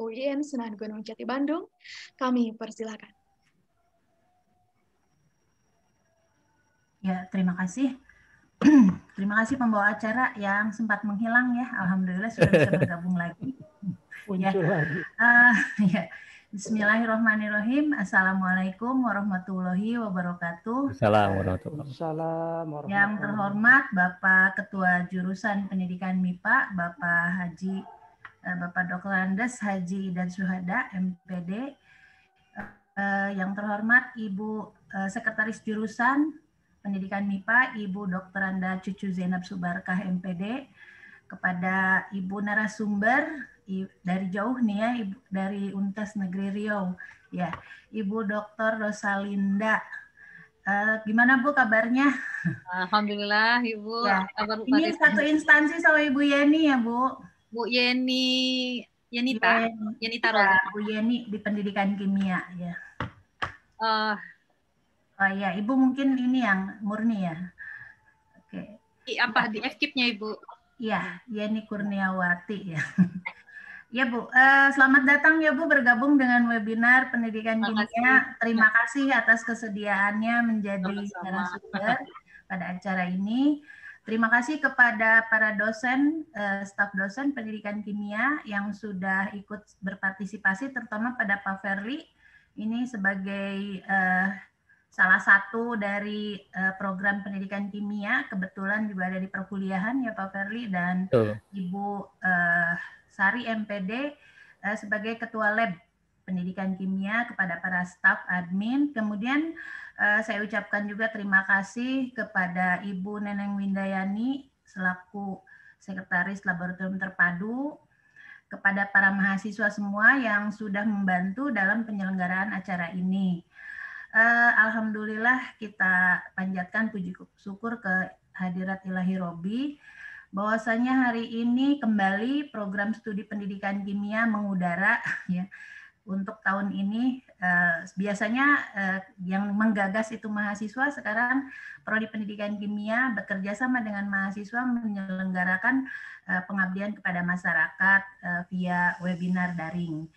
UIN Sunan Gunung Jati Bandung. Kami persilakan. Ya, terima kasih. terima kasih pembawa acara yang sempat menghilang ya. Alhamdulillah sudah bisa bergabung lagi. Muncul ya. lagi. Uh, ya. Bismillahirrahmanirrahim. Assalamualaikum warahmatullahi wabarakatuh. Assalamualaikum warahmatullahi Yang terhormat Bapak Ketua Jurusan Pendidikan MIPA, Bapak Haji Bapak Dr. Andes Haji dan Suhada MPD. Eh, yang terhormat Ibu eh, Sekretaris Jurusan Pendidikan MIPA, Ibu Dr. Anda Cucu Zainab Subarkah MPD, kepada Ibu narasumber dari jauh nih ya Ibu dari Untes Negeri Riau ya Ibu Dr. Rosalinda uh, gimana Bu kabarnya Alhamdulillah Ibu ya. kabar ini satu instansi sama Ibu Yeni ya Bu Bu Yeni Yenita Yenita ya, Bu Yeni di pendidikan kimia ya uh, oh ya Ibu mungkin ini yang murni ya oke okay. apa di FKIP-nya Ibu Iya, Yeni Kurniawati ya. Ya Bu, uh, selamat datang ya Bu bergabung dengan webinar pendidikan kimia. Terima kasih atas kesediaannya menjadi narasumber pada acara ini. Terima kasih kepada para dosen, uh, staf dosen pendidikan kimia yang sudah ikut berpartisipasi, terutama pada Pak Ferli. Ini sebagai uh, salah satu dari uh, program pendidikan kimia, kebetulan juga ada di perkuliahan ya Pak Ferli dan uh. Ibu Sari MPD eh, sebagai Ketua Lab Pendidikan Kimia kepada para staf admin. Kemudian uh, saya ucapkan juga terima kasih kepada Ibu Neneng Windayani selaku Sekretaris Laboratorium Terpadu, kepada para mahasiswa semua yang sudah membantu dalam penyelenggaraan acara ini. Uh, Alhamdulillah kita panjatkan puji syukur ke hadirat ilahi Robi bahwasanya hari ini kembali program studi pendidikan kimia mengudara ya untuk tahun ini uh, biasanya uh, yang menggagas itu mahasiswa sekarang prodi pendidikan kimia bekerja sama dengan mahasiswa menyelenggarakan uh, pengabdian kepada masyarakat uh, via webinar daring.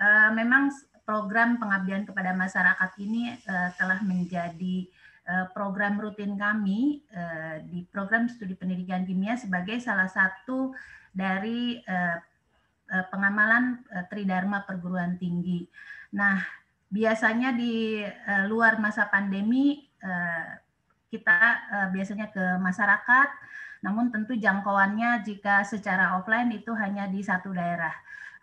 Uh, memang program pengabdian kepada masyarakat ini uh, telah menjadi Eh, program rutin kami eh, di program studi pendidikan kimia sebagai salah satu dari eh, pengamalan Tridharma perguruan tinggi. Nah, biasanya di luar masa pandemi kita biasanya ke masyarakat, namun tentu jangkauannya jika secara offline itu hanya di satu daerah.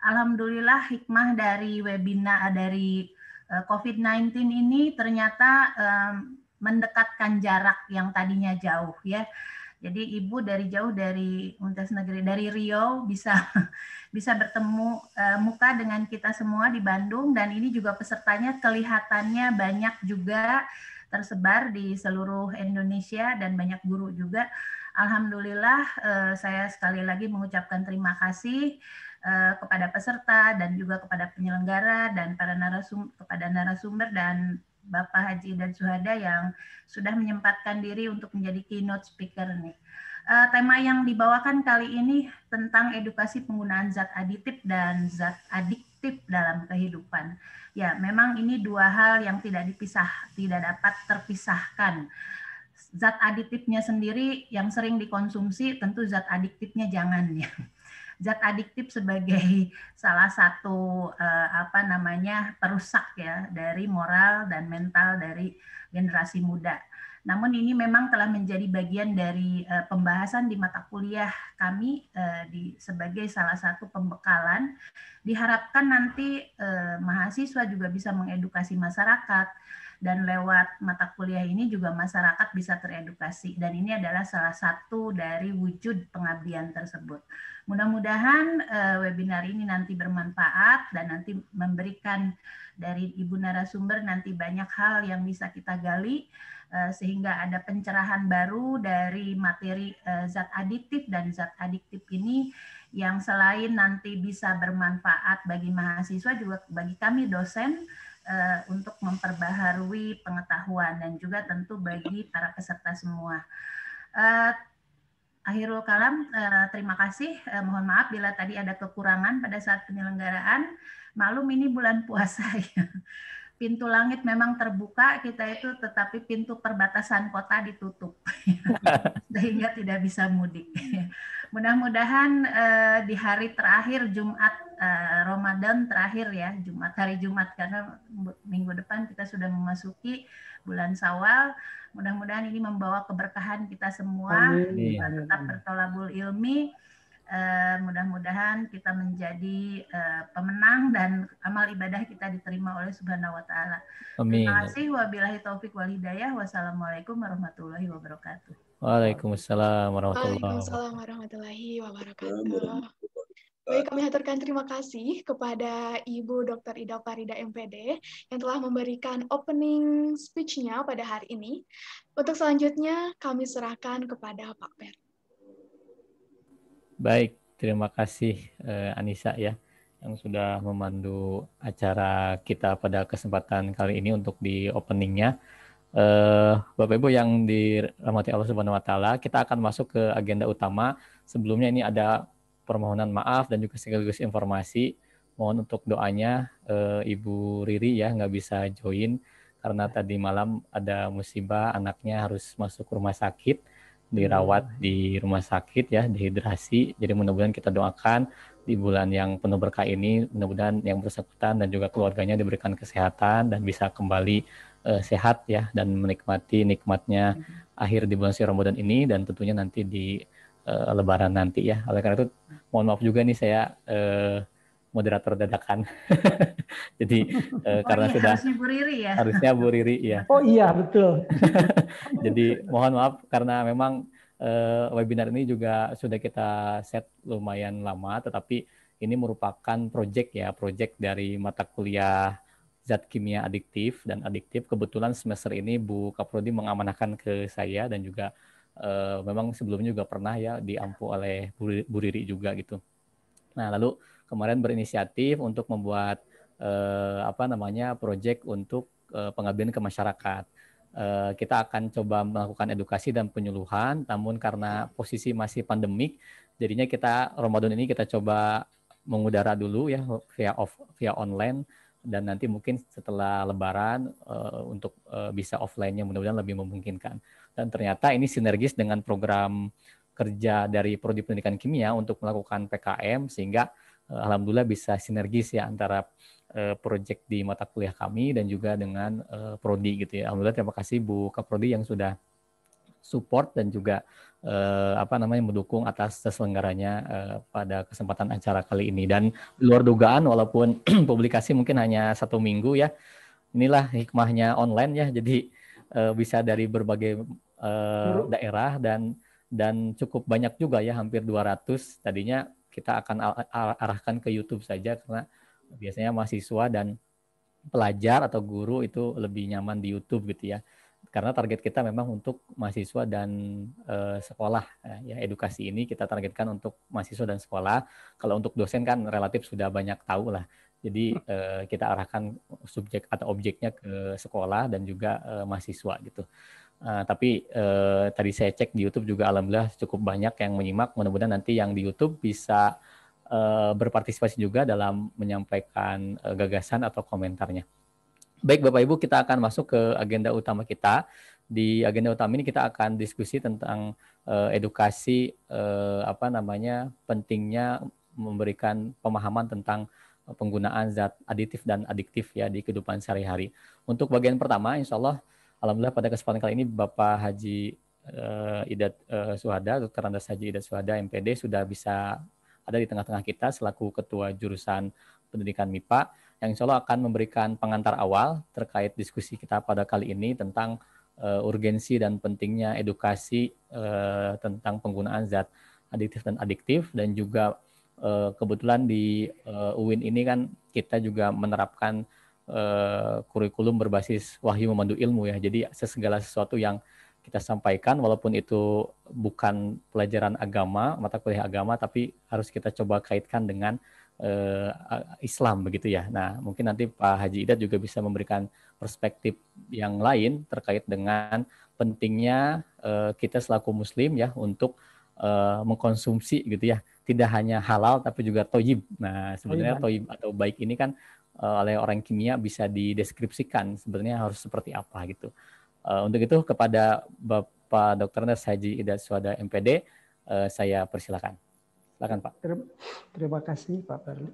Alhamdulillah hikmah dari webinar dari COVID-19 ini ternyata mendekatkan jarak yang tadinya jauh ya. Jadi ibu dari jauh dari Universitas Negeri dari Rio bisa bisa bertemu uh, muka dengan kita semua di Bandung dan ini juga pesertanya kelihatannya banyak juga tersebar di seluruh Indonesia dan banyak guru juga. Alhamdulillah uh, saya sekali lagi mengucapkan terima kasih uh, kepada peserta dan juga kepada penyelenggara dan para narasum kepada narasumber dan Bapak Haji dan Suhada yang sudah menyempatkan diri untuk menjadi keynote speaker nih. Uh, tema yang dibawakan kali ini tentang edukasi penggunaan zat aditif dan zat adiktif dalam kehidupan. Ya, memang ini dua hal yang tidak dipisah, tidak dapat terpisahkan. Zat aditifnya sendiri yang sering dikonsumsi, tentu zat adiktifnya jangan ya zat adiktif sebagai salah satu uh, apa namanya perusak ya dari moral dan mental dari generasi muda. Namun ini memang telah menjadi bagian dari uh, pembahasan di mata kuliah kami uh, di sebagai salah satu pembekalan. Diharapkan nanti uh, mahasiswa juga bisa mengedukasi masyarakat dan lewat mata kuliah ini juga masyarakat bisa teredukasi dan ini adalah salah satu dari wujud pengabdian tersebut. Mudah-mudahan uh, webinar ini nanti bermanfaat dan nanti memberikan dari ibu narasumber nanti banyak hal yang bisa kita gali uh, sehingga ada pencerahan baru dari materi uh, zat aditif dan zat adiktif ini yang selain nanti bisa bermanfaat bagi mahasiswa juga bagi kami dosen untuk memperbaharui pengetahuan dan juga tentu bagi para peserta semua. Akhirul kalam, uh, terima kasih. Uh, mohon maaf bila tadi ada kekurangan pada saat penyelenggaraan. Malum ini bulan puasa ya. Pintu langit memang terbuka, kita itu tetapi pintu perbatasan kota ditutup. Sehingga tidak bisa mudik. Mudah-mudahan uh, di hari terakhir Jumat Ramadan terakhir ya, Jumat hari Jumat karena minggu depan kita sudah memasuki bulan Sawal Mudah-mudahan ini membawa keberkahan kita semua, Amin. kita tetap bertolabul ilmi. Uh, mudah-mudahan kita menjadi uh, pemenang dan amal ibadah kita diterima oleh Subhanahu wa taala. Terima kasih wabillahi taufik wal hidayah. Wassalamualaikum warahmatullahi wabarakatuh. Waalaikumsalam warahmatullahi wabarakatuh. Baik, kami haturkan terima kasih kepada Ibu Dr. Ida Farida MPD yang telah memberikan opening speech-nya pada hari ini. Untuk selanjutnya, kami serahkan kepada Pak Per. Baik, terima kasih uh, Anissa ya yang sudah memandu acara kita pada kesempatan kali ini untuk di openingnya. Uh, Bapak Ibu yang dirahmati Allah Subhanahu wa taala, kita akan masuk ke agenda utama. Sebelumnya ini ada permohonan maaf dan juga sekaligus informasi. Mohon untuk doanya e, Ibu Riri ya nggak bisa join karena tadi malam ada musibah anaknya harus masuk rumah sakit dirawat di rumah sakit ya dehidrasi. Jadi mudah-mudahan kita doakan di bulan yang penuh berkah ini mudah-mudahan yang bersangkutan dan juga keluarganya diberikan kesehatan dan bisa kembali uh, sehat ya dan menikmati nikmatnya akhir di bulan suci Ramadan ini dan tentunya nanti di uh, Lebaran nanti ya. Oleh karena itu, mohon maaf juga nih saya uh, moderator dadakan. Jadi uh, oh karena iya, sudah harusnya Bu Riri ya. Harusnya Bu Riri ya. Oh iya betul. Jadi mohon maaf karena memang uh, webinar ini juga sudah kita set lumayan lama, tetapi ini merupakan proyek ya, proyek dari mata kuliah zat kimia adiktif dan adiktif. Kebetulan semester ini Bu Kaprodi mengamanahkan ke saya dan juga uh, memang sebelumnya juga pernah ya diampu oleh Bu Riri juga gitu. Nah, lalu kemarin berinisiatif untuk membuat uh, apa namanya proyek untuk uh, pengabdian ke masyarakat. Uh, kita akan coba melakukan edukasi dan penyuluhan, namun karena posisi masih pandemik, jadinya kita Ramadan ini kita coba mengudara dulu ya via off via online dan nanti mungkin setelah Lebaran uh, untuk uh, bisa offline-nya mudah-mudahan lebih memungkinkan dan ternyata ini sinergis dengan program kerja dari Prodi Pendidikan Kimia untuk melakukan PKM sehingga uh, alhamdulillah bisa sinergis ya antara uh, proyek di mata kuliah kami dan juga dengan uh, prodi gitu ya. Alhamdulillah terima kasih Bu Kaprodi yang sudah support dan juga uh, apa namanya mendukung atas terselenggaranya uh, pada kesempatan acara kali ini. Dan luar dugaan walaupun publikasi mungkin hanya satu minggu ya inilah hikmahnya online ya. Jadi uh, bisa dari berbagai uh, daerah dan dan cukup banyak juga ya hampir 200 tadinya kita akan arahkan ke YouTube saja karena biasanya mahasiswa dan pelajar atau guru itu lebih nyaman di YouTube gitu ya karena target kita memang untuk mahasiswa dan uh, sekolah ya edukasi ini kita targetkan untuk mahasiswa dan sekolah kalau untuk dosen kan relatif sudah banyak tahu lah jadi uh, kita arahkan subjek atau objeknya ke sekolah dan juga uh, mahasiswa gitu. Uh, tapi uh, tadi saya cek di YouTube juga alhamdulillah cukup banyak yang menyimak. Mudah-mudahan nanti yang di YouTube bisa uh, berpartisipasi juga dalam menyampaikan uh, gagasan atau komentarnya. Baik Bapak Ibu, kita akan masuk ke agenda utama kita. Di agenda utama ini kita akan diskusi tentang uh, edukasi uh, apa namanya pentingnya memberikan pemahaman tentang penggunaan zat aditif dan adiktif ya di kehidupan sehari-hari. Untuk bagian pertama, insya Allah, alhamdulillah pada kesempatan kali ini Bapak Haji uh, Idat uh, Suhada, Dr. Andas Haji Idat Suhada, MPD sudah bisa ada di tengah-tengah kita selaku Ketua Jurusan Pendidikan MIPA yang insya Allah akan memberikan pengantar awal terkait diskusi kita pada kali ini tentang uh, urgensi dan pentingnya edukasi uh, tentang penggunaan zat adiktif dan adiktif dan juga uh, kebetulan di uh, UIN ini kan kita juga menerapkan uh, kurikulum berbasis wahyu memandu ilmu ya. Jadi segala sesuatu yang kita sampaikan walaupun itu bukan pelajaran agama, mata kuliah agama tapi harus kita coba kaitkan dengan uh, Islam begitu ya. Nah, mungkin nanti Pak Haji Idat juga bisa memberikan perspektif yang lain terkait dengan pentingnya uh, kita selaku muslim ya untuk uh, mengkonsumsi gitu ya tidak hanya halal tapi juga toyib nah sebenarnya toyib atau baik ini kan uh, oleh orang kimia bisa dideskripsikan sebenarnya harus seperti apa gitu uh, untuk itu kepada Bapak Dr. Nes Haji Ida Suada MPD uh, saya persilakan silakan Pak terima kasih Pak Perli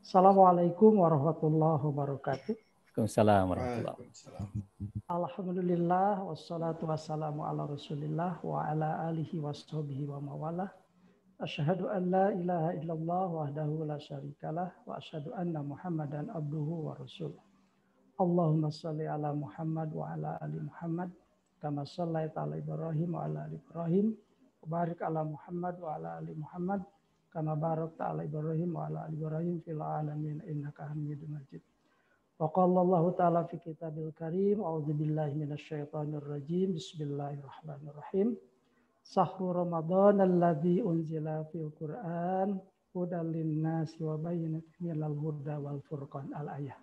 Assalamualaikum warahmatullahi wabarakatuh Waalaikumsalam warahmatullahi Alhamdulillah wassalatu wassalamu ala Rasulillah wa ala alihi washabihi wa mawalah. Asyhadu an la ilaha illallah wahdahu la syarikalah wa asyhadu anna Muhammadan abduhu wa rasul. Allahumma salli ala Muhammad wa ala ali Muhammad kama sallaita ala Ibrahim wa ala ali Ibrahim. Barik ala Muhammad wa ala ali Muhammad kama barakta ala Ibrahim wa ala ali Ibrahim fil alamin innaka Hamidum Majid. Wa qala Allah ta'ala fi kitabil karim a'udzu billahi minasyaitonir rajim bismillahirrahmanirrahim. Sahru Ramadan alladzi unzila fil Qur'an hudan linnasi wa bayyinatin minal huda wal furqan al ayah.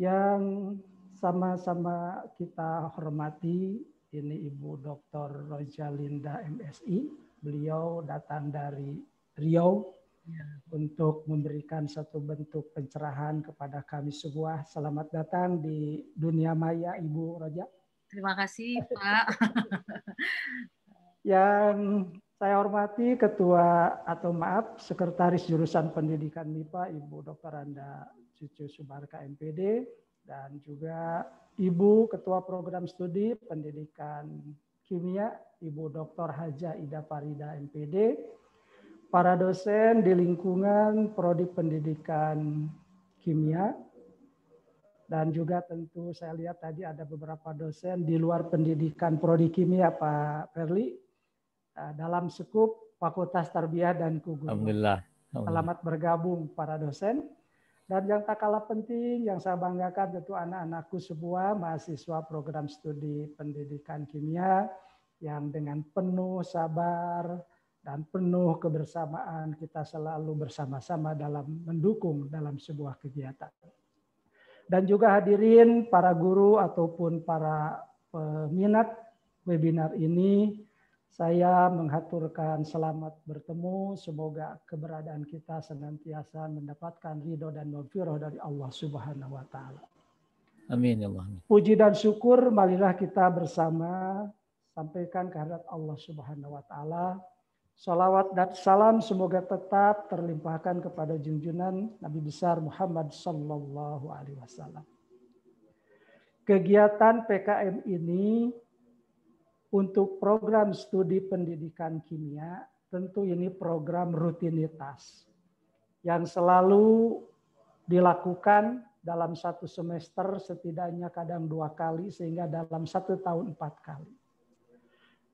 Yang sama-sama kita hormati ini Ibu Dr. Rojalinda MSI. Beliau datang dari Riau, ya. untuk memberikan satu bentuk pencerahan kepada kami semua. Selamat datang di dunia maya, Ibu Roja. Terima kasih, Pak. Yang saya hormati Ketua atau maaf Sekretaris Jurusan Pendidikan MIPA Ibu Dr. Anda Cucu Subarka MPD dan juga Ibu Ketua Program Studi Pendidikan Kimia Ibu Dr. Haja Ida Farida MPD para dosen di lingkungan prodi pendidikan kimia dan juga tentu saya lihat tadi ada beberapa dosen di luar pendidikan prodi kimia Pak Perli eh, dalam skup Fakultas Tarbiyah dan Kugu. Alhamdulillah. Alhamdulillah. Selamat bergabung para dosen. Dan yang tak kalah penting yang saya banggakan tentu anak-anakku semua mahasiswa program studi pendidikan kimia yang dengan penuh sabar, dan penuh kebersamaan kita selalu bersama-sama dalam mendukung dalam sebuah kegiatan. Dan juga hadirin para guru ataupun para peminat webinar ini, saya menghaturkan selamat bertemu. Semoga keberadaan kita senantiasa mendapatkan ridho dan maghfirah dari Allah Subhanahu wa taala. Amin ya Allah. Puji dan syukur marilah kita bersama sampaikan kehadirat Allah Subhanahu wa taala Salawat dan salam semoga tetap terlimpahkan kepada junjungan Nabi besar Muhammad Sallallahu Alaihi Wasallam. Kegiatan PKM ini untuk program studi pendidikan kimia tentu ini program rutinitas yang selalu dilakukan dalam satu semester setidaknya kadang dua kali sehingga dalam satu tahun empat kali.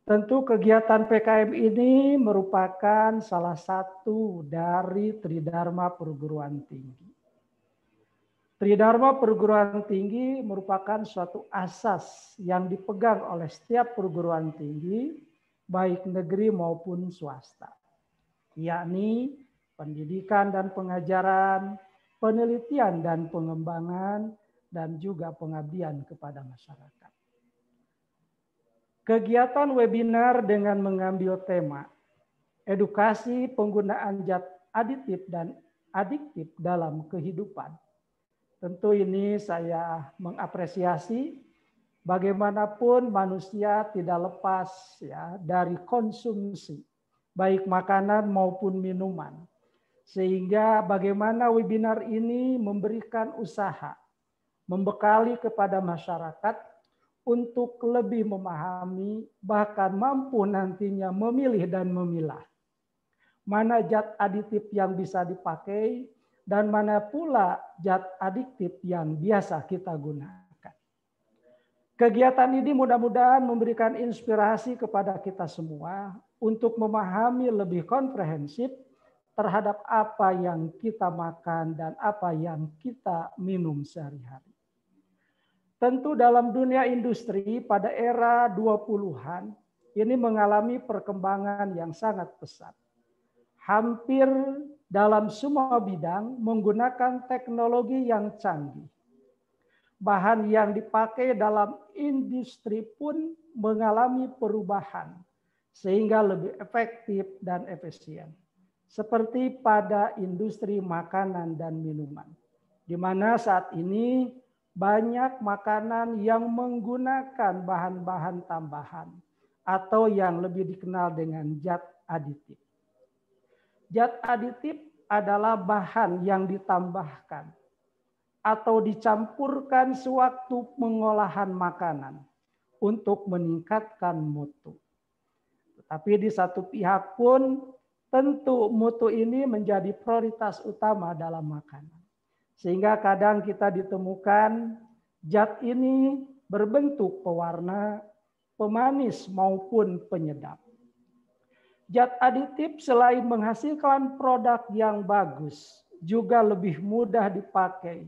Tentu kegiatan PKM ini merupakan salah satu dari Tridharma Perguruan Tinggi. Tridharma Perguruan Tinggi merupakan suatu asas yang dipegang oleh setiap perguruan tinggi, baik negeri maupun swasta, yakni pendidikan dan pengajaran, penelitian dan pengembangan, dan juga pengabdian kepada masyarakat. Kegiatan webinar dengan mengambil tema edukasi penggunaan zat aditif dan adiktif dalam kehidupan. Tentu ini saya mengapresiasi bagaimanapun manusia tidak lepas ya dari konsumsi baik makanan maupun minuman. Sehingga bagaimana webinar ini memberikan usaha membekali kepada masyarakat untuk lebih memahami, bahkan mampu nantinya memilih dan memilah. Mana zat aditif yang bisa dipakai, dan mana pula zat adiktif yang biasa kita gunakan. Kegiatan ini mudah-mudahan memberikan inspirasi kepada kita semua untuk memahami lebih komprehensif terhadap apa yang kita makan dan apa yang kita minum sehari-hari. Tentu dalam dunia industri pada era 20-an ini mengalami perkembangan yang sangat pesat. Hampir dalam semua bidang menggunakan teknologi yang canggih. bahan yang dipakai dalam industri pun mengalami perubahan sehingga lebih efektif dan efisien. Seperti pada industri makanan dan minuman, di mana saat ini banyak makanan yang menggunakan bahan-bahan tambahan atau yang lebih dikenal dengan zat aditif. Zat aditif adalah bahan yang ditambahkan atau dicampurkan sewaktu pengolahan makanan untuk meningkatkan mutu. Tetapi di satu pihak pun tentu mutu ini menjadi prioritas utama dalam makanan. Sehingga kadang kita ditemukan zat ini berbentuk pewarna, pemanis maupun penyedap. Zat aditif selain menghasilkan produk yang bagus, juga lebih mudah dipakai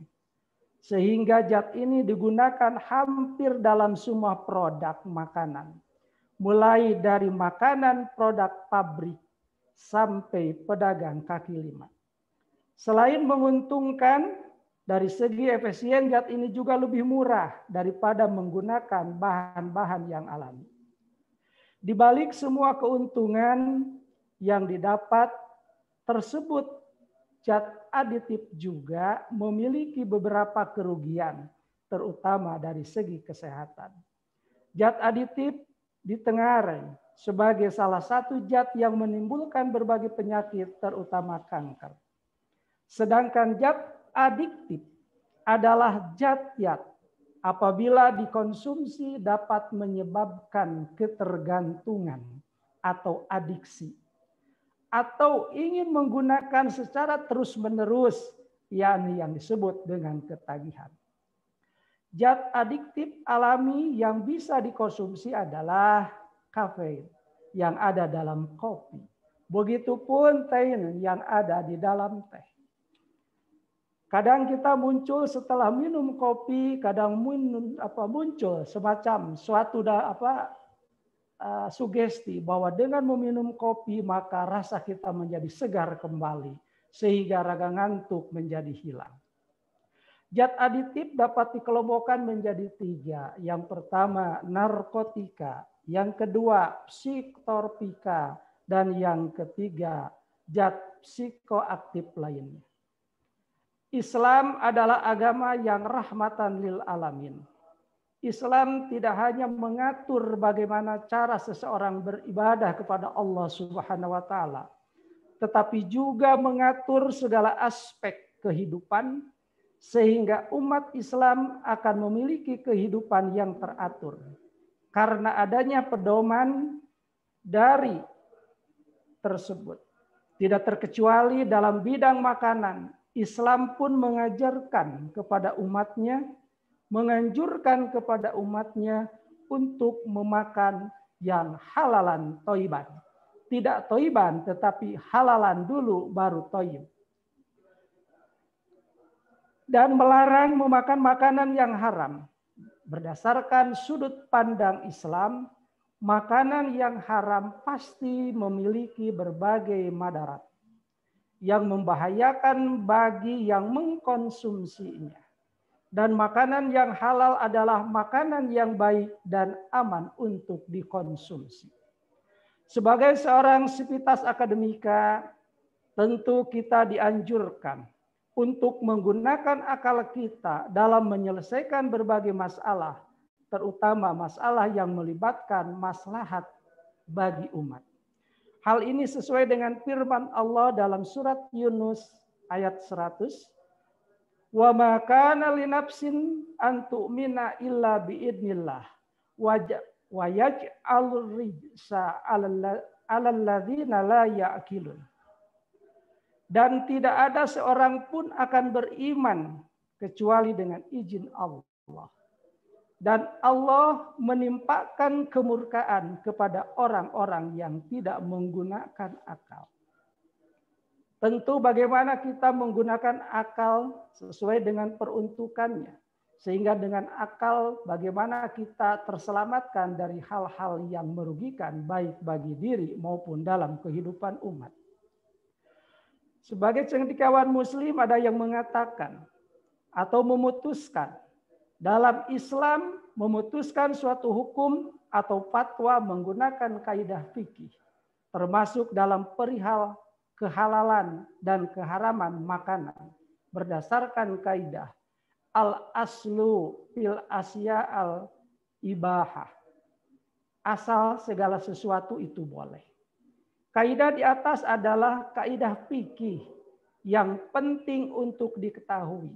sehingga zat ini digunakan hampir dalam semua produk makanan. Mulai dari makanan produk pabrik sampai pedagang kaki lima. Selain menguntungkan, dari segi efisien zat ini juga lebih murah daripada menggunakan bahan-bahan yang alami. Di balik semua keuntungan yang didapat tersebut zat aditif juga memiliki beberapa kerugian, terutama dari segi kesehatan. Zat aditif ditengarai sebagai salah satu zat yang menimbulkan berbagai penyakit, terutama kanker. Sedangkan zat adiktif adalah zat-zat apabila dikonsumsi dapat menyebabkan ketergantungan atau adiksi atau ingin menggunakan secara terus-menerus, yakni yang disebut dengan ketagihan. Zat adiktif alami yang bisa dikonsumsi adalah kafein yang ada dalam kopi. Begitupun tein yang ada di dalam teh. Kadang kita muncul setelah minum kopi, kadang minum apa muncul semacam suatu da, apa uh, sugesti bahwa dengan meminum kopi maka rasa kita menjadi segar kembali sehingga raga ngantuk menjadi hilang. Zat aditif dapat dikelompokkan menjadi tiga. Yang pertama narkotika, yang kedua psikotropika, dan yang ketiga zat psikoaktif lainnya. Islam adalah agama yang rahmatan lil alamin. Islam tidak hanya mengatur bagaimana cara seseorang beribadah kepada Allah Subhanahu wa taala, tetapi juga mengatur segala aspek kehidupan sehingga umat Islam akan memiliki kehidupan yang teratur karena adanya pedoman dari tersebut. Tidak terkecuali dalam bidang makanan, Islam pun mengajarkan kepada umatnya menganjurkan kepada umatnya untuk memakan yang halalan toiban. Tidak toiban, tetapi halalan dulu baru toib. Dan melarang memakan makanan yang haram. Berdasarkan sudut pandang Islam, makanan yang haram pasti memiliki berbagai madarat yang membahayakan bagi yang mengkonsumsinya dan makanan yang halal adalah makanan yang baik dan aman untuk dikonsumsi. Sebagai seorang sivitas akademika, tentu kita dianjurkan untuk menggunakan akal kita dalam menyelesaikan berbagai masalah, terutama masalah yang melibatkan maslahat bagi umat. Hal ini sesuai dengan firman Allah dalam surat Yunus ayat 100 Wa ma kana li nafsin an tu'mina illa bi idnillah. Wa yaj'al rijsa 'alal ladzina la ya'qilun. Dan tidak ada seorang pun akan beriman kecuali dengan izin Allah. Dan Allah menimpakan kemurkaan kepada orang-orang yang tidak menggunakan akal. Tentu bagaimana kita menggunakan akal sesuai dengan peruntukannya. Sehingga dengan akal bagaimana kita terselamatkan dari hal-hal yang merugikan baik bagi diri maupun dalam kehidupan umat. Sebagai cendekiawan muslim ada yang mengatakan atau memutuskan Dalam Islam, memutuskan suatu hukum atau fatwa menggunakan kaidah fikih, termasuk dalam perihal kehalalan dan keharaman makanan, berdasarkan kaidah al aslu fil asya al ibahah. Asal segala sesuatu itu boleh. Kaidah di atas adalah kaidah fikih yang penting untuk diketahui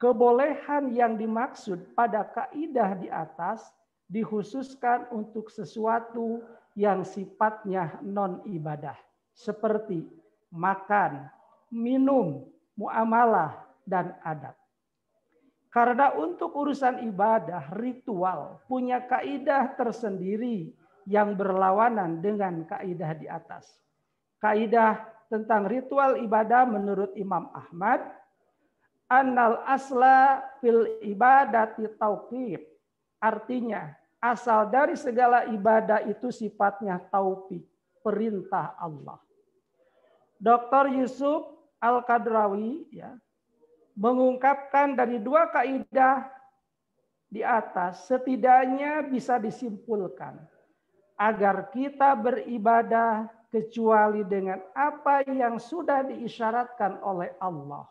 Kebolehan yang dimaksud pada kaidah di atas dikhususkan untuk sesuatu yang sifatnya non ibadah seperti makan, minum, muamalah dan adat. Karena untuk urusan ibadah ritual punya kaidah tersendiri yang berlawanan dengan kaidah di atas. Kaidah tentang ritual ibadah menurut Imam Ahmad annal asla fil ibadati tauqif. Artinya, asal dari segala ibadah itu sifatnya taufik, perintah Allah. Dr. Yusuf Al-Kadrawi ya, mengungkapkan dari dua kaidah di atas setidaknya bisa disimpulkan agar kita beribadah kecuali dengan apa yang sudah diisyaratkan oleh Allah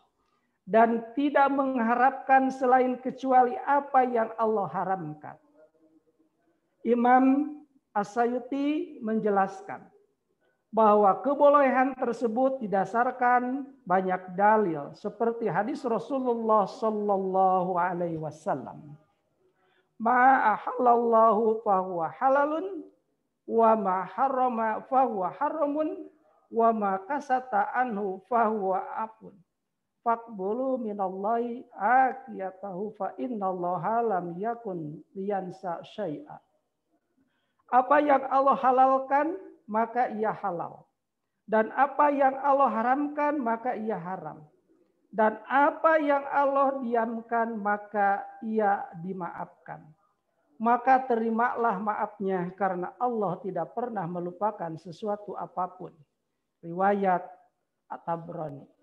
dan tidak mengharapkan selain kecuali apa yang Allah haramkan. Imam As-Sayuti menjelaskan bahwa kebolehan tersebut didasarkan banyak dalil seperti hadis Rasulullah Sallallahu Alaihi Wasallam. Ma ahallallahu fahuwa halalun wa ma harrama haramun wa ma anhu fahuwa apun Fakbulu minallahi akiyatahu fa innallaha lam yakun liyansa syai'a. Apa yang Allah halalkan, maka ia halal. Dan apa yang Allah haramkan, maka ia haram. Dan apa yang Allah diamkan, maka ia dimaafkan. Maka terimalah maafnya karena Allah tidak pernah melupakan sesuatu apa pun. Riwayat At-Tabrani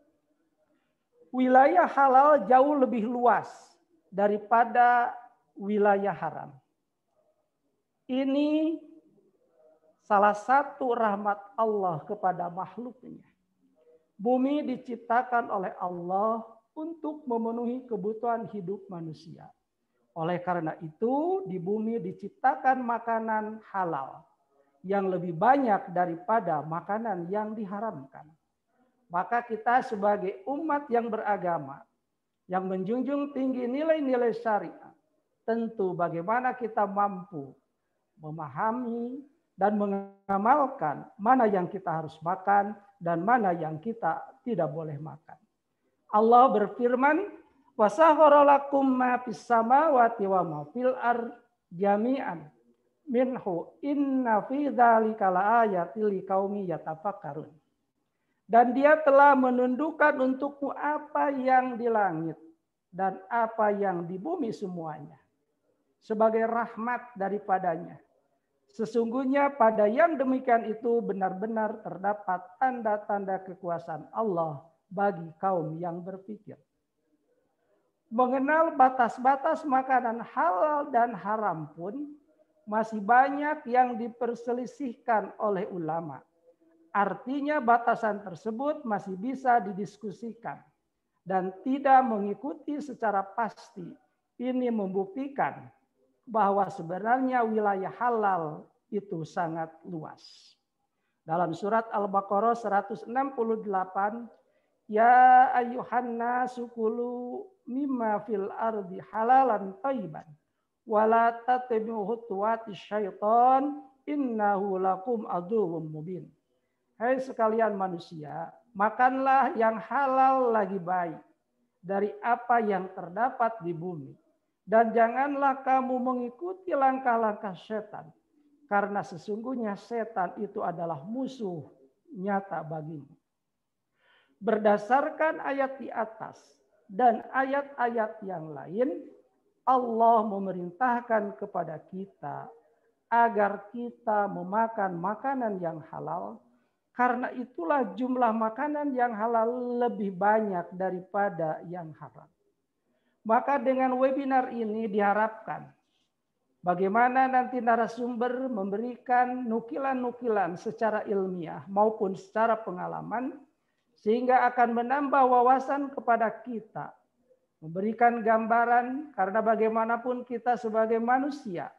wilayah halal jauh lebih luas daripada wilayah haram. Ini salah satu rahmat Allah kepada makhluknya. Bumi diciptakan oleh Allah untuk memenuhi kebutuhan hidup manusia. Oleh karena itu, di bumi diciptakan makanan halal yang lebih banyak daripada makanan yang diharamkan. Maka kita sebagai umat yang beragama, yang menjunjung tinggi nilai-nilai syariat, tentu bagaimana kita mampu memahami dan mengamalkan mana yang kita harus makan dan mana yang kita tidak boleh makan. Allah berfirman, "Wasahara lakum ma fis samawati wa ma fil ar jami'an minhu inna fi dzalika laayatil liqaumi yatafakkarun." Dan dia telah menundukkan untukmu apa yang di langit dan apa yang di bumi semuanya. Sebagai rahmat daripadanya. Sesungguhnya pada yang demikian itu benar-benar terdapat tanda-tanda kekuasaan Allah bagi kaum yang berpikir. Mengenal batas-batas makanan halal dan haram pun masih banyak yang diperselisihkan oleh ulama Artinya batasan tersebut masih bisa didiskusikan dan tidak mengikuti secara pasti. Ini membuktikan bahwa sebenarnya wilayah halal itu sangat luas. Dalam surat Al-Baqarah 168, Ya ayuhan nasukulu mimma fil ardi halalan taiban. Wala tattabi'u syaitan innahu lakum aduwwum mubin. Hai sekalian manusia, makanlah yang halal lagi baik dari apa yang terdapat di bumi. Dan janganlah kamu mengikuti langkah-langkah setan. Karena sesungguhnya setan itu adalah musuh nyata bagimu. Berdasarkan ayat di atas dan ayat-ayat yang lain, Allah memerintahkan kepada kita agar kita memakan makanan yang halal karena itulah jumlah makanan yang halal lebih banyak daripada yang haram. Maka dengan webinar ini diharapkan bagaimana nanti narasumber memberikan nukilan-nukilan secara ilmiah maupun secara pengalaman sehingga akan menambah wawasan kepada kita, memberikan gambaran karena bagaimanapun kita sebagai manusia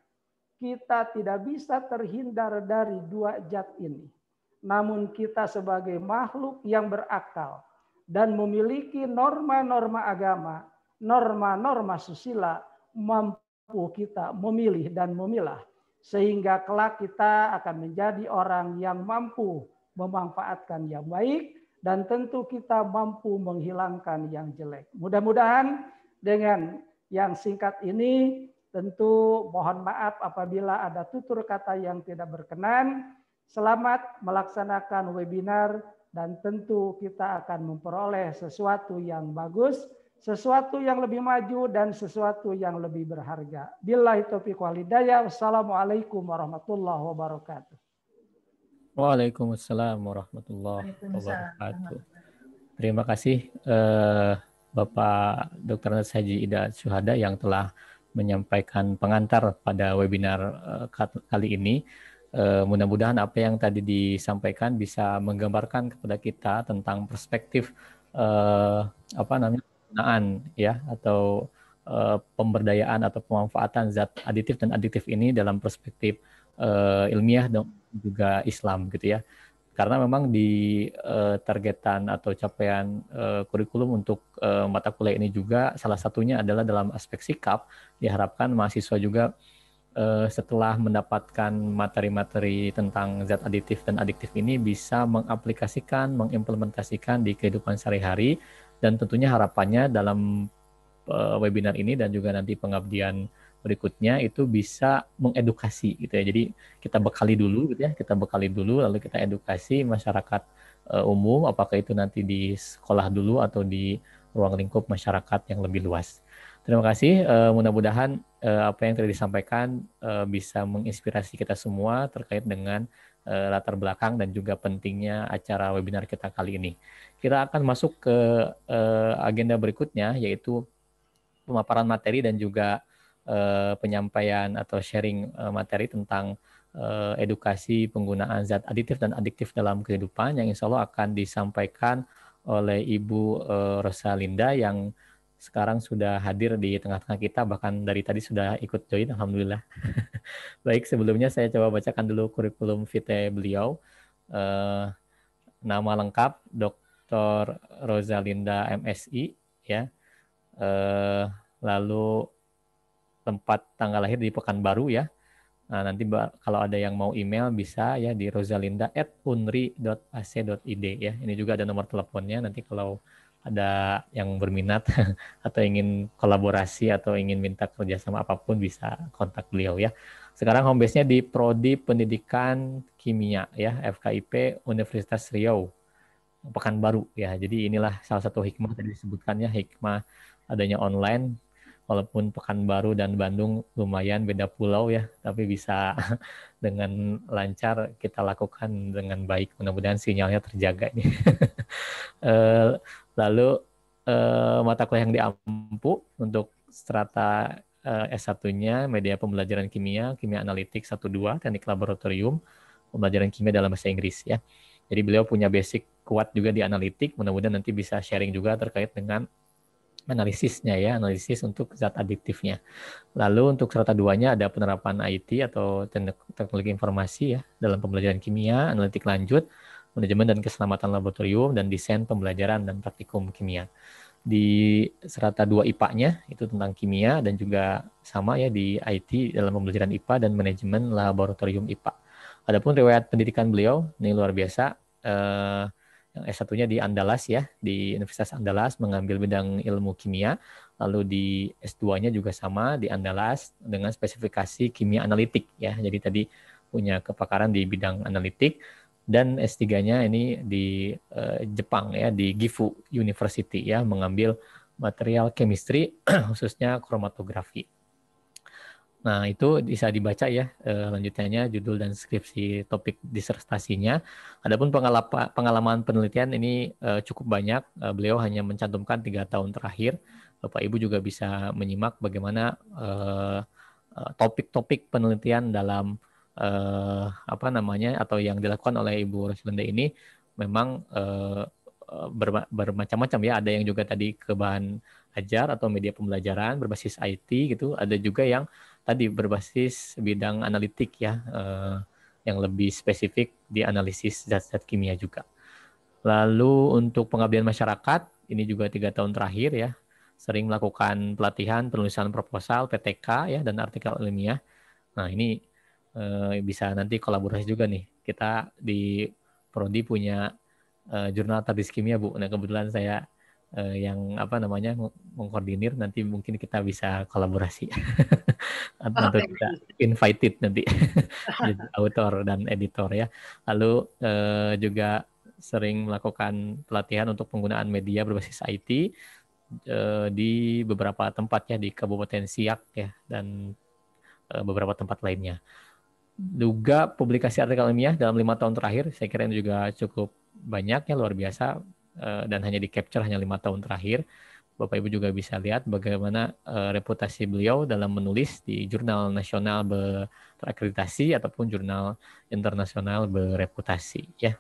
kita tidak bisa terhindar dari dua zat ini. Namun kita sebagai makhluk yang berakal dan memiliki norma-norma agama norma-norma susila mampu kita memilih dan memilah sehingga kelak kita akan menjadi orang yang mampu memanfaatkan yang baik dan tentu kita mampu menghilangkan yang jelek. Mudah-mudahan dengan yang singkat ini tentu mohon maaf apabila ada tutur kata yang tidak berkenan. Selamat melaksanakan webinar dan tentu kita akan memperoleh sesuatu yang bagus sesuatu yang lebih maju dan sesuatu yang lebih berharga. Billahi taufiq walhidayah. Wassalamualaikum warahmatullahi wabarakatuh. Waalaikumsalam warahmatullahi wabarakatuh. Terima kasih eh, Bapak Dr. Nas Haji Ida Syuhada yang telah menyampaikan pengantar pada webinar eh, kali ini. Eh, mudah-mudahan apa yang tadi disampaikan bisa menggambarkan kepada kita tentang perspektif eh, apa namanya penggunaan ya atau uh, pemberdayaan atau pemanfaatan zat aditif dan adiktif ini dalam perspektif uh, ilmiah dan juga Islam gitu ya. Karena memang di uh, targetan atau capaian uh, kurikulum untuk uh, mata kuliah ini juga salah satunya adalah dalam aspek sikap diharapkan mahasiswa juga setelah mendapatkan materi-materi tentang zat aditif dan adiktif ini bisa mengaplikasikan, mengimplementasikan di kehidupan sehari-hari dan tentunya harapannya dalam uh, webinar ini dan juga nanti pengabdian berikutnya itu bisa mengedukasi gitu ya. Jadi kita bekali dulu gitu ya, kita bekali dulu lalu kita edukasi masyarakat uh, umum apakah itu nanti di sekolah dulu atau di ruang lingkup masyarakat yang lebih luas. Terima kasih. Uh, mudah-mudahan uh, apa yang tadi disampaikan uh, bisa menginspirasi kita semua terkait dengan uh, latar belakang dan juga pentingnya acara webinar kita kali ini kita akan masuk ke uh, agenda berikutnya yaitu pemaparan materi dan juga uh, penyampaian atau sharing uh, materi tentang uh, edukasi penggunaan zat aditif dan adiktif dalam kehidupan yang insya Allah akan disampaikan oleh Ibu uh, Rosalinda yang sekarang sudah hadir di tengah-tengah kita bahkan dari tadi sudah ikut join alhamdulillah. Baik sebelumnya saya coba bacakan dulu kurikulum vitae beliau. Uh, nama lengkap Dr. Rosalinda MSI ya. Eh, lalu tempat tanggal lahir di Pekanbaru ya. Nah, nanti kalau ada yang mau email bisa ya di rosalinda@unri.ac.id ya. Ini juga ada nomor teleponnya nanti kalau ada yang berminat atau ingin kolaborasi atau ingin minta kerjasama apa pun bisa kontak beliau ya. Sekarang home base-nya di Prodi Pendidikan Kimia ya, FKIP Universitas Riau. Pekanbaru ya. Jadi inilah salah satu hikmah tadi disebutkannya hikmah adanya online walaupun Pekanbaru dan Bandung lumayan beda pulau ya, tapi bisa dengan lancar kita lakukan dengan baik. Mudah-mudahan sinyalnya terjaga ini. Lalu eh, mata kuliah yang diampu untuk strata eh, S1-nya media pembelajaran kimia, kimia analitik 1 2, teknik laboratorium, pembelajaran kimia dalam bahasa Inggris ya. Jadi beliau punya basic kuat juga di analitik. Mudah-mudahan nanti bisa sharing juga terkait dengan analisisnya ya, analisis untuk zat adiktifnya. Lalu untuk serta duanya ada penerapan IT atau teknologi informasi ya dalam pembelajaran kimia, analitik lanjut, manajemen dan keselamatan laboratorium dan desain pembelajaran dan praktikum kimia. Di serata dua IPA-nya itu tentang kimia dan juga sama ya di IT dalam pembelajaran IPA dan manajemen laboratorium IPA. Adapun riwayat pendidikan beliau ini luar biasa. Eh, yang S1-nya di Andalas ya, di Universitas Andalas mengambil bidang ilmu kimia. Lalu di S2-nya juga sama di Andalas dengan spesifikasi kimia analitik ya. Jadi tadi punya kepakaran di bidang analitik dan S3-nya ini di uh, Jepang ya di Gifu University ya mengambil material chemistry khususnya kromatografi. Nah, itu bisa dibaca ya eh, lanjutannya judul dan skripsi topik disertasinya. Adapun pengalaman penelitian ini eh, cukup banyak. Eh, beliau hanya mencantumkan tiga tahun terakhir. Bapak Ibu juga bisa menyimak bagaimana topik-topik penelitian dalam eh, apa namanya atau yang dilakukan oleh Ibu Roslenda ini memang eh, bermacam-macam ya. Ada yang juga tadi ke bahan ajar atau media pembelajaran berbasis IT gitu. Ada juga yang tadi berbasis bidang analitik ya, eh, yang lebih spesifik di analisis zat-zat kimia juga. Lalu untuk pengabdian masyarakat, ini juga tiga tahun terakhir ya, sering melakukan pelatihan penulisan proposal, PTK ya, dan artikel ilmiah. Nah ini eh, bisa nanti kolaborasi juga nih. Kita di Prodi punya eh, jurnal tadis kimia Bu. Nah kebetulan saya uh, yang apa namanya mengkoordinir. Nanti mungkin kita bisa kolaborasi. Atau oh, kita invited nanti jadi autor dan editor ya. Lalu uh, juga sering melakukan pelatihan untuk penggunaan media berbasis IT uh, di beberapa tempat ya di Kabupaten Siak ya dan uh, beberapa tempat lainnya juga publikasi artikel ilmiah dalam lima tahun terakhir saya kira ini juga cukup banyak ya luar biasa Eh, dan hanya di capture hanya lima tahun terakhir. Bapak Ibu juga bisa lihat bagaimana uh, reputasi beliau dalam menulis di jurnal nasional berakreditasi ataupun jurnal internasional bereputasi ya.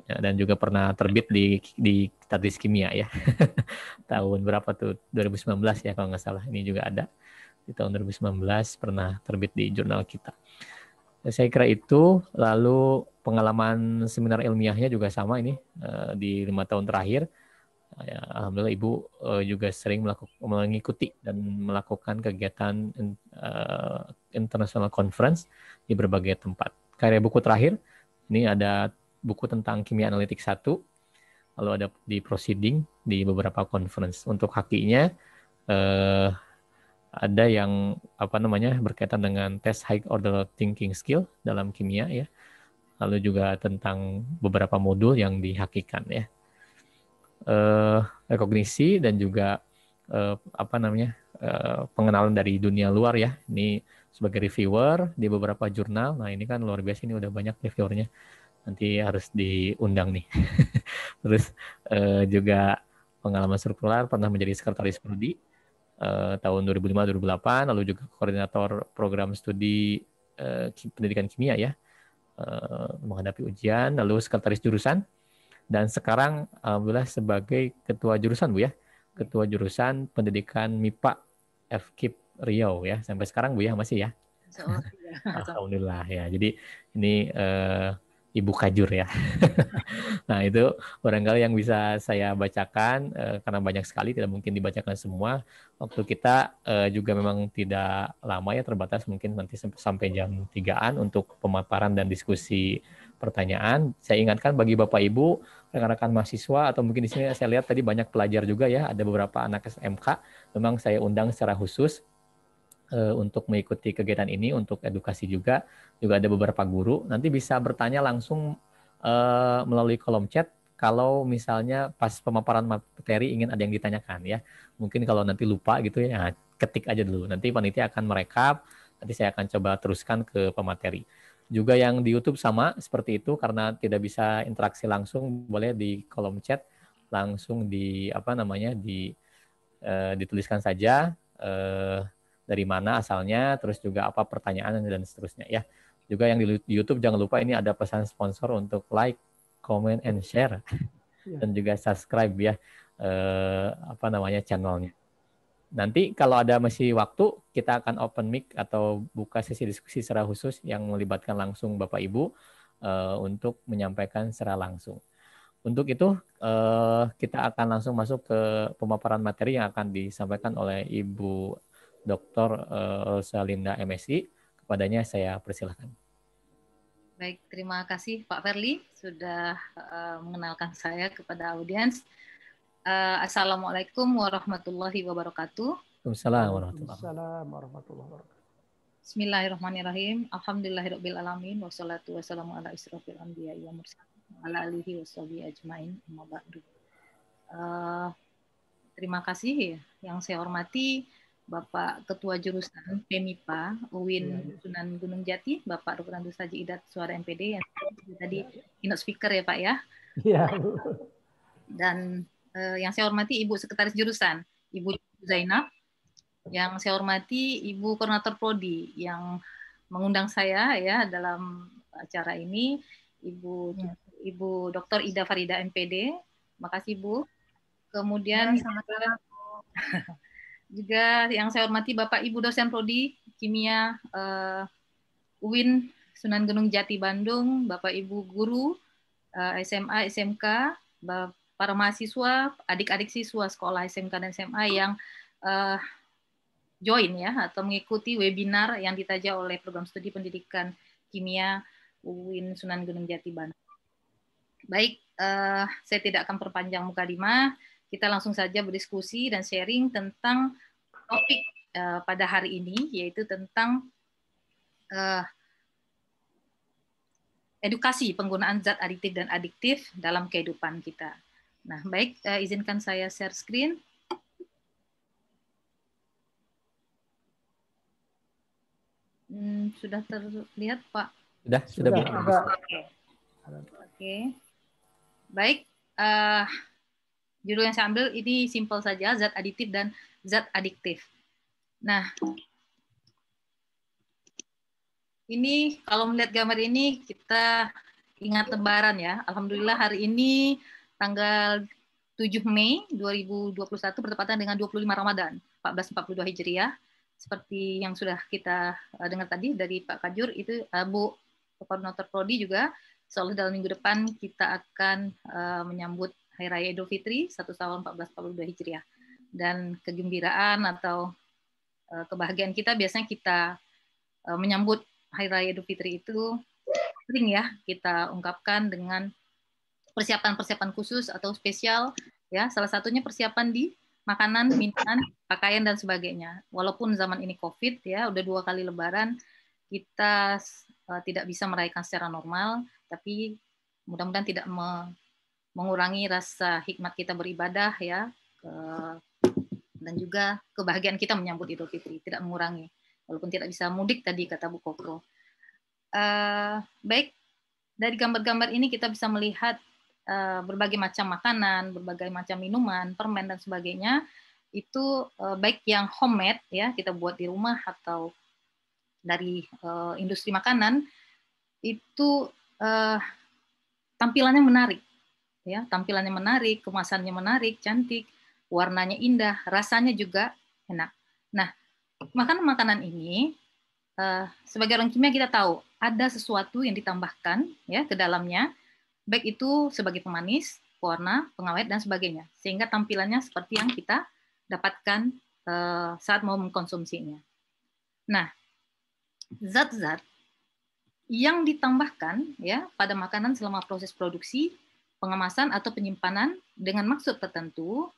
Dan juga pernah terbit di di Tadis Kimia ya. tahun berapa tuh? 2019 ya kalau nggak salah. Ini juga ada di tahun 2019 pernah terbit di jurnal kita. Saya kira itu lalu pengalaman seminar ilmiahnya juga sama ini uh, di lima tahun terakhir. Ya, Alhamdulillah Ibu uh, juga sering melakukan, mengikuti dan melakukan kegiatan uh, international conference di berbagai tempat. Karya buku terakhir ini ada buku tentang kimia analitik satu, lalu ada di proceeding di beberapa conference. Untuk hakinya ada yang apa namanya berkaitan dengan tes high order thinking skill dalam kimia ya. Lalu juga tentang beberapa modul yang dihakikan ya. Uh, rekognisi dan juga uh, apa namanya uh, pengenalan dari dunia luar ya. Ini sebagai reviewer di beberapa jurnal. Nah ini kan luar biasa ini udah banyak reviewernya. Nanti harus diundang nih. Terus uh, juga pengalaman struktural pernah menjadi sekretaris prodi uh, tahun 2005-2008, lalu juga koordinator program studi uh, pendidikan kimia ya, uh, menghadapi ujian, lalu sekretaris jurusan, dan sekarang alhamdulillah sebagai ketua jurusan Bu ya, ketua jurusan pendidikan MIPA FKIP Riau ya, sampai sekarang Bu ya masih ya. Alhamdulillah ya. Jadi ini uh, Ibu Kajur ya. nah itu barangkali yang bisa saya bacakan eh, karena banyak sekali tidak mungkin dibacakan semua. Waktu kita eh, juga memang tidak lama ya terbatas mungkin nanti sampai jam 3-an untuk pemaparan dan diskusi pertanyaan. Saya ingatkan bagi Bapak Ibu, rekan-rekan mahasiswa atau mungkin di sini saya lihat tadi banyak pelajar juga ya, ada beberapa anak SMK. Memang saya undang secara khusus uh, untuk mengikuti kegiatan ini untuk edukasi juga juga ada beberapa guru. Nanti bisa bertanya langsung uh, melalui kolom chat kalau misalnya pas pemaparan materi ingin ada yang ditanyakan ya. Mungkin kalau nanti lupa gitu ya ketik aja dulu. Nanti panitia akan merekap nanti saya akan coba teruskan ke pemateri. Juga yang di YouTube sama seperti itu karena tidak bisa interaksi langsung boleh di kolom chat langsung di apa namanya di uh, dituliskan saja uh, dari mana asalnya, terus juga apa pertanyaan dan seterusnya ya. Juga yang di YouTube jangan lupa ini ada pesan sponsor untuk like, comment, and share iya. dan juga subscribe ya eh, apa namanya channelnya. Nanti kalau ada masih waktu kita akan open mic atau buka sesi diskusi secara khusus yang melibatkan langsung Bapak Ibu eh, untuk menyampaikan secara langsung. Untuk itu eh, kita akan langsung masuk ke pemaparan materi yang akan disampaikan oleh Ibu Dr. Elsa Linda MSI. Kepadanya saya persilahkan. Baik, terima kasih Pak Ferli sudah uh, mengenalkan saya kepada audiens. Uh, Assalamualaikum warahmatullahi wabarakatuh. Waalaikumsalam warahmatullahi wabarakatuh. Bismillahirrahmanirrahim. Alhamdulillahirabbil alamin wassalatu wassalamu ala israfil anbiya wa mursalin ala alihi washabihi ajmain. Amma ba'du. Uh, terima kasih yang saya hormati Bapak Ketua Jurusan PEMIPA UIN ya, ya. Sunan Gunung Jati, Bapak Dr. Andus Haji Idat Suara MPD yang tadi keynote speaker ya Pak ya. Iya. Dan uh, yang saya hormati Ibu Sekretaris Jurusan, Ibu Zainab, yang saya hormati Ibu Koordinator Prodi yang mengundang saya ya dalam acara ini, Ibu ya. Ibu Dr. Ida Farida MPD. Makasih Bu. Kemudian ya, sama -sama. Juga yang saya hormati Bapak Ibu dosen prodi kimia uh, UIN Sunan Gunung Jati Bandung, Bapak Ibu guru uh, eh, SMA, SMK, para mahasiswa, adik-adik siswa sekolah SMK dan SMA yang uh, join ya atau mengikuti webinar yang ditajak oleh program studi pendidikan kimia UIN Sunan Gunung Jati Bandung. Baik, uh, saya tidak akan perpanjang muka lima. Kita langsung saja berdiskusi dan sharing tentang topik uh, pada hari ini, yaitu tentang uh, edukasi penggunaan zat aditif dan adiktif dalam kehidupan kita. Nah, baik, uh, izinkan saya share screen. Hmm, sudah terlihat, Pak? Sudah, sudah. sudah Oke. Okay. Okay. Baik, uh, judul yang saya ambil ini simpel saja, zat aditif dan zat adiktif. Nah, ini kalau melihat gambar ini kita ingat lebaran ya. Alhamdulillah hari ini tanggal 7 Mei 2021 bertepatan dengan 25 Ramadan 1442 Hijriah. Seperti yang sudah kita eh, dengar tadi dari Pak Kajur itu uh, Bu Koordinator Prodi juga Seolah dalam minggu depan kita akan uh, menyambut Hari Raya Idul Fitri satu tahun 1442 Hijriah. Dan kegembiraan atau uh, kebahagiaan kita biasanya kita uh, menyambut Hari Raya Idul Fitri itu sering ya kita ungkapkan dengan persiapan-persiapan khusus atau spesial ya salah satunya persiapan di makanan, minuman, pakaian dan sebagainya. Walaupun zaman ini Covid ya udah dua kali Lebaran kita uh, tidak bisa merayakan secara normal, tapi mudah-mudahan tidak mengurangi rasa hikmat kita beribadah ya dan juga kebahagiaan kita menyambut Idul Fitri tidak mengurangi walaupun tidak bisa mudik tadi kata Bu Kokro. Uh, baik dari gambar-gambar ini kita bisa melihat uh, berbagai macam makanan, berbagai macam minuman, permen dan sebagainya itu uh, baik yang homemade ya kita buat di rumah atau dari uh, industri makanan itu uh, tampilannya menarik, ya tampilannya menarik, kemasannya menarik, cantik, warnanya indah, rasanya juga enak. Nah, makanan-makanan ini uh, sebagai orang kimia kita tahu ada sesuatu yang ditambahkan ya ke dalamnya, baik itu sebagai pemanis, warna, pengawet dan sebagainya, sehingga tampilannya seperti yang kita dapatkan uh, saat mau mengkonsumsinya. Nah, zat-zat yang ditambahkan ya pada makanan selama proses produksi, pengemasan atau penyimpanan dengan maksud tertentu,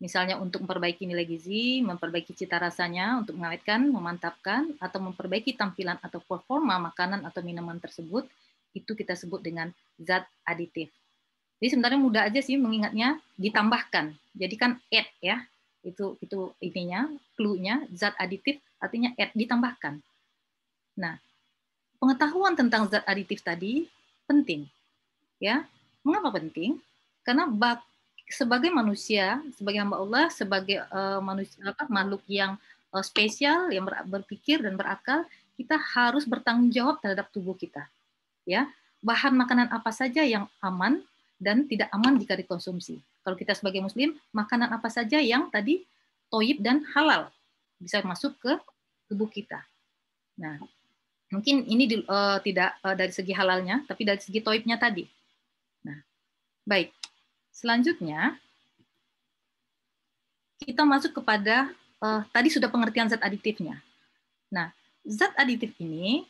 misalnya untuk memperbaiki nilai gizi, memperbaiki cita rasanya, untuk mengawetkan, memantapkan, atau memperbaiki tampilan atau performa makanan atau minuman tersebut, itu kita sebut dengan zat aditif. Jadi sebenarnya mudah aja sih mengingatnya ditambahkan. Jadi kan add ya, itu itu ininya, clue-nya zat aditif artinya add ditambahkan. Nah, pengetahuan tentang zat aditif tadi penting. Ya, mengapa penting? Karena bak, sebagai manusia, sebagai hamba Allah, sebagai uh, manusia apa, makhluk yang uh, spesial, yang ber, berpikir dan berakal, kita harus bertanggung jawab terhadap tubuh kita. Ya, bahan makanan apa saja yang aman dan tidak aman jika dikonsumsi. Kalau kita sebagai Muslim, makanan apa saja yang tadi toyib dan halal bisa masuk ke tubuh kita. Nah, Mungkin ini di, uh, tidak uh, dari segi halalnya, tapi dari segi toibnya tadi. Baik. Selanjutnya, kita masuk kepada uh, tadi sudah pengertian zat aditifnya. Nah, zat aditif ini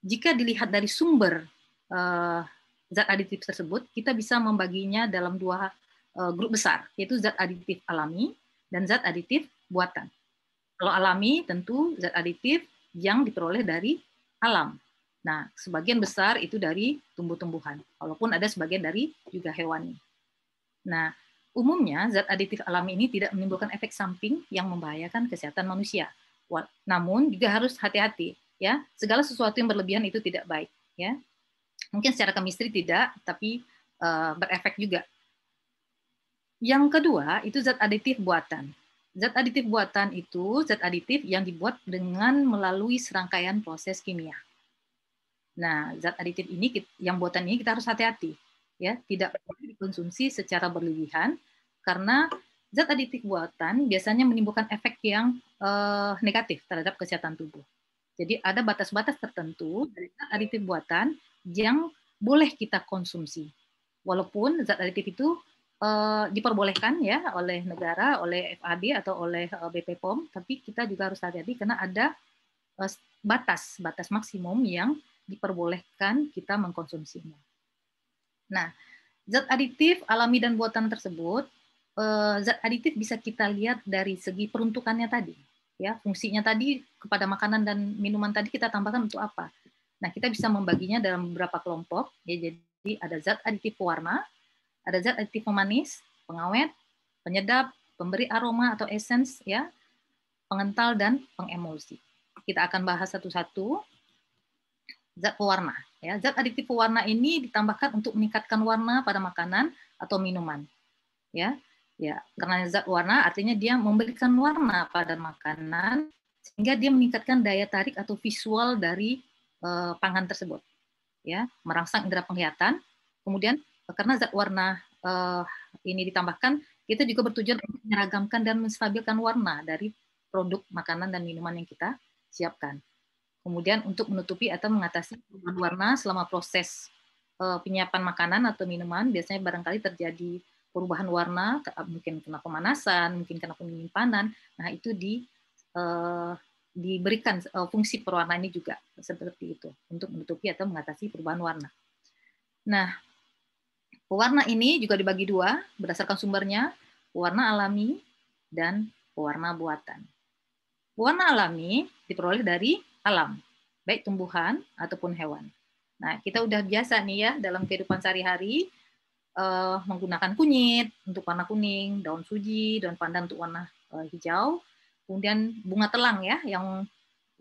jika dilihat dari sumber uh, zat aditif tersebut, kita bisa membaginya dalam dua uh, grup besar, yaitu zat aditif alami dan zat aditif buatan. Kalau alami tentu zat aditif yang diperoleh dari alam. Nah, sebagian besar itu dari tumbuh-tumbuhan, walaupun ada sebagian dari juga hewani. Nah, Umumnya, zat aditif alami ini tidak menimbulkan efek samping yang membahayakan kesehatan manusia. Namun juga harus hati-hati, ya. Segala sesuatu yang berlebihan itu tidak baik, ya. Mungkin secara kemistri tidak, tapi uh, berefek juga. Yang kedua itu zat aditif buatan. Zat aditif buatan itu zat aditif yang dibuat dengan melalui serangkaian proses kimia. Nah, zat aditif ini yang buatan ini kita harus hati-hati ya tidak boleh dikonsumsi secara berlebihan karena zat aditif buatan biasanya menimbulkan efek yang uh, negatif terhadap kesehatan tubuh. Jadi ada batas-batas tertentu dari zat aditif buatan yang boleh kita konsumsi. Walaupun zat aditif itu uh, diperbolehkan ya oleh negara, oleh FAD atau oleh eh, BP POM, tapi kita juga harus hati-hati karena ada uh, batas batas maksimum yang diperbolehkan kita mengkonsumsinya. Nah, zat aditif alami dan buatan tersebut, eh, zat aditif bisa kita lihat dari segi peruntukannya tadi. Ya, fungsinya tadi kepada makanan dan minuman tadi kita tambahkan untuk apa? Nah, kita bisa membaginya dalam beberapa kelompok. Ya, jadi ada zat aditif pewarna, ada zat aditif pemanis, pengawet, penyedap, pemberi aroma atau essence, ya, pengental dan pengemulsi. Kita akan bahas satu-satu zat pewarna. Ya, zat aditif pewarna ini ditambahkan untuk meningkatkan warna pada makanan atau minuman. Ya, ya, karena zat warna artinya dia memberikan warna pada makanan sehingga dia meningkatkan daya tarik atau visual dari uh, pangan tersebut. Ya, merangsang indera penglihatan. Kemudian karena zat warna uh, ini ditambahkan, kita juga bertujuan untuk menyeragamkan dan menstabilkan warna dari produk makanan dan minuman yang kita siapkan. Kemudian untuk menutupi atau mengatasi perubahan warna selama proses uh, penyiapan makanan atau minuman, biasanya barangkali terjadi perubahan warna, mungkin kena pemanasan, mungkin kena penyimpanan. Nah itu di uh, diberikan uh, fungsi perwarna ini juga seperti itu untuk menutupi atau mengatasi perubahan warna. Nah, pewarna ini juga dibagi dua berdasarkan sumbernya, pewarna alami dan pewarna buatan. Pewarna alami diperoleh dari alam, baik tumbuhan ataupun hewan. Nah, kita udah biasa nih ya dalam kehidupan sehari-hari uh, menggunakan kunyit untuk warna kuning, daun suji, daun pandan untuk warna uh, hijau, kemudian bunga telang ya yang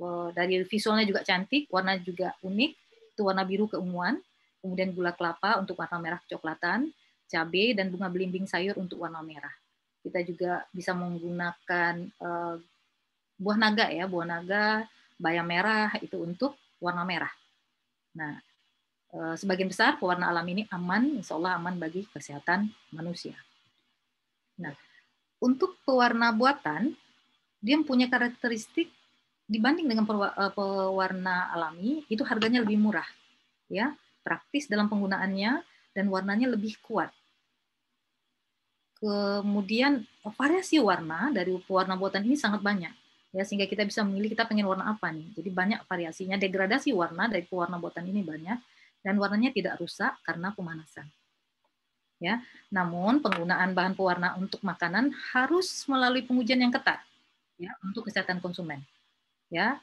uh, dari visualnya juga cantik, warna juga unik, itu warna biru keunguan, kemudian gula kelapa untuk warna merah kecoklatan, cabai dan bunga belimbing sayur untuk warna merah. Kita juga bisa menggunakan buah naga ya, buah naga bayam merah itu untuk warna merah. Nah, eh, sebagian besar pewarna alam ini aman, insya Allah aman bagi kesehatan manusia. Nah, untuk pewarna buatan, dia punya karakteristik dibanding dengan eh, pewarna alami, itu harganya lebih murah. ya Praktis dalam penggunaannya, dan warnanya lebih kuat. Kemudian variasi warna dari pewarna buatan ini sangat banyak ya sehingga kita bisa memilih kita pengen warna apa nih. Jadi banyak variasinya, degradasi warna dari pewarna buatan ini banyak dan warnanya tidak rusak karena pemanasan. Ya, namun penggunaan bahan pewarna untuk makanan harus melalui pengujian yang ketat ya untuk kesehatan konsumen. Ya.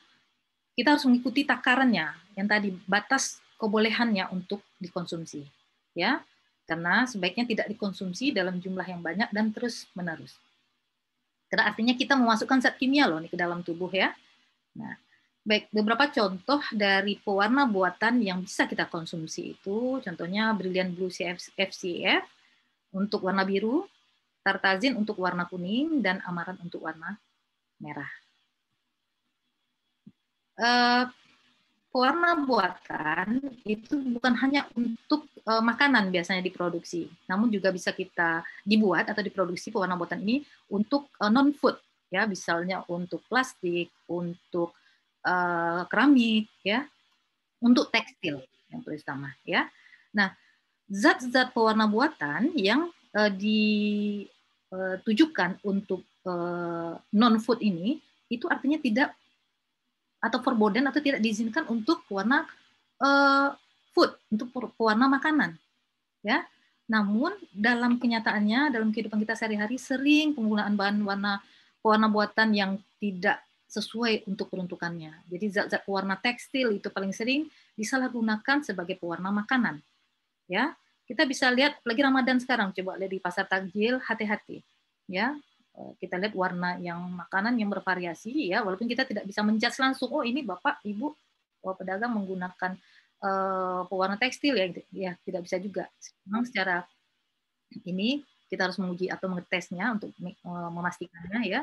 Kita harus mengikuti takarannya yang tadi batas kebolehannya untuk dikonsumsi. Ya. Karena sebaiknya tidak dikonsumsi dalam jumlah yang banyak dan terus-menerus. Karena artinya kita memasukkan zat kimia loh nih ke dalam tubuh ya. Nah, baik beberapa contoh dari pewarna buatan yang bisa kita konsumsi itu contohnya Brilliant Blue FCF untuk warna biru, Tartazin untuk warna kuning dan Amaran untuk warna merah. Uh, pewarna buatan itu bukan hanya untuk uh, makanan biasanya diproduksi, namun juga bisa kita dibuat atau diproduksi pewarna buatan ini untuk uh, non food ya, misalnya untuk plastik, untuk uh, keramik ya, untuk tekstil yang terutama ya. Nah, zat-zat pewarna buatan yang uh, ditujukan untuk uh, non food ini itu artinya tidak atau forbidden atau tidak diizinkan untuk warna uh, food, untuk pewarna makanan. Ya. Namun dalam kenyataannya dalam kehidupan kita sehari-hari sering penggunaan bahan warna pewarna buatan yang tidak sesuai untuk peruntukannya. Jadi zat-zat pewarna tekstil itu paling sering disalahgunakan sebagai pewarna makanan. Ya. kita bisa lihat lagi Ramadan sekarang coba lihat di pasar takjil hati-hati ya eh, kita lihat warna yang makanan yang bervariasi ya walaupun kita tidak bisa menjudge langsung oh ini bapak ibu oh, pedagang menggunakan uh, pewarna tekstil ya gitu. ya tidak bisa juga memang secara ini kita harus menguji atau mengetesnya untuk uh, memastikannya ya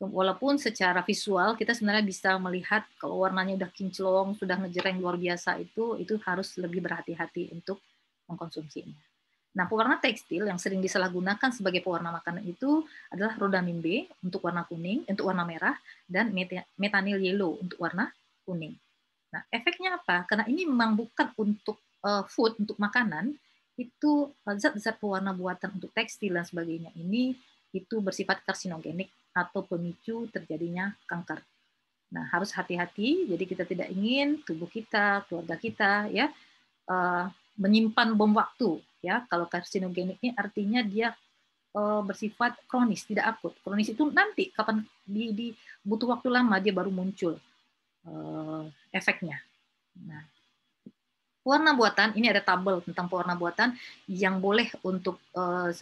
walaupun secara visual kita sebenarnya bisa melihat kalau warnanya udah kinclong sudah ngejreng luar biasa itu itu harus lebih berhati-hati untuk mengkonsumsinya. Nah, pewarna tekstil yang sering disalahgunakan sebagai pewarna makanan itu adalah rodamin B untuk warna kuning, untuk warna merah, dan metanil yellow untuk warna kuning. Nah, efeknya apa? Karena ini memang bukan untuk uh, food, untuk makanan, itu zat-zat pewarna buatan untuk tekstil dan sebagainya ini itu bersifat karsinogenik atau pemicu terjadinya kanker. Nah, harus hati-hati. Jadi kita tidak ingin tubuh kita, keluarga kita, ya uh, menyimpan bom waktu ya. Kalau karsinogenik ini artinya dia uh, bersifat kronis tidak akut. Kronis itu nanti kapan di, di butuh waktu lama dia baru muncul uh, efeknya. Nah pewarna buatan ini ada tabel tentang pewarna buatan yang boleh untuk uh,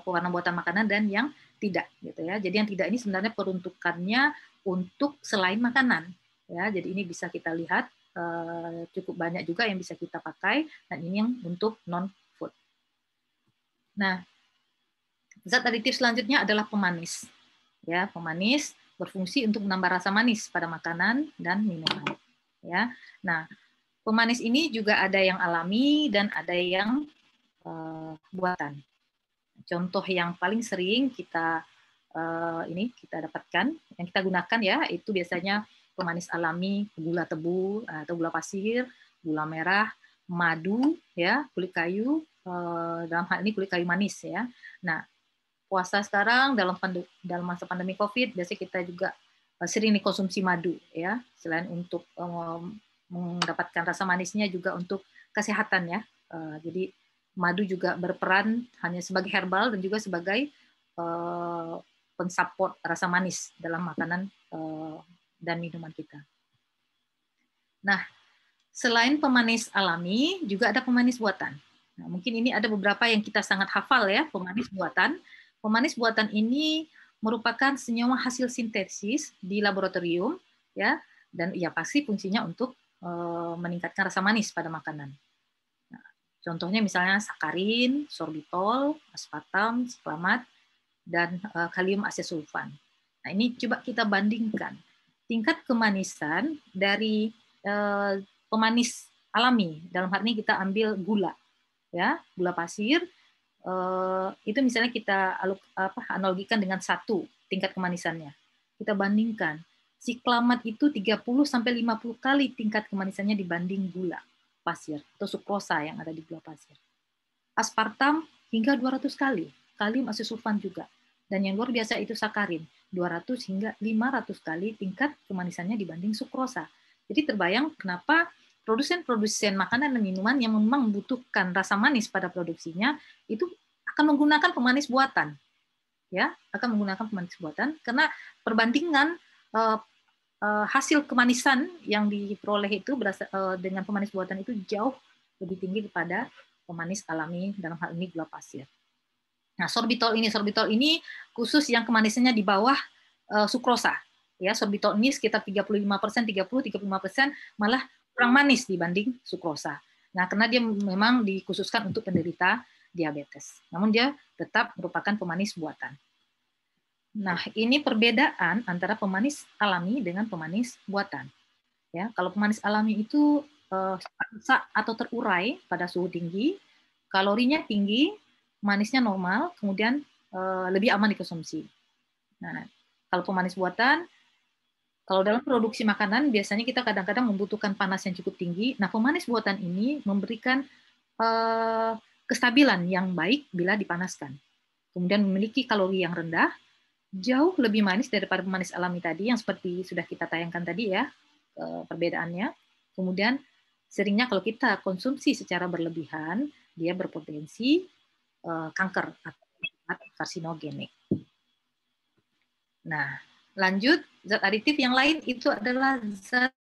pewarna buatan makanan dan yang tidak gitu ya. Jadi yang tidak ini sebenarnya peruntukannya untuk selain makanan ya. Jadi ini bisa kita lihat Eh, cukup banyak juga yang bisa kita pakai. Dan ini yang untuk non. Nah, zat aditif selanjutnya adalah pemanis. Ya, pemanis berfungsi untuk menambah rasa manis pada makanan dan minuman. Ya. Nah, pemanis ini juga ada yang alami dan ada yang uh, buatan. Contoh yang paling sering kita uh, ini kita dapatkan, yang kita gunakan ya, itu biasanya pemanis alami, gula tebu atau gula pasir, gula merah, madu, ya, kulit kayu, dalam hal ini kulit kayu manis ya. Nah, puasa sekarang dalam dalam masa pandemi Covid biasanya kita juga eh, sering dikonsumsi madu ya, selain untuk mendapatkan rasa manisnya juga untuk kesehatan ya. Jadi madu juga berperan hanya sebagai herbal dan juga sebagai pensupport rasa manis dalam makanan dan minuman kita. Nah, selain pemanis alami, juga ada pemanis buatan. Nah, mungkin ini ada beberapa yang kita sangat hafal ya, pemanis buatan. Pemanis buatan ini merupakan senyawa hasil sintesis di laboratorium, ya, dan ya pasti fungsinya untuk e, meningkatkan rasa manis pada makanan. Nah, contohnya misalnya sakarin, sorbitol, aspartam, siklamat, dan e, kalium asesulfan. Nah, ini coba kita bandingkan tingkat kemanisan dari eh, pemanis alami. Dalam hal ini kita ambil gula, ya gula pasir. Eh, itu misalnya kita apa, analogikan dengan satu tingkat kemanisannya. Kita bandingkan. Siklamat itu 30 sampai 50 kali tingkat kemanisannya dibanding gula pasir atau sukrosa yang ada di gula pasir. Aspartam hingga 200 kali, kalium asesulfan juga. Dan yang luar biasa itu sakarin, 200 hingga 500 kali tingkat kemanisannya dibanding sukrosa. Jadi terbayang kenapa produsen-produsen makanan dan minuman yang memang membutuhkan rasa manis pada produksinya itu akan menggunakan pemanis buatan. Ya, akan menggunakan pemanis buatan karena perbandingan uh, uh, hasil kemanisan yang diperoleh itu berasa, uh, dengan pemanis buatan itu jauh lebih tinggi daripada pemanis alami dalam hal ini gula pasir. Nah, sorbitol ini, sorbitol ini khusus yang kemanisannya di bawah sukrosa. Ya, sorbitol ini sekitar 35 persen, 30, 35 persen malah kurang manis dibanding sukrosa. Nah, karena dia memang dikhususkan untuk penderita diabetes. Namun dia tetap merupakan pemanis buatan. Nah, ini perbedaan antara pemanis alami dengan pemanis buatan. Ya, kalau pemanis alami itu uh, atau terurai pada suhu tinggi, kalorinya tinggi, manisnya normal, kemudian uh, lebih aman dikonsumsi. Nah, kalau pemanis buatan, kalau dalam produksi makanan biasanya kita kadang-kadang membutuhkan panas yang cukup tinggi. Nah, pemanis buatan ini memberikan uh, kestabilan yang baik bila dipanaskan. Kemudian memiliki kalori yang rendah, jauh lebih manis daripada pemanis alami tadi yang seperti sudah kita tayangkan tadi ya uh, perbedaannya. Kemudian seringnya kalau kita konsumsi secara berlebihan, dia berpotensi Eh, kanker atau karsinogenik. Nah, lanjut zat aditif yang lain itu adalah zat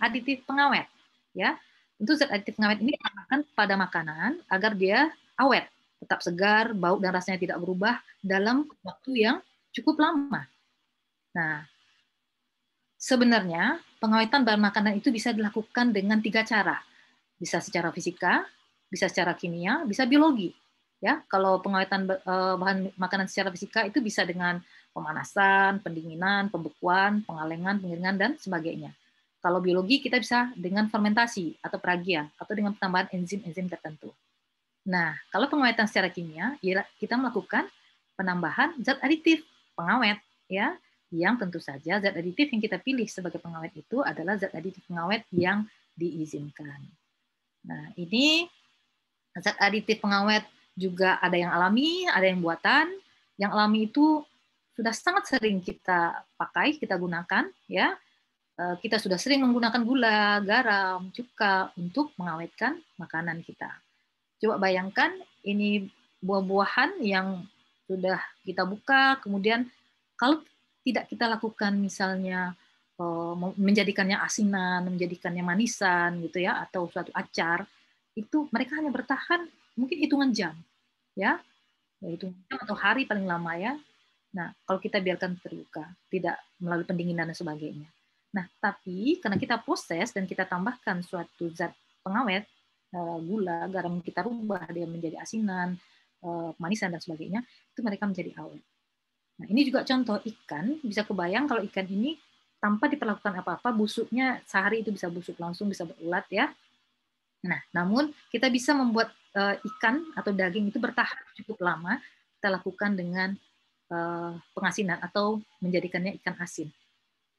aditif pengawet. Ya, Untuk zat aditif pengawet ini ditambahkan pada makanan agar dia awet, tetap segar, bau dan rasanya tidak berubah dalam waktu yang cukup lama. Nah, sebenarnya pengawetan bahan makanan itu bisa dilakukan dengan tiga cara. Bisa secara fisika, bisa secara kimia, bisa biologi. Ya, kalau pengawetan eh, bahan makanan secara fisika itu bisa dengan pemanasan, pendinginan, pembekuan, pengalengan, pengeringan dan sebagainya. Kalau biologi kita bisa dengan fermentasi atau peragian atau dengan penambahan enzim-enzim tertentu. Nah, kalau pengawetan secara kimia, ya kita melakukan penambahan zat aditif pengawet ya yang tentu saja zat aditif yang kita pilih sebagai pengawet itu adalah zat aditif pengawet yang diizinkan. Nah, ini zat aditif pengawet juga ada yang alami, ada yang buatan. Yang alami itu sudah sangat sering kita pakai, kita gunakan, ya. Eh, kita sudah sering menggunakan gula, garam, cuka untuk mengawetkan makanan kita. Coba bayangkan ini buah-buahan yang sudah kita buka, kemudian kalau tidak kita lakukan misalnya eh, menjadikannya asinan, menjadikannya manisan gitu ya atau suatu acar, itu mereka hanya bertahan mungkin hitungan jam ya, ya hitungan jam atau hari paling lama ya. Nah, kalau kita biarkan terbuka, tidak melalui pendinginan dan sebagainya. Nah, tapi karena kita proses dan kita tambahkan suatu zat pengawet, eh, gula, garam kita rubah dia menjadi asinan, eh, manisan dan sebagainya, itu mereka menjadi awet. Nah, ini juga contoh ikan, bisa kebayang kalau ikan ini tanpa diperlakukan apa-apa, busuknya sehari itu bisa busuk langsung, bisa berulat ya. Nah, namun kita bisa membuat uh, ikan atau daging itu bertahan cukup lama, kita lakukan dengan pengasinan atau menjadikannya ikan asin.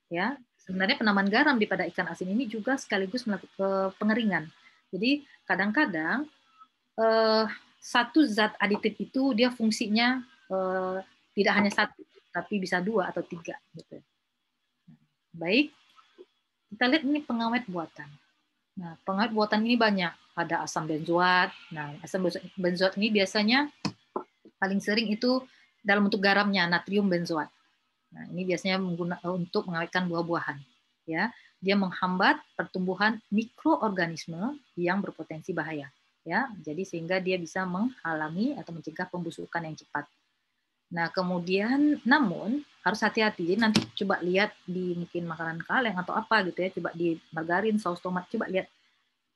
Ya, sebenarnya penambahan garam di pada ikan asin ini juga sekaligus melakukan uh, pengeringan. Jadi kadang-kadang uh, satu zat aditif itu dia fungsinya tidak hanya satu, tapi bisa dua atau tiga. Gitu. Baik, kita lihat ini pengawet buatan. Nah, pengawet buatan ini banyak. Ada asam benzoat. Nah, asam benzoat ini biasanya paling sering itu dalam bentuk garamnya natrium benzoat. Nah, ini biasanya menggunakan untuk mengawetkan buah-buahan. Ya, dia menghambat pertumbuhan mikroorganisme yang berpotensi bahaya. Ya, jadi sehingga dia bisa menghalangi atau mencegah pembusukan yang cepat. Nah, kemudian namun harus hati-hati. Nanti coba lihat di mungkin makanan kaleng atau apa gitu ya, coba di margarin, saus tomat, coba lihat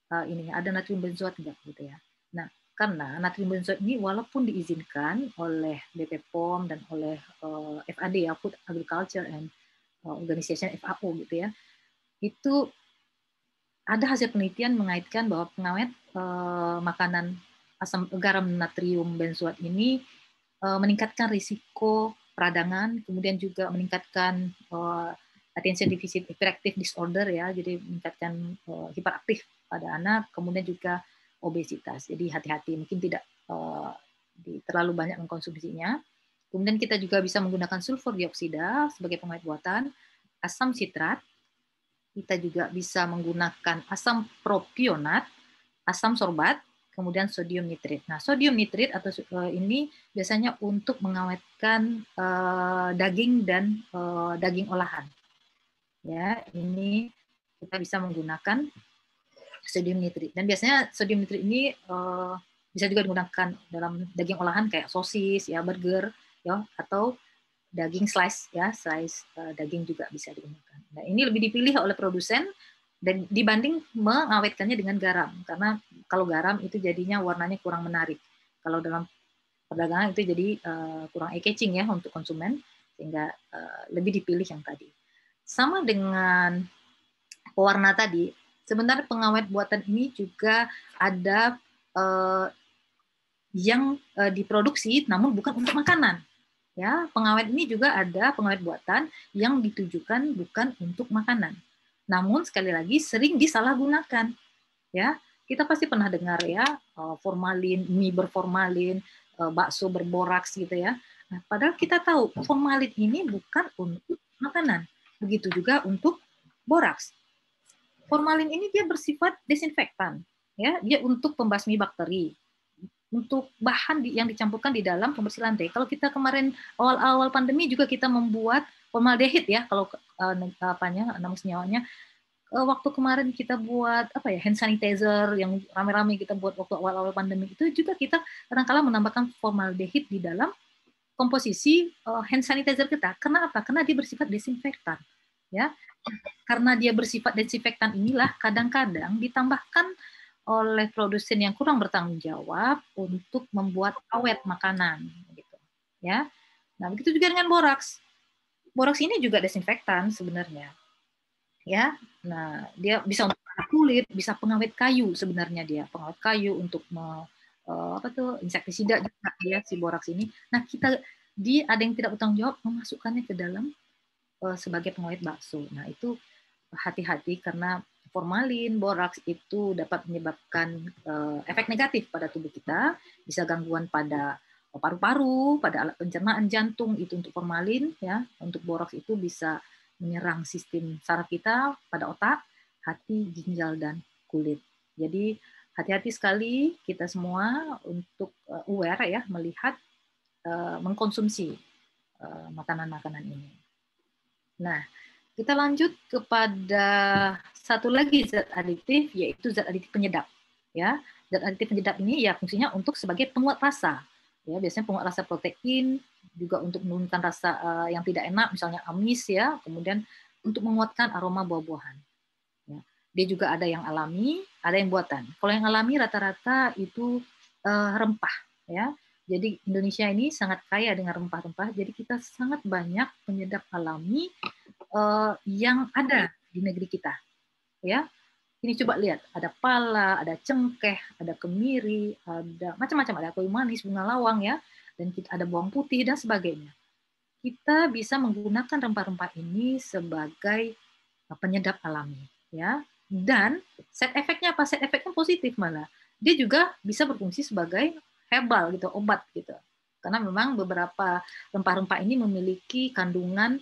uh, ini ada natrium benzoat enggak gitu ya. Nah, karena natrium benzoat ini walaupun diizinkan oleh BP POM dan oleh uh, eh, FAD ya, Food Agriculture and uh, Organization FAO gitu ya. Itu ada hasil penelitian mengaitkan bahwa pengawet uh, makanan asam garam natrium benzoat ini Eh, meningkatkan risiko peradangan, kemudian juga meningkatkan attention deficit hyperactive disorder ya, jadi meningkatkan hiperaktif pada anak, kemudian juga obesitas. Jadi hati-hati, mungkin tidak uh, terlalu banyak mengkonsumsinya. Kemudian kita juga bisa menggunakan sulfur dioksida sebagai pengawet buatan, asam sitrat, kita juga bisa menggunakan asam propionat, asam sorbat, kemudian sodium nitrit. Nah, sodium nitrit atau uh, ini biasanya untuk mengawetkan uh, daging dan uh, daging olahan. Ya, ini kita bisa menggunakan sodium nitrit. Dan biasanya sodium nitrit ini uh, bisa juga digunakan dalam daging olahan kayak sosis, ya, burger, ya, atau daging slice, ya, slice uh, daging juga bisa digunakan. Nah, ini lebih dipilih oleh produsen dan dibanding mengawetkannya dengan garam karena kalau garam itu jadinya warnanya kurang menarik kalau dalam perdagangan itu jadi uh, kurang eye catching ya untuk konsumen sehingga uh, lebih dipilih yang tadi sama dengan pewarna tadi sebenarnya pengawet buatan ini juga ada uh, yang uh, diproduksi namun bukan untuk makanan ya pengawet ini juga ada pengawet buatan yang ditujukan bukan untuk makanan namun sekali lagi sering disalahgunakan. Ya, kita pasti pernah dengar ya eh, formalin, mie berformalin, eh, bakso berboraks gitu ya. Nah, padahal kita tahu formalin ini bukan untuk makanan. Begitu juga untuk boraks. Formalin ini dia bersifat desinfektan, ya, dia untuk pembasmi bakteri, untuk bahan yang dicampurkan di dalam pembersih lantai. Kalau kita kemarin awal-awal pandemi juga kita membuat formaldehid ya kalau uh, apanya nama senyawanya uh, waktu kemarin kita buat apa ya hand sanitizer yang rame-rame kita buat waktu awal-awal pandemi itu juga kita kadang-kala menambahkan formaldehid di dalam komposisi uh, hand sanitizer kita. Karena apa? Karena dia bersifat desinfektan. Ya, karena dia bersifat desinfektan inilah kadang-kadang ditambahkan oleh produsen yang kurang bertanggung jawab untuk membuat awet makanan, gitu. Ya, nah begitu juga dengan boraks. Boraks ini juga desinfektan sebenarnya ya. Nah, dia bisa untuk kulit, bisa pengawet kayu sebenarnya dia, pengawet kayu untuk me, uh, apa tuh insektisida juga ya si boraks ini. Nah, kita di ada yang tidak bertanggung jawab memasukkannya ke dalam sebagai pengawet bakso. Nah, itu hati-hati karena formalin, boraks itu dapat menyebabkan uh, efek negatif pada tubuh kita, bisa gangguan pada paru-paru, pada alat pencernaan jantung itu untuk formalin ya, untuk boraks itu bisa menyerang sistem saraf kita pada otak, hati, ginjal, dan kulit. Jadi hati-hati sekali kita semua untuk aware ya melihat mengkonsumsi makanan-makanan ini. Nah, kita lanjut kepada satu lagi zat adiktif yaitu zat adiktif penyedap. Ya, zat adiktif penyedap ini ya fungsinya untuk sebagai penguat rasa. Ya, biasanya penguat rasa protein, juga untuk menurunkan rasa uh, yang tidak enak, misalnya amis ya, kemudian untuk menguatkan aroma buah-buahan. Ya. Dia juga ada yang alami, ada yang buatan. Kalau yang alami rata-rata itu uh, rempah ya. Jadi Indonesia ini sangat kaya dengan rempah-rempah. Jadi kita sangat banyak penyedap alami uh, yang ada di negeri kita. Ya, ini coba lihat, ada pala, ada cengkeh, ada kemiri, ada macam-macam, ada kayu manis, bunga lawang ya dan kita ada bawang putih dan sebagainya. Kita bisa menggunakan rempah-rempah ini sebagai uh, penyedap alami, ya. Dan set efeknya apa? Set efeknya positif malah. Dia juga bisa berfungsi sebagai herbal gitu, obat gitu. Karena memang beberapa rempah-rempah ini memiliki kandungan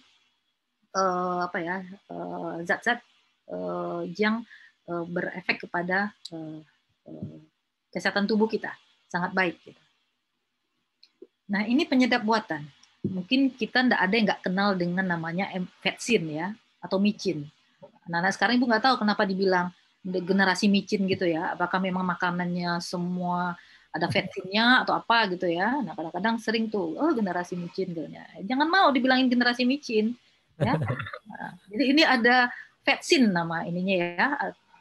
uh, apa ya uh, zat-zat uh, yang uh, berefek kepada uh, uh, kesehatan tubuh kita sangat baik gitu. Nah, ini penyedap buatan. Mungkin kita tidak ada yang nggak kenal dengan namanya vetsin ya, atau micin. Nah, nah sekarang Ibu nggak tahu kenapa dibilang generasi micin gitu ya. Apakah memang makanannya semua ada vetsinnya atau apa gitu ya. Nah, kadang-kadang sering tuh, oh generasi micin gitu ya. Jangan mau dibilangin generasi micin. Ya. Nah, jadi ini ada vetsin nama ininya ya,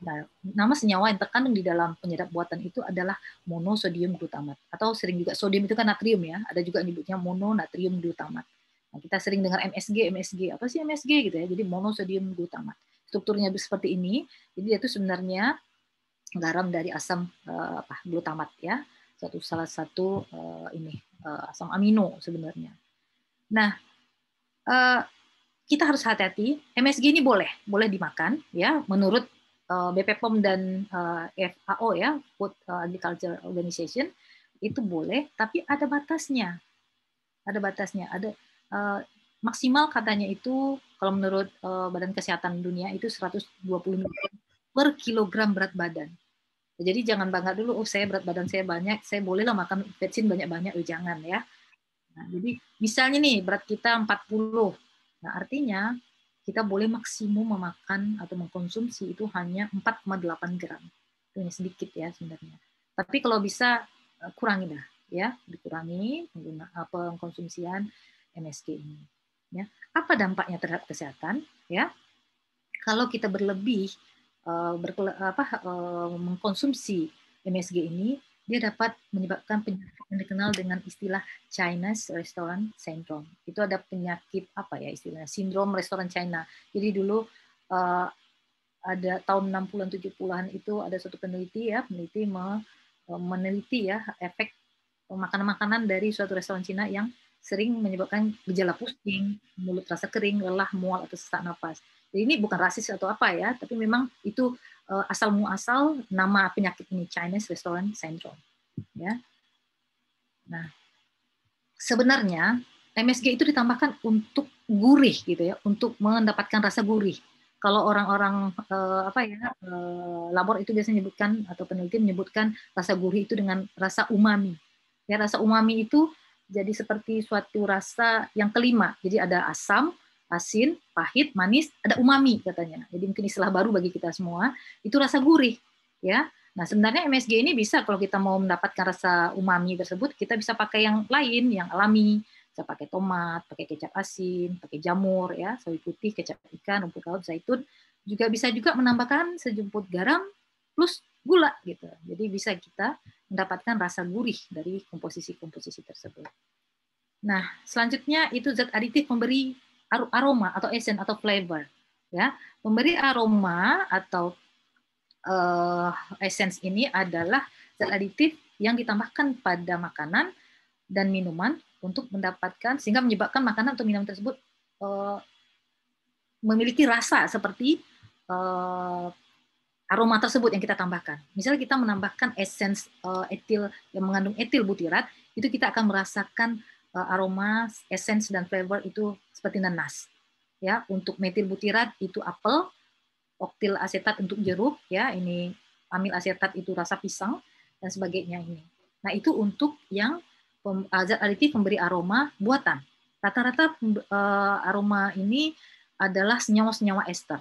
Nah, nama senyawa yang terkandung di dalam penyedap buatan itu adalah monosodium glutamat atau sering juga sodium itu kan natrium ya, ada juga yang disebutnya mononatrium glutamat. Nah, kita sering dengar MSG, MSG apa sih MSG gitu ya? Jadi monosodium glutamat. Strukturnya seperti ini. Jadi itu sebenarnya garam dari asam uh, apa glutamat ya, satu salah satu uh, ini uh, asam amino sebenarnya. Nah, uh, kita harus hati-hati. MSG ini boleh, boleh dimakan ya, menurut BPOM dan FAO ya, Food Agriculture Organization itu boleh, tapi ada batasnya. Ada batasnya. Ada uh, maksimal katanya itu kalau menurut uh, Badan Kesehatan Dunia itu 120 mg per kilogram berat badan. Jadi jangan bangga dulu, oh saya berat badan saya banyak, saya bolehlah makan vetsin banyak-banyak, oh jangan ya. Nah, jadi misalnya nih berat kita 40, nah artinya kita boleh maksimum memakan atau mengkonsumsi itu hanya 4,8 gram. Itu hanya sedikit ya sebenarnya. Tapi kalau bisa eh, kurangi dah ya, dikurangi penggunaan pengkonsumsian MSG ini. Ya. Apa dampaknya terhadap kesehatan? Ya, kalau kita berlebih apa, uh, mengkonsumsi MSG ini, dia dapat menyebabkan penyakit yang dikenal dengan istilah Chinese Restaurant Syndrome. Itu ada penyakit apa ya istilahnya? Sindrom restoran China. Jadi dulu uh, ada tahun 60-an 70-an itu ada satu peneliti ya, peneliti me, eh, meneliti ya efek makanan-makanan dari suatu restoran Cina yang sering menyebabkan gejala pusing, mulut rasa kering, lelah, mual atau sesak napas. Ini bukan rasis atau apa ya, tapi memang itu uh, asal muasal nama penyakit ini Chinese Restaurant Syndrome. Ya. Nah, sebenarnya MSG itu ditambahkan untuk gurih gitu ya, untuk mendapatkan rasa gurih. Kalau orang-orang uh, apa ya uh, labor itu biasanya menyebutkan atau peneliti menyebutkan rasa gurih itu dengan rasa umami. Ya, rasa umami itu jadi seperti suatu rasa yang kelima. Jadi ada asam, asin, pahit, manis, ada umami katanya. Jadi mungkin istilah baru bagi kita semua, itu rasa gurih, ya. Nah, sebenarnya MSG ini bisa kalau kita mau mendapatkan rasa umami tersebut, kita bisa pakai yang lain, yang alami, bisa pakai tomat, pakai kecap asin, pakai jamur, ya, sawi putih, kecap ikan, rumput laut, zaitun. Juga bisa juga menambahkan sejumput garam plus gula gitu. Jadi bisa kita mendapatkan rasa gurih dari komposisi-komposisi tersebut. Nah, selanjutnya itu zat aditif memberi aroma atau essence atau flavor, ya. Memberi aroma atau uh, essence ini adalah zat aditif yang ditambahkan pada makanan dan minuman untuk mendapatkan sehingga menyebabkan makanan atau minuman tersebut uh, memiliki rasa seperti uh, aroma tersebut yang kita tambahkan. Misalnya kita menambahkan essence uh, etil yang mengandung etil butirat, itu kita akan merasakan aroma, essence dan flavor itu seperti nanas. Ya, untuk metil butirat itu apel, oktil asetat untuk jeruk, ya ini amil asetat itu rasa pisang dan sebagainya ini. Nah itu untuk yang zat aditif memberi aroma buatan. Rata-rata uh, aroma ini adalah senyawa-senyawa ester.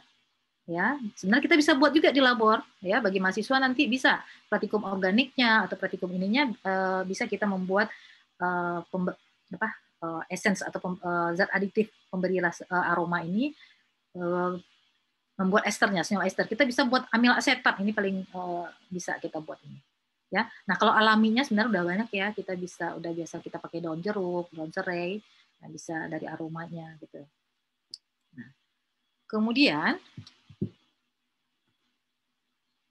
Ya, sebenarnya kita bisa buat juga di labor. Ya, bagi mahasiswa nanti bisa praktikum organiknya atau praktikum ininya bisa kita membuat apa uh, essence atau uh, zat aditif pemberi rasa, uh, aroma ini membuat esternya, senyawa ester. Kita bisa buat amil asetat, ini paling bisa kita buat ini. Ya, nah kalau alaminya sebenarnya udah banyak ya. Kita bisa, udah biasa kita pakai daun jeruk, daun serai, nah bisa dari aromanya gitu. Nah, kemudian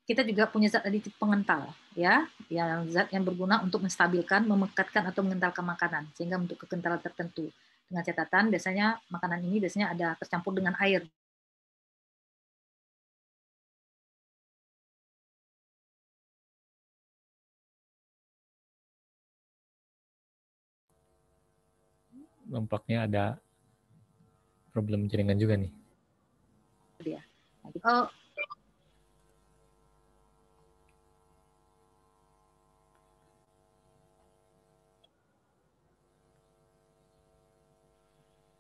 kita juga punya zat aditif pengental ya yang zat yang berguna untuk menstabilkan memekatkan atau mengentalkan makanan sehingga untuk kekentalan tertentu dengan catatan biasanya makanan ini biasanya ada tercampur dengan air nampaknya ada problem jaringan juga nih. Ya. Oh.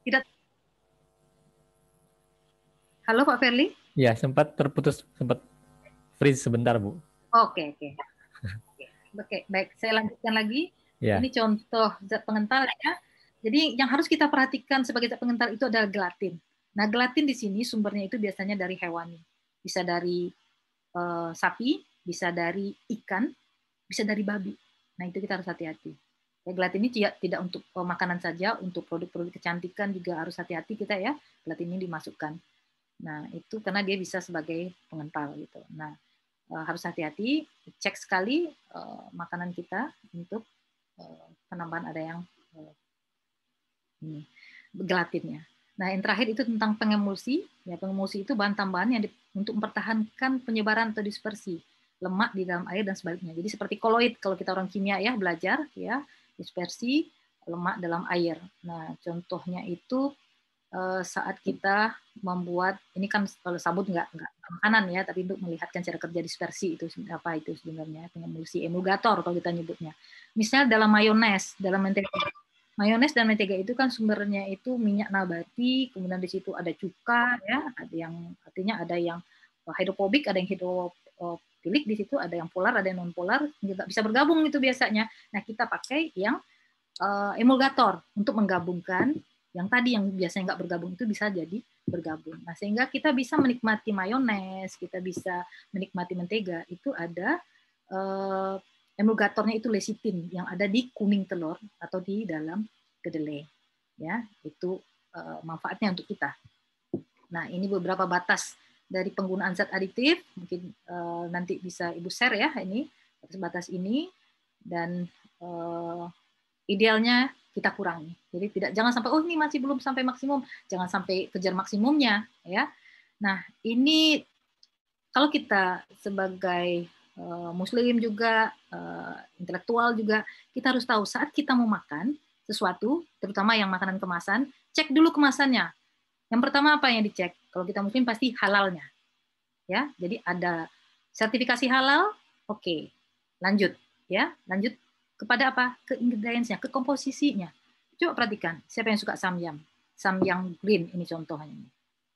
Tidak. Halo Pak Ferli? Ya, sempat terputus, sempat freeze sebentar, Bu. Oke, oke. Oke, baik. Saya lanjutkan lagi. Ya. Ini contoh zat pengental ya jadi yang harus kita perhatikan sebagai zat pengental itu adalah gelatin. Nah, gelatin di sini sumbernya itu biasanya dari hewani. Bisa dari uh, sapi, bisa dari ikan, bisa dari babi. Nah, itu kita harus hati-hati. Ya, gelatin ini tidak, untuk uh, makanan saja, untuk produk-produk kecantikan juga harus hati-hati kita ya. Gelatin ini dimasukkan. Nah, itu karena dia bisa sebagai pengental gitu. Nah, uh, harus hati-hati, cek sekali uh, makanan kita untuk penambahan ada yang ini gelatinnya. Nah, yang terakhir itu tentang pengemulsi. Ya, pengemulsi itu bahan tambahan yang untuk mempertahankan penyebaran atau dispersi lemak di dalam air dan sebaliknya. Jadi seperti koloid kalau kita orang kimia ya belajar ya dispersi lemak dalam air. Nah, contohnya itu eh, saat kita membuat ini kan kalau sabut nggak nggak makanan ya, tapi untuk melihatkan cara kerja dispersi itu apa itu sebenarnya pengemulsi emulgator kalau kita nyebutnya. Misalnya dalam mayones, dalam mentega Mayones dan mentega itu kan sumbernya itu minyak nabati, kemudian di situ ada cuka ya, ada yang artinya ada yang hidrofobik, ada yang hidrofilik di situ, ada yang polar, ada yang non polar, kita bisa bergabung itu biasanya. Nah, kita pakai yang uh, emulgator untuk menggabungkan yang tadi yang biasanya nggak bergabung itu bisa jadi bergabung. Nah, sehingga kita bisa menikmati mayones, kita bisa menikmati mentega itu ada uh, emulgatornya itu lecitin yang ada di kuning telur atau di dalam kedelai. Ya, itu uh, manfaatnya untuk kita. Nah, ini beberapa batas dari penggunaan zat aditif. Mungkin uh, nanti bisa Ibu share ya ini batas-batas ini dan uh, idealnya kita kurangi. Jadi tidak jangan sampai oh ini masih belum sampai maksimum, jangan sampai kejar maksimumnya ya. Nah, ini kalau kita sebagai Eh, muslim juga, uh, intelektual juga, kita harus tahu saat kita mau makan sesuatu, terutama yang makanan kemasan, cek dulu kemasannya. Yang pertama apa yang dicek? Kalau kita muslim pasti halalnya. Ya, jadi ada sertifikasi halal, oke. Lanjut, ya. Lanjut kepada apa? Ke ingredientsnya, ke komposisinya. Coba perhatikan, siapa yang suka samyam? Samyang Green ini contohnya.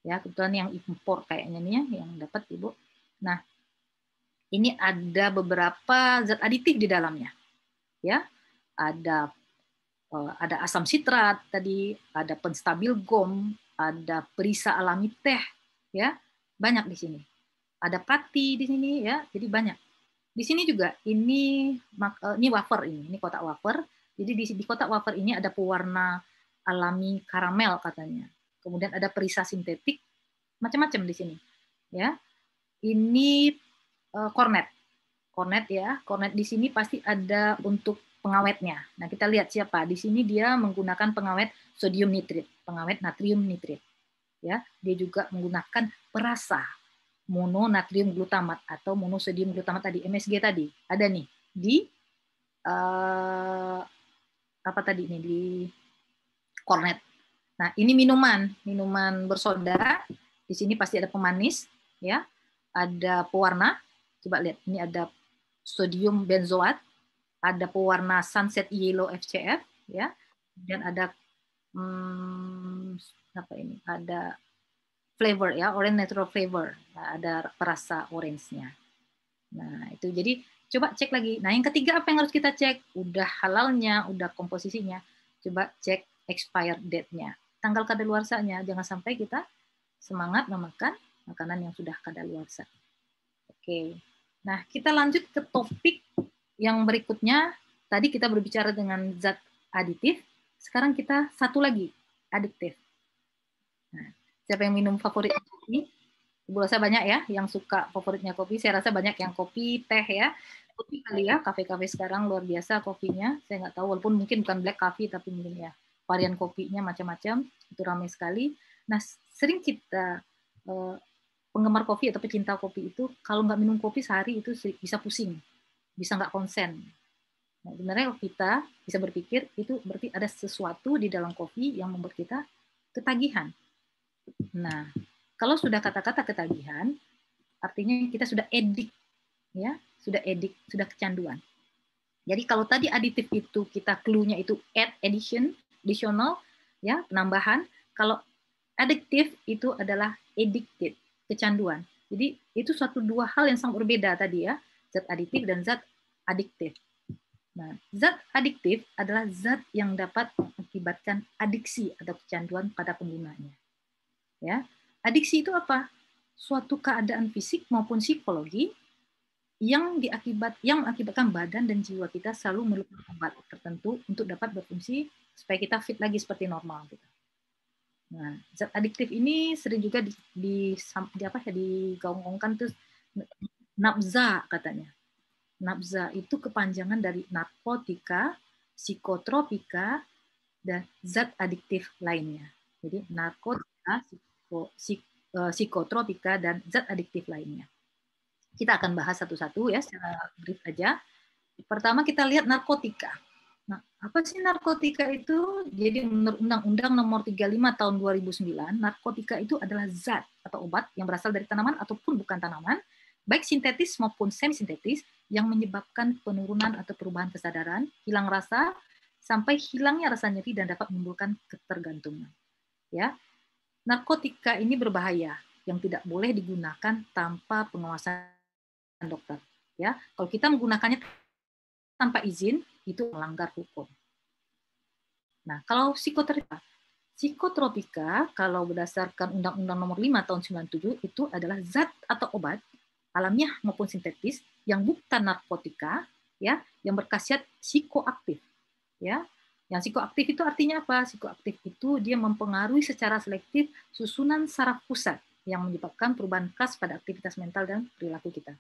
Ya, kebetulan yang impor kayaknya nih ya, yang dapat Ibu. Nah, ini ada beberapa zat aditif di dalamnya. Ya, ada eh, ada asam sitrat tadi, ada penstabil gom, ada perisa alami teh, ya banyak di sini. Ada pati di sini ya, jadi banyak. Di sini juga ini eh, ini wafer ini, ini kotak wafer. Jadi di, di kotak wafer ini ada pewarna alami karamel katanya. Kemudian ada perisa sintetik, macam-macam di sini. Ya, ini uh, kornet. Kornet ya, kornet di sini pasti ada untuk pengawetnya. Nah, kita lihat siapa. Di sini dia menggunakan pengawet sodium nitrit, pengawet natrium nitrit. Ya, dia juga menggunakan perasa mononatrium glutamat atau monosodium glutamat tadi, MSG tadi. Ada nih di uh, apa tadi ini di kornet. Nah, ini minuman, minuman bersoda. Di sini pasti ada pemanis, ya. Ada pewarna. Coba lihat, ini ada sodium benzoat, ada pewarna sunset yellow FCF, ya. Dan ada hmm, apa ini? Ada flavor ya, orange natural flavor. Nah, ada perasa orange-nya. Nah, itu jadi coba cek lagi. Nah, yang ketiga apa yang harus kita cek? Udah halalnya, udah komposisinya. Coba cek expired date-nya tanggal kadaluarsanya. Jangan sampai kita semangat memakan makanan yang sudah kadaluarsa. Oke. Nah, kita lanjut ke topik yang berikutnya. Tadi kita berbicara dengan zat aditif. Sekarang kita satu lagi, adiktif. Nah, siapa yang minum favorit kopi? Ibu rasa banyak ya yang suka favoritnya kopi. Saya rasa banyak yang kopi, teh ya. Kopi kali ya, kafe-kafe sekarang luar biasa kopinya. Saya nggak tahu, walaupun mungkin bukan black coffee, tapi mungkin ya varian kopinya macam-macam, itu ramai sekali. Nah, sering kita eh, penggemar kopi atau pecinta kopi itu kalau nggak minum kopi sehari itu bisa pusing, bisa nggak konsen. Nah, sebenarnya kita bisa berpikir itu berarti ada sesuatu di dalam kopi yang membuat kita ketagihan. Nah, kalau sudah kata-kata ketagihan, artinya kita sudah edik, ya, sudah edik, sudah kecanduan. Jadi kalau tadi aditif itu kita clue-nya itu add, addition, additional ya penambahan kalau adiktif itu adalah addicted kecanduan jadi itu suatu dua hal yang sangat berbeda tadi ya zat aditif dan zat adiktif. Nah zat adiktif adalah zat yang dapat mengakibatkan adiksi atau kecanduan pada penggunanya. Ya adiksi itu apa? Suatu keadaan fisik maupun psikologi yang diakibat yang mengakibatkan badan dan jiwa kita selalu memerlukan obat tertentu untuk dapat berfungsi supaya kita fit lagi seperti normal gitu. Nah, zat adiktif ini sering juga di, di, di apa ya digaung-gaungkan tuh nafza katanya. Nafza itu kepanjangan dari narkotika, psikotropika, dan zat adiktif lainnya. Jadi narkotika, eh, psikotropika, dan zat adiktif lainnya. Kita akan bahas satu-satu ya secara brief aja. Pertama kita lihat narkotika. Nah, apa sih narkotika itu? Jadi menurut Undang-Undang Nomor 35 Tahun 2009, narkotika itu adalah zat atau obat yang berasal dari tanaman ataupun bukan tanaman, baik sintetis maupun semi sintetis yang menyebabkan penurunan atau perubahan kesadaran, hilang rasa, sampai hilangnya rasa nyeri dan dapat menimbulkan ketergantungan. Ya, narkotika ini berbahaya yang tidak boleh digunakan tanpa pengawasan dokter. Ya, kalau kita menggunakannya tanpa izin itu melanggar hukum. Nah, kalau psikotropika, psikotropika kalau berdasarkan Undang-Undang Nomor 5 Tahun 97 itu adalah zat atau obat alamiah maupun sintetis yang bukan narkotika ya, yang berkhasiat psikoaktif. Ya. Yang psikoaktif itu artinya apa? Psikoaktif itu dia mempengaruhi secara selektif susunan saraf pusat yang menyebabkan perubahan khas pada aktivitas mental dan perilaku kita.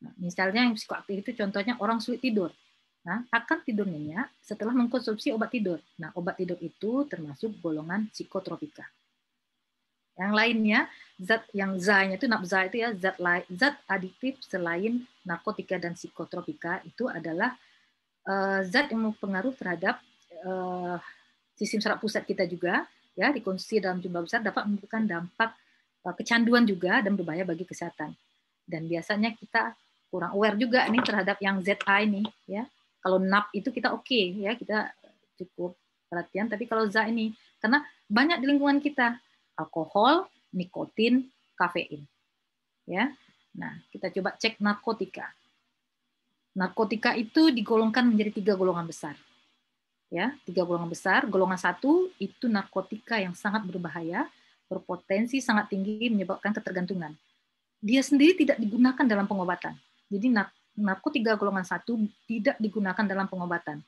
Nah, misalnya yang psikoaktif itu contohnya orang sulit tidur. Nah, akan tidur nyenyak setelah mengkonsumsi obat tidur. Nah, obat tidur itu termasuk golongan psikotropika. Yang lainnya, zat yang zanya itu nafza itu ya zat zat adiktif selain narkotika dan psikotropika itu adalah uh, zat yang mempengaruhi terhadap uh, sistem saraf pusat kita juga ya dikonsumsi dalam jumlah besar dapat menimbulkan dampak uh, kecanduan juga dan berbahaya bagi kesehatan. Dan biasanya kita kurang aware juga nih terhadap yang ZA ini ya. Kalau NAP itu kita oke okay, ya, kita cukup perhatian. Tapi kalau za ini, karena banyak di lingkungan kita alkohol, nikotin, kafein. Ya. Nah, kita coba cek narkotika. Narkotika itu digolongkan menjadi tiga golongan besar. Ya, tiga golongan besar. Golongan satu itu narkotika yang sangat berbahaya, berpotensi sangat tinggi menyebabkan ketergantungan. Dia sendiri tidak digunakan dalam pengobatan. Jadi narkotika golongan satu tidak digunakan dalam pengobatan.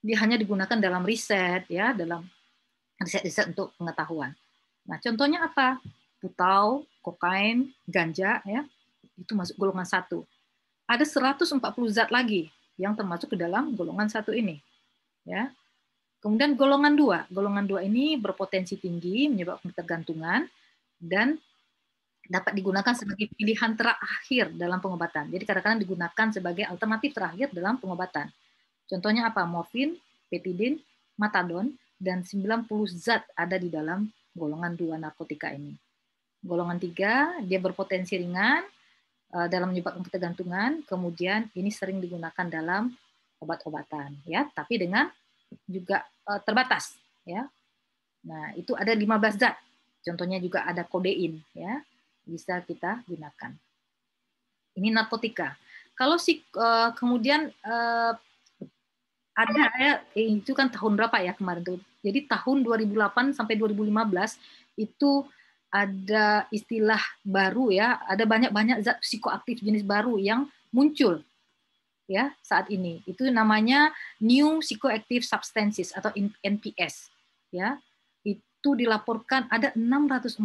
Dia hanya digunakan dalam riset, ya, dalam riset-riset untuk pengetahuan. Nah, contohnya apa? Putau, kokain, ganja, ya, itu masuk golongan satu. Ada 140 zat lagi yang termasuk ke dalam golongan satu ini. Ya. Kemudian golongan dua, golongan dua ini berpotensi tinggi menyebabkan ketergantungan dan dapat digunakan sebagai pilihan terakhir dalam pengobatan. Jadi kadang-kadang digunakan sebagai alternatif terakhir dalam pengobatan. Contohnya apa? Morfin, petidin, matadon, dan 90 zat ada di dalam golongan dua narkotika ini. Golongan tiga, dia berpotensi ringan eh, dalam menyebabkan ketergantungan, kemudian ini sering digunakan dalam obat-obatan, ya, tapi dengan juga uh, terbatas ya. Nah, itu ada 15 zat. Contohnya juga ada kodein ya, bisa kita gunakan. Ini narkotika. Kalau si uh, kemudian ada ya itu kan tahun berapa ya kemarin tuh. Jadi tahun 2008 sampai 2015 itu ada istilah baru ya, ada banyak-banyak zat psikoaktif jenis baru yang muncul ya saat ini. Itu namanya New Psychoactive Substances atau NPS. Ya, itu dilaporkan ada 644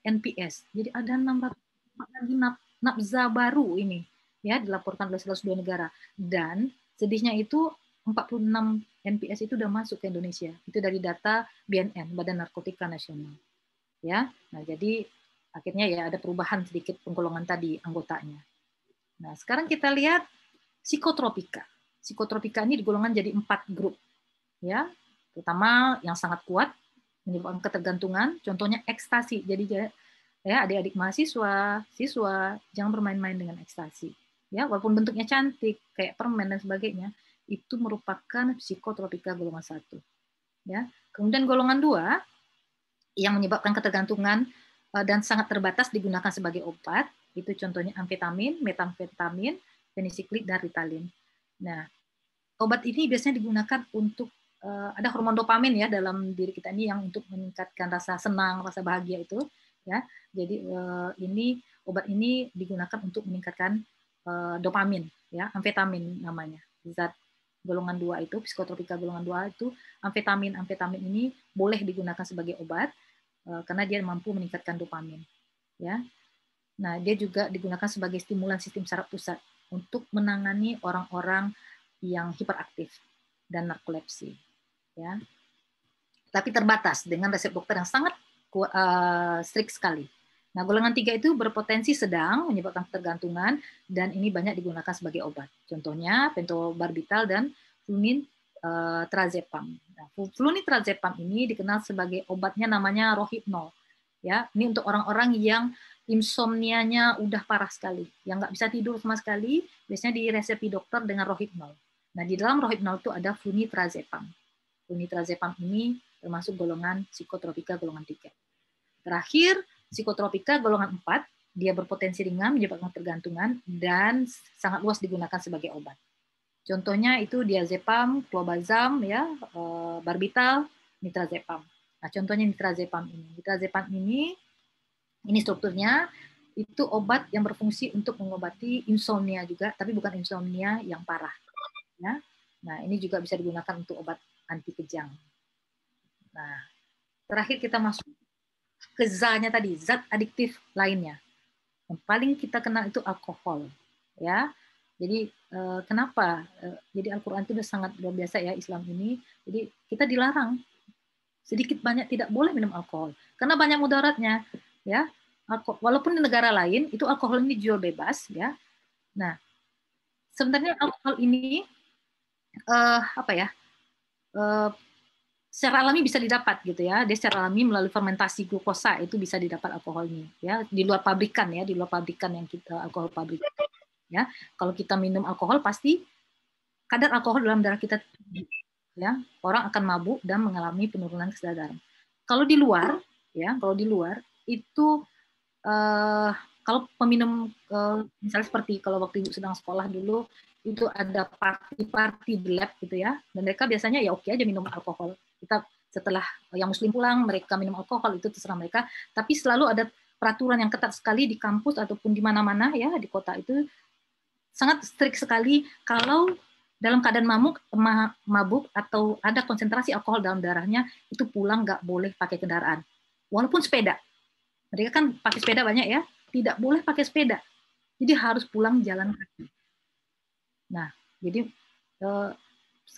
NPS. Jadi ada 604 lagi nafza baru ini ya dilaporkan oleh 102 negara dan sedihnya itu 46 NPS itu sudah masuk ke Indonesia. Itu dari data BNN, Badan Narkotika Nasional. Ya. Nah, jadi akhirnya ya ada perubahan sedikit penggolongan tadi anggotanya. Nah, sekarang kita lihat psikotropika. Psikotropika ini digolongkan jadi empat grup, ya, terutama yang sangat kuat menyebabkan ketergantungan. Contohnya ekstasi. Jadi ya adik-adik mahasiswa, siswa jangan bermain-main dengan ekstasi. Ya, walaupun bentuknya cantik kayak permen dan sebagainya, itu merupakan psikotropika golongan satu. Ya, kemudian golongan dua yang menyebabkan ketergantungan eh, dan sangat terbatas digunakan sebagai obat itu contohnya amfetamin, metamfetamin, penisiklik dan Ritalin. Nah, obat ini biasanya digunakan untuk uh, ada hormon dopamin ya dalam diri kita ini yang untuk meningkatkan rasa senang, rasa bahagia itu ya. Jadi uh, ini obat ini digunakan untuk meningkatkan dopamin ya, amfetamin namanya. Zat golongan dua itu psikotropika golongan dua itu amfetamin amfetamin ini boleh digunakan sebagai obat uh, karena dia mampu meningkatkan dopamin ya. Nah, dia juga digunakan sebagai stimulan sistem saraf pusat untuk menangani orang-orang yang hiperaktif dan narkolepsi. Ya. Tapi terbatas dengan resep dokter yang sangat uh, strict sekali. Nah, golongan tiga itu berpotensi sedang menyebabkan ketergantungan dan ini banyak digunakan sebagai obat. Contohnya pentobarbital dan flunitrazepam. Nah, flunitrazepam ini dikenal sebagai obatnya namanya rohypnol. Ya, ini untuk orang-orang yang insomnianya udah parah sekali, yang nggak bisa tidur sama sekali, biasanya diresepi dokter dengan rohypnol. Nah, di dalam rohypnol itu ada flunitrazepam. Flunitrazepam ini termasuk golongan psikotropika golongan 3. Terakhir, psikotropika golongan 4, dia berpotensi ringan menyebabkan tergantungan dan sangat luas digunakan sebagai obat. Contohnya itu diazepam, clobazam, ya, eh, barbital, nitrazepam. Nah, contohnya nitrazepam ini. Nitrazepam ini ini strukturnya itu obat yang berfungsi untuk mengobati insomnia juga, tapi bukan insomnia yang parah. Ya. Nah, ini juga bisa digunakan untuk obat anti kejang. Nah, terakhir kita masuk ke zanya tadi, zat adiktif lainnya. Yang paling kita kenal itu alkohol, ya. Jadi eh, kenapa? Eh, jadi Al-Quran itu sangat luar biasa ya Islam ini. Jadi kita dilarang sedikit banyak tidak boleh minum alkohol karena banyak mudaratnya ya walaupun di negara lain itu alkohol ini dijual bebas ya nah sebenarnya alkohol ini uh, apa ya uh, secara alami bisa didapat gitu ya. Dia secara alami melalui fermentasi glukosa itu bisa didapat alkohol ini ya. Di luar pabrikan ya di luar pabrikan yang kita alkohol pabrik. Ya kalau kita minum alkohol pasti kadar alkohol dalam darah kita ya. Orang akan mabuk dan mengalami penurunan kesadaran. Kalau di luar, ya kalau di luar itu uh, kalau peminum uh, misalnya seperti kalau waktu ibu sedang sekolah dulu itu ada party-party di lab gitu ya, dan mereka biasanya ya oke aja minum alkohol. Kita setelah yang muslim pulang mereka minum alkohol itu terserah mereka, tapi selalu ada peraturan yang ketat sekali di kampus ataupun di mana-mana ya di kota itu sangat strict sekali kalau dalam keadaan mabuk, mabuk atau ada konsentrasi alkohol dalam darahnya, itu pulang nggak boleh pakai kendaraan. Walaupun sepeda. Mereka kan pakai sepeda banyak ya, tidak boleh pakai sepeda. Jadi harus pulang jalan kaki. Nah, jadi eh,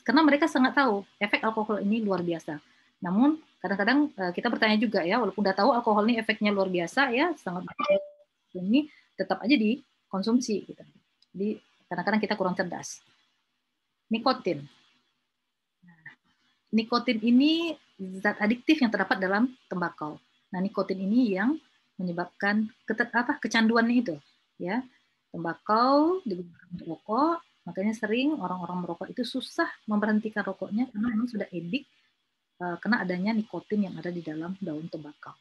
karena mereka sangat tahu efek alkohol ini luar biasa. Namun kadang-kadang eh, kita bertanya juga ya, walaupun udah tahu alkohol ini efeknya luar biasa ya, sangat ini tetap aja dikonsumsi gitu. Jadi kadang-kadang kita kurang cerdas nikotin. Nah, nikotin ini zat adiktif yang terdapat dalam tembakau. Nah, nikotin ini yang menyebabkan ketet, apa kecanduannya itu, ya. Tembakau digunakan untuk rokok, makanya sering orang-orang merokok itu susah memberhentikan rokoknya karena memang sudah edik uh, karena adanya nikotin yang ada di dalam daun tembakau.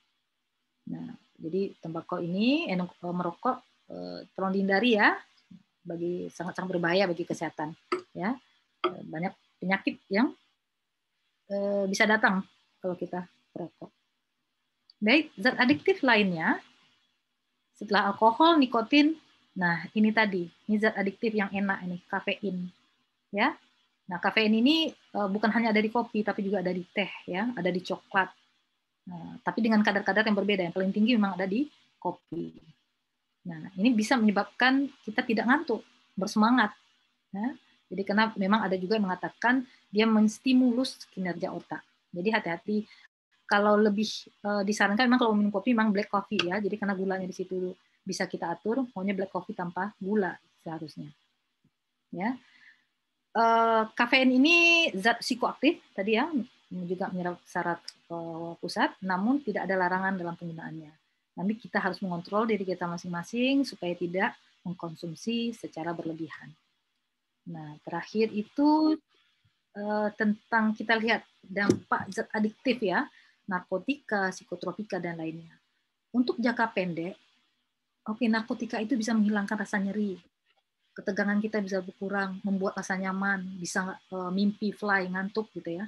Nah, jadi tembakau ini eh, merokok uh, tolong dihindari ya, bagi sangat-sangat berbahaya bagi kesehatan, ya banyak penyakit yang bisa datang kalau kita perokok. Baik, zat adiktif lainnya setelah alkohol, nikotin, nah ini tadi, ini zat adiktif yang enak ini, kafein. Ya. Nah, kafein ini e, bukan hanya ada di kopi tapi juga ada di teh ya, ada di coklat. Nah, tapi dengan kadar-kadar yang berbeda. Yang paling tinggi memang ada di kopi. Nah, ini bisa menyebabkan kita tidak ngantuk, bersemangat. Ya. Jadi karena memang ada juga yang mengatakan dia menstimulus kinerja otak. Jadi hati-hati kalau lebih uh, disarankan memang kalau minum kopi memang black coffee ya. Jadi karena gulanya di situ bisa kita atur, maunya black coffee tanpa gula seharusnya. Ya. Uh, kafein ini zat psikoaktif tadi ya, juga menyerap syarat uh, pusat, namun tidak ada larangan dalam penggunaannya. Nanti kita harus mengontrol diri kita masing-masing supaya tidak mengkonsumsi secara berlebihan. Nah, terakhir itu uh, tentang kita lihat dampak zat adiktif ya, narkotika, psikotropika dan lainnya. Untuk jangka pendek, oke okay, narkotika itu bisa menghilangkan rasa nyeri, ketegangan kita bisa berkurang, membuat rasa nyaman, bisa uh, mimpi fly, ngantuk gitu ya.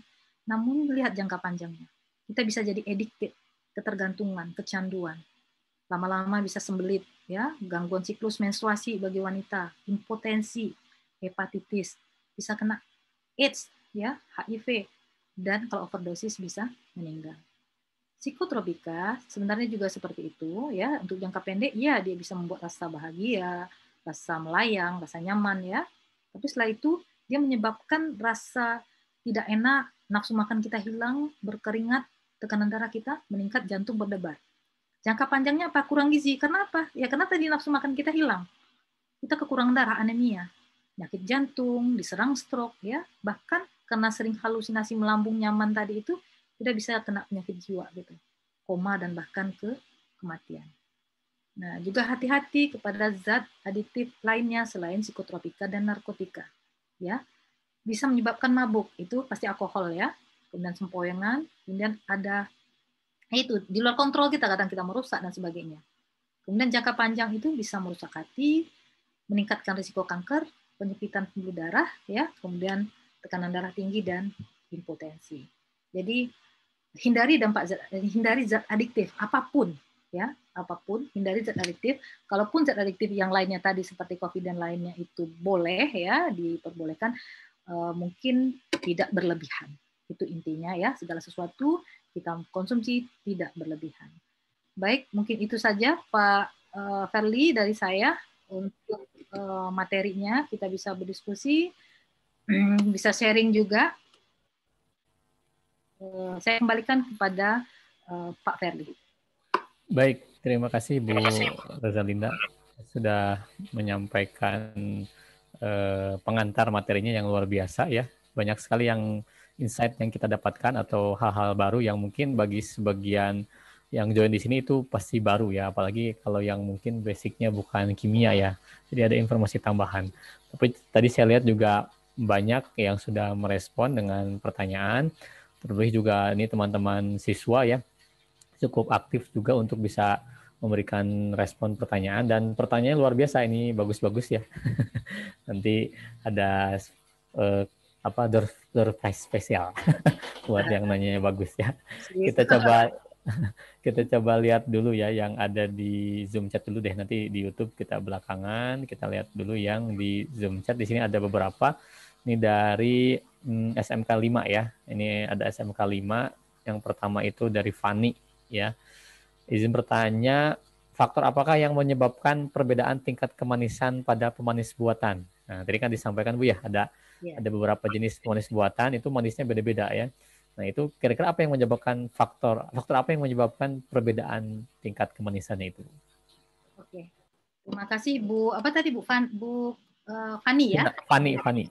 Namun lihat jangka panjangnya, kita bisa jadi addicted, ketergantungan, kecanduan. Lama-lama bisa sembelit, ya, gangguan siklus menstruasi bagi wanita, impotensi, hepatitis, bisa kena AIDS, ya, HIV, dan kalau overdosis bisa meninggal. Psikotropika sebenarnya juga seperti itu, ya. Untuk jangka pendek, ya dia bisa membuat rasa bahagia, rasa melayang, rasa nyaman, ya. Tapi setelah itu dia menyebabkan rasa tidak enak, nafsu makan kita hilang, berkeringat, tekanan darah kita meningkat, jantung berdebar. Jangka panjangnya apa? Kurang gizi. Karena apa? Ya karena tadi nafsu makan kita hilang. Kita kekurangan darah, anemia penyakit jantung, diserang stroke ya, bahkan karena sering halusinasi melambung nyaman tadi itu tidak bisa kena penyakit jiwa gitu. Koma dan bahkan ke kematian. Nah, juga hati-hati kepada zat aditif lainnya selain psikotropika dan narkotika. Ya. Bisa menyebabkan mabuk, itu pasti alkohol ya. Kemudian sempoyongan, kemudian ada itu di luar kontrol kita kadang kita merusak dan sebagainya. Kemudian jangka panjang itu bisa merusak hati, meningkatkan risiko kanker, penyempitan pembuluh darah, ya, kemudian tekanan darah tinggi dan impotensi. Jadi hindari dampak zat, hindari zat adiktif apa pun, ya, apa pun hindari zat adiktif. Kalaupun zat adiktif yang lainnya tadi seperti kopi dan lainnya itu boleh ya diperbolehkan, uh, mungkin tidak berlebihan. Itu intinya ya segala sesuatu kita konsumsi tidak berlebihan. Baik, mungkin itu saja Pak Ferli dari saya untuk uh, materinya, kita bisa berdiskusi, bisa sharing juga. Uh, saya kembalikan kepada uh, Pak Ferli. Baik, terima kasih Bu Rosalinda sudah menyampaikan uh, pengantar materinya yang luar biasa ya. Banyak sekali yang insight yang kita dapatkan atau hal-hal baru yang mungkin bagi sebagian yang join di sini itu pasti baru ya, apalagi kalau yang mungkin basicnya bukan kimia ya. Jadi ada informasi tambahan. Tapi tadi saya lihat juga banyak yang sudah merespon dengan pertanyaan. Terlebih juga ini teman-teman siswa ya cukup aktif juga untuk bisa memberikan respon pertanyaan. Dan pertanyaannya luar biasa ini bagus-bagus ya. Nanti ada uh, apa door surprise spesial buat yang nanya bagus ya. Kita coba kita coba lihat dulu ya yang ada di Zoom chat dulu deh. Nanti di YouTube kita belakangan kita lihat dulu yang di Zoom chat. Di sini ada beberapa ini dari hmm, SMK 5 ya ini ada SMK 5 yang pertama itu dari Fani ya izin bertanya faktor apakah yang menyebabkan perbedaan tingkat kemanisan pada pemanis buatan nah tadi kan disampaikan Bu ya ada ya. ada beberapa jenis pemanis buatan itu manisnya beda-beda ya Nah, itu kira-kira apa yang menyebabkan faktor faktor apa yang menyebabkan perbedaan tingkat kemanisannya itu? Oke. Terima kasih Bu. Apa tadi Bu Fan Bu uh, Fani ya? Fani, Fani.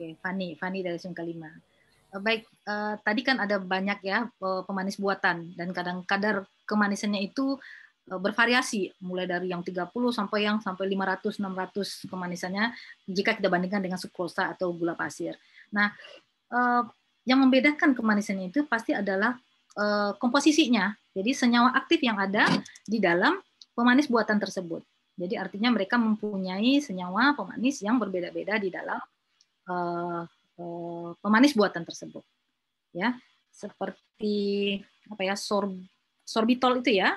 Oke, Fani, Fani dari Sung Kelima. Uh, baik, uh, tadi kan ada banyak ya pemanis buatan dan kadang kadar kemanisannya itu bervariasi mulai dari yang 30 sampai yang sampai 500 600 kemanisannya jika kita bandingkan dengan sukrosa atau gula pasir. Nah, yang membedakan kemanisannya itu pasti adalah uh, komposisinya. Jadi senyawa aktif yang ada di dalam pemanis buatan tersebut. Jadi artinya mereka mempunyai senyawa pemanis yang berbeda-beda di dalam uh, uh, pemanis buatan tersebut. Ya, seperti apa ya sorb, sorbitol itu ya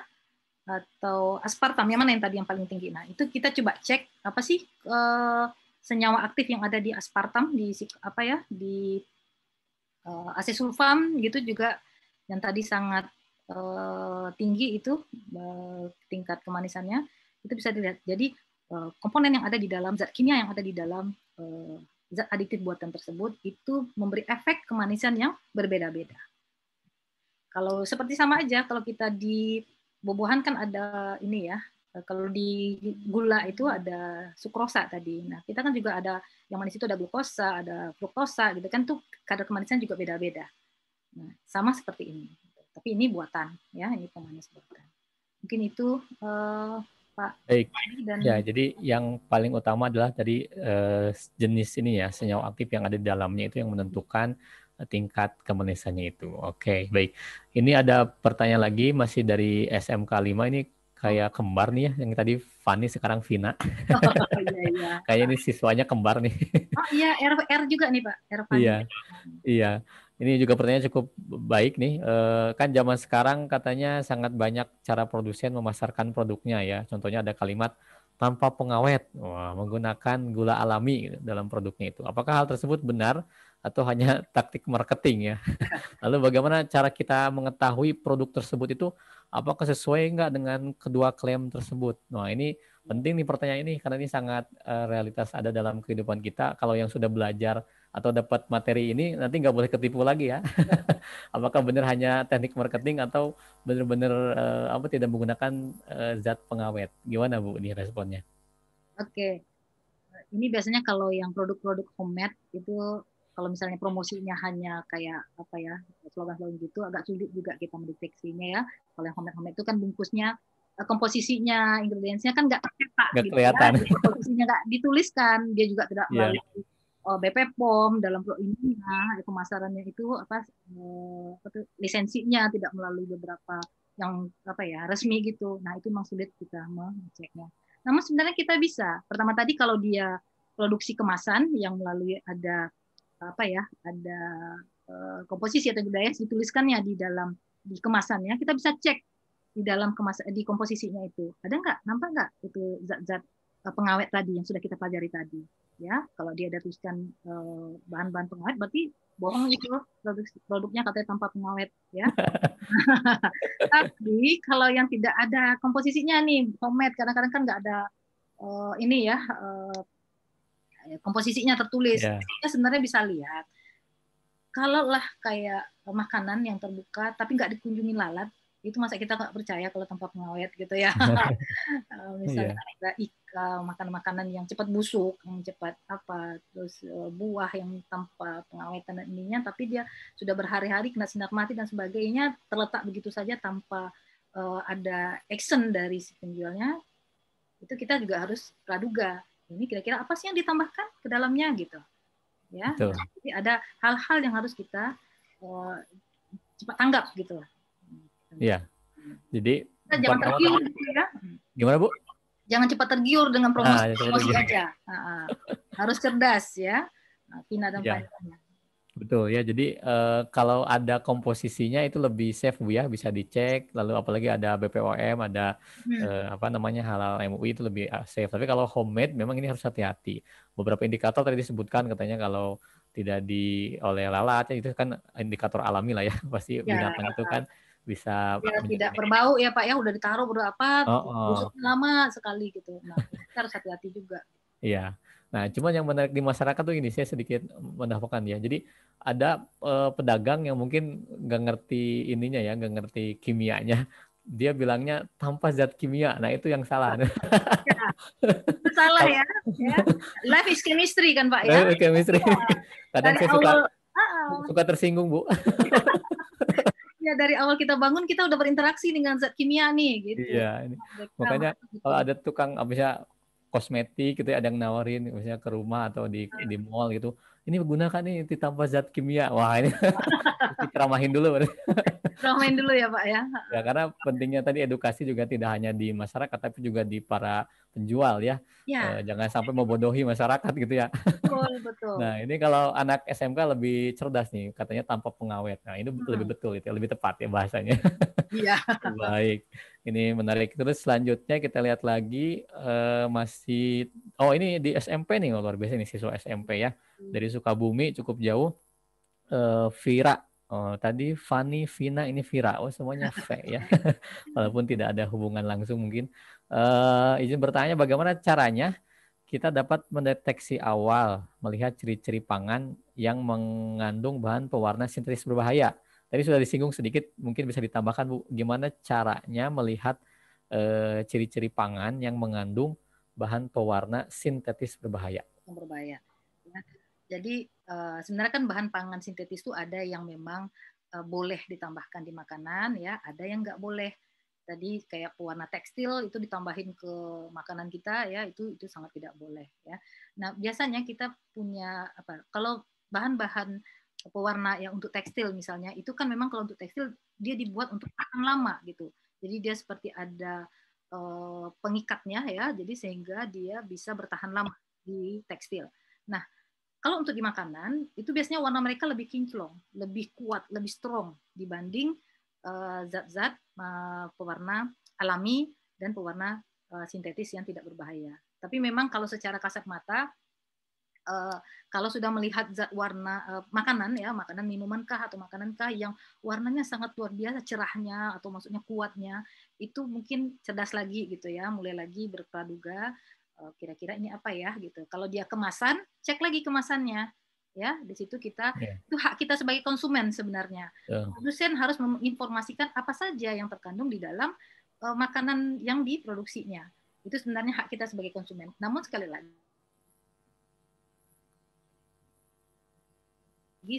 atau aspartam yang mana yang tadi yang paling tinggi. Nah, itu kita coba cek apa sih uh, senyawa aktif yang ada di aspartam di apa ya di uh, eh, asesulfam gitu juga yang tadi sangat uh, tinggi itu uh, tingkat kemanisannya itu bisa dilihat. Jadi komponen yang ada di dalam zat kimia yang ada di dalam zat adiktif buatan tersebut itu memberi efek kemanisan yang berbeda-beda. Kalau seperti sama aja kalau kita di buah-buahan kan ada ini ya kalau di gula itu ada sukrosa tadi. Nah, kita kan juga ada yang manis itu ada glukosa, ada fruktosa gitu kan tuh kadar kemanisan juga beda-beda. Nah, sama seperti ini. Tapi ini buatan ya, ini pemanis buatan. Mungkin itu uh, Pak. Baik. Dan... Ya, jadi yang paling utama adalah tadi uh, jenis ini ya, senyawa aktif yang ada di dalamnya itu yang menentukan tingkat kemanisannya itu. Oke, okay, baik. Ini ada pertanyaan lagi masih dari SMK 5 ini kayak kembar nih ya yang tadi Fani sekarang Vina. Oh, iya, iya. Kayaknya ini siswanya kembar nih. Oh iya, R, R juga nih Pak, R Fani. Iya, iya. Ini juga pertanyaan cukup baik nih. E, kan zaman sekarang katanya sangat banyak cara produsen memasarkan produknya ya. Contohnya ada kalimat tanpa pengawet, Wah, menggunakan gula alami dalam produknya itu. Apakah hal tersebut benar atau hanya taktik marketing ya? Lalu bagaimana cara kita mengetahui produk tersebut itu apakah sesuai nggak dengan kedua klaim tersebut? Nah ini penting nih pertanyaan ini karena ini sangat uh, realitas ada dalam kehidupan kita. Kalau yang sudah belajar atau dapat materi ini nanti nggak boleh ketipu lagi ya. apakah benar hanya teknik marketing atau benar-benar uh, apa tidak menggunakan uh, zat pengawet? Gimana bu ini responnya? Oke, ini biasanya kalau yang produk-produk homemade itu kalau misalnya promosinya hanya kayak apa ya slogan-slogan gitu agak sulit juga kita mendeteksinya ya kalau yang homemade itu kan bungkusnya eh, komposisinya ingredientsnya kan nggak tercetak gitu ya. kelihatan ya. komposisinya nggak dituliskan dia juga tidak yeah. melalui uh, BP POM dalam ininya pemasarannya itu apa, apa lisensinya tidak melalui beberapa yang apa ya resmi gitu. Nah itu memang sulit kita mengeceknya. Namun sebenarnya kita bisa. Pertama tadi kalau dia produksi kemasan yang melalui ada apa ya ada uh, komposisi atau budaya dituliskannya di dalam di kemasannya kita bisa cek di dalam kemasan di komposisinya itu. Ada nggak? Nampak nggak itu zat-zat pengawet tadi yang sudah kita pelajari tadi ya kalau dia ada tuliskan uh, bahan-bahan pengawet berarti bohong itu produk produknya katanya tanpa pengawet ya tapi kalau yang tidak ada komposisinya nih homemade kadang-kadang kan nggak ada uh, ini ya uh, Ya, komposisinya tertulis. Yeah. Kita sebenarnya bisa lihat kalau lah kayak makanan yang terbuka tapi nggak dikunjungi lalat, itu masa kita nggak percaya kalau tanpa pengawet gitu ya. Eh, misalnya yeah. ada ikan, makan-makanan yang cepat busuk, yang cepat apa, terus eh, buah yang tanpa pengawetan dan ininya, tapi dia sudah berhari-hari kena sinar mati dan sebagainya, terletak begitu saja tanpa uh, ada action dari si penjualnya, itu kita juga harus praduga ini kira-kira apa sih yang ditambahkan ke dalamnya gitu. ya. Betul. Jadi ada hal-hal yang harus kita uh, cepat tanggap gitu. Iya. Jadi kita jangan tergiur gitu ya. Gimana Bu? Jangan cepat tergiur dengan promosi, ah, promosi aja. Nah, harus cerdas ya. Nah, Pina dan ya. Betul ya. Jadi uh, kalau ada komposisinya itu lebih safe Bu ya, bisa dicek. Lalu apalagi ada BPOM, ada hmm. uh, apa namanya halal MUI itu lebih safe. Tapi kalau homemade memang ini harus hati-hati. Beberapa indikator tadi disebutkan katanya kalau tidak di oleh lalat itu kan indikator alami lah ya. Pasti ya, binatang itu kan bisa ya, tidak berbau ya Pak ya udah ditaruh berapa oh, oh. lama sekali gitu. Nah, kita harus hati-hati juga. Iya. Nah, cuma yang menarik di masyarakat tuh ini saya sedikit menambahkan ya. Jadi ada uh, pedagang yang mungkin nggak ngerti ininya ya, nggak ngerti kimianya. Dia bilangnya tanpa zat kimia. Nah, itu yang salah. Ya. salah ya. ya. Life is chemistry kan, Pak ya. Life is chemistry. Ya. Kadang saya suka suka tersinggung, Bu. ya dari awal kita bangun kita udah berinteraksi dengan zat kimia nih gitu. Iya, ini. makanya kalau ada tukang bisa kosmetik gitu ya, ada yang nawarin misalnya ke rumah atau di di mall gitu ini menggunakan nih ditambah zat kimia. Wah ini ceramahin dulu ceramahin dulu ya pak ya. Ya karena pentingnya tadi edukasi juga tidak hanya di masyarakat tapi juga di para penjual ya, ya. E, jangan sampai membodohi masyarakat gitu ya betul betul nah ini kalau anak SMK lebih cerdas nih katanya tanpa pengawet nah ini hmm. lebih betul itu lebih tepat ya bahasanya iya baik ini menarik. Terus selanjutnya kita lihat lagi uh, masih oh ini di SMP nih luar biasa nih siswa SMP ya. Dari Sukabumi cukup jauh. Uh, Vira. Oh, tadi Fani, Vina, ini Vira. Oh, semuanya V ya. Walaupun tidak ada hubungan langsung mungkin. Uh, izin bertanya bagaimana caranya kita dapat mendeteksi awal melihat ciri-ciri pangan yang mengandung bahan pewarna sintetis berbahaya Tadi sudah disinggung sedikit, mungkin bisa ditambahkan Bu, gimana caranya melihat eh, ciri-ciri pangan yang mengandung bahan pewarna sintetis berbahaya. Berbahaya. Jadi uh, sebenarnya kan bahan pangan sintetis itu ada yang memang uh, boleh ditambahkan di makanan, ya, ada yang nggak boleh. Tadi kayak pewarna tekstil itu ditambahin ke makanan kita, ya, itu itu sangat tidak boleh, ya. Nah biasanya kita punya apa? Kalau bahan-bahan pewarna yang untuk tekstil misalnya itu kan memang kalau untuk tekstil dia dibuat untuk tahan lama gitu jadi dia seperti ada uh, pengikatnya ya jadi sehingga dia bisa bertahan lama di tekstil nah kalau untuk di makanan itu biasanya warna mereka lebih kinclong lebih kuat lebih strong dibanding eh, zat-zat uh, pewarna alami dan pewarna uh, sintetis yang tidak berbahaya. Tapi memang kalau secara kasat mata uh, kalau sudah melihat zat warna uh, makanan ya makanan minuman kah atau makanan kah yang warnanya sangat luar biasa cerahnya atau maksudnya kuatnya itu mungkin cerdas lagi gitu ya mulai lagi berpraduga kira-kira ini apa ya gitu kalau dia kemasan cek lagi kemasannya ya di situ kita yeah. itu hak kita sebagai konsumen sebenarnya yeah. produsen harus menginformasikan apa saja yang terkandung di dalam uh, makanan yang diproduksinya itu sebenarnya hak kita sebagai konsumen namun sekali lagi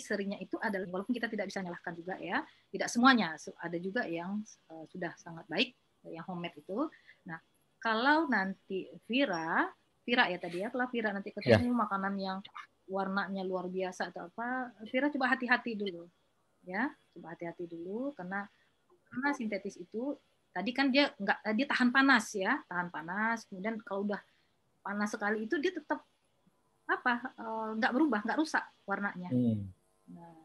seringnya itu adalah walaupun kita tidak bisa nyalahkan juga ya, tidak semuanya ada juga yang uh, sudah sangat baik yang homemade itu. Nah, kalau nanti Vira, Vira ya tadi ya, kalau Vira nanti ketemu yeah. makanan yang warnanya luar biasa atau apa, Vira coba hati-hati dulu. Ya, coba hati-hati dulu karena karena sintetis itu tadi kan dia nggak dia tahan panas ya, tahan panas. Kemudian kalau udah panas sekali itu dia tetap apa eh, nggak berubah nggak rusak warnanya hmm. nah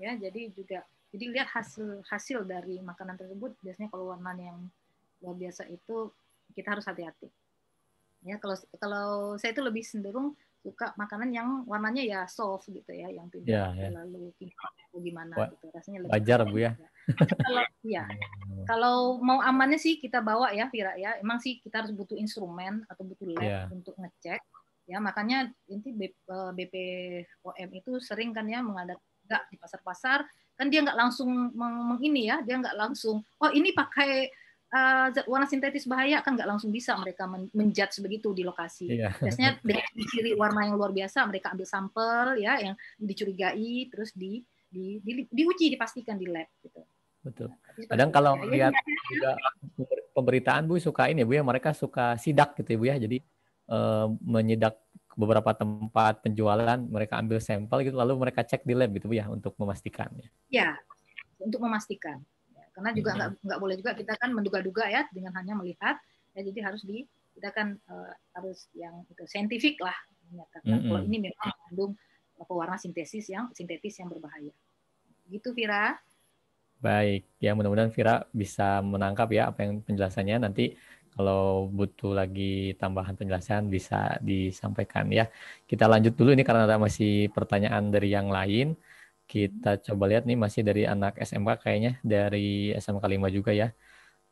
ya jadi juga jadi lihat hasil hasil dari makanan tersebut biasanya kalau warnanya yang luar biasa itu kita harus hati-hati. Ya kalau kalau saya itu lebih cenderung suka makanan yang warnanya ya soft gitu ya yang tidak ya, ya. terlalu atau gimana Wah, gitu rasanya lebih wajar bu ya. kalau ya kalau mau amannya sih kita bawa ya Vira ya. Emang sih kita harus butuh instrumen atau butuh lab ya. untuk ngecek. Ya makanya inti BPOM eh, itu sering kan ya mengadakan di pasar-pasar. Kan dia nggak langsung meng, ini ya dia nggak langsung oh ini pakai uh, warna sintetis bahaya kan nggak langsung bisa mereka men menjudge begitu di lokasi. Iya. biasanya dengan ciri warna yang luar biasa mereka ambil sampel ya yang dicurigai terus di, di, di diuji dipastikan di lab gitu. Betul. Nah, kadang kalau ya, lihat juga pemberitaan bu suka ini bu ya mereka suka sidak gitu ya bu ya. Jadi uh, menyedak beberapa tempat penjualan mereka ambil sampel gitu lalu mereka cek di lab gitu ya untuk memastikan ya untuk memastikan karena juga nggak hmm. nggak boleh juga kita kan menduga-duga ya dengan hanya melihat ya jadi harus di kita kan uh, harus yang itu saintifik lah menyatakan mm -hmm. kalau ini memang mengandung pewarna sintesis yang sintetis yang berbahaya gitu Vira baik ya mudah-mudahan Vira bisa menangkap ya apa yang penjelasannya nanti kalau butuh lagi tambahan penjelasan bisa disampaikan ya. Kita lanjut dulu ini karena ada masih pertanyaan dari yang lain. Kita coba lihat nih masih dari anak SMK kayaknya dari SMK 5 juga ya.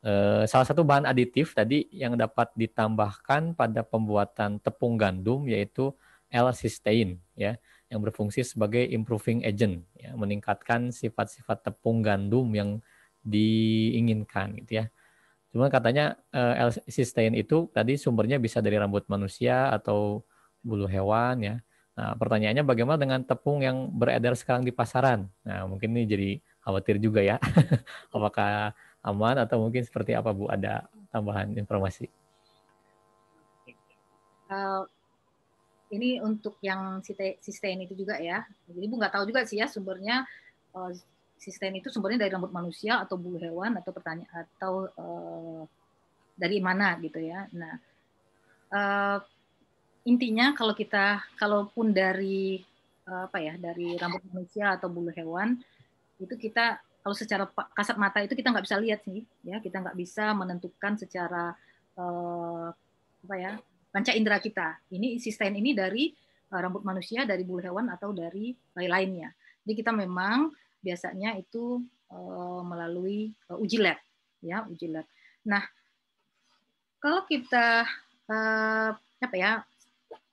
Eh, salah satu bahan aditif tadi yang dapat ditambahkan pada pembuatan tepung gandum yaitu L-cysteine ya yang berfungsi sebagai improving agent ya meningkatkan sifat-sifat tepung gandum yang diinginkan gitu ya. Cuma katanya uh, L-cysteine itu tadi sumbernya bisa dari rambut manusia atau bulu hewan ya. Nah, pertanyaannya bagaimana dengan tepung yang beredar sekarang di pasaran? Nah, mungkin ini jadi khawatir juga ya. Apakah aman atau mungkin seperti apa Bu? Ada tambahan informasi? Uh, ini untuk yang sistem itu juga ya. Jadi Bu nggak tahu juga sih ya sumbernya uh, sistem itu sumbernya dari rambut manusia atau bulu hewan atau pertanyaan atau uh, dari mana gitu ya. Nah, uh, intinya kalau kita kalaupun dari uh, apa ya dari rambut manusia atau bulu hewan itu kita kalau secara kasat mata itu kita nggak bisa lihat sih ya. Kita nggak bisa menentukan secara uh, apa ya panca indera kita. Ini sistem ini dari uh, rambut manusia dari bulu hewan atau dari lain-lainnya. Jadi kita memang biasanya itu uh, melalui uh, uji lab ya uji lab. Nah kalau kita uh, apa ya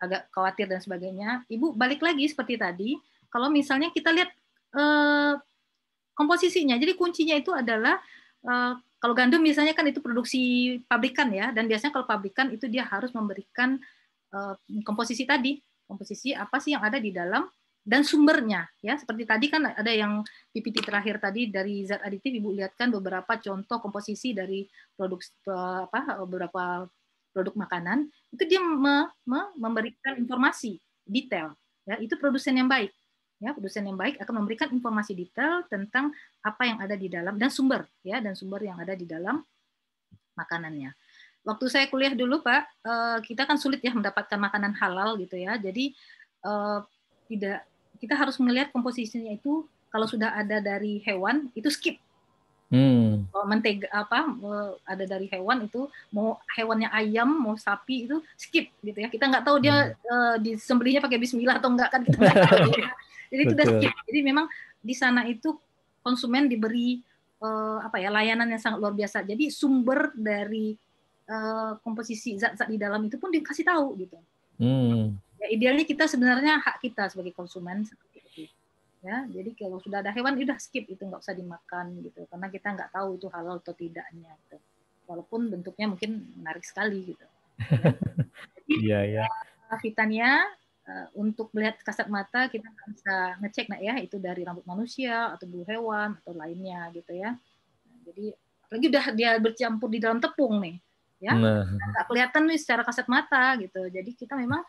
agak khawatir dan sebagainya, ibu balik lagi seperti tadi. Kalau misalnya kita lihat uh, komposisinya, jadi kuncinya itu adalah uh, kalau gandum misalnya kan itu produksi pabrikan ya, dan biasanya kalau pabrikan itu dia harus memberikan uh, komposisi tadi, komposisi apa sih yang ada di dalam dan sumbernya ya. Seperti tadi kan ada yang PPT terakhir tadi dari zat aditif ibu lihatkan beberapa contoh komposisi dari produk apa beberapa produk makanan itu dia me, me, memberikan informasi detail ya. Itu produsen yang baik ya. Produsen yang baik akan memberikan informasi detail tentang apa yang ada di dalam dan sumber ya dan sumber yang ada di dalam makanannya. Waktu saya kuliah dulu pak eh, kita kan sulit ya mendapatkan makanan halal gitu ya. Jadi eh, tidak kita harus melihat komposisinya itu kalau sudah ada dari hewan itu skip. Hmm. Kalau mentega apa ada dari hewan itu mau hewannya ayam mau sapi itu skip gitu ya. Kita nggak tahu dia hmm. uh, disembelihnya pakai Bismillah atau enggak kan kita nggak tahu ya. jadi itu udah skip. Jadi memang di sana itu konsumen diberi uh, apa ya layanan yang sangat luar biasa. Jadi sumber dari uh, komposisi zat-zat di dalam itu pun dikasih tahu gitu. Hmm. Ya idealnya kita sebenarnya hak kita sebagai konsumen ya jadi kalau sudah ada hewan udah skip itu nggak usah dimakan gitu. Karena kita nggak tahu itu halal atau tidaknya gitu. walaupun bentuknya mungkin menarik sekali gitu. Iya iya Fitanya uh, untuk melihat kasat mata kita bisa ngecek nak ya itu dari rambut manusia atau bulu hewan atau lainnya gitu ya. Nah, jadi apalagi udah dia bercampur di dalam tepung nih ya. Nah. nggak kelihatan nih secara kasat mata gitu. Jadi kita memang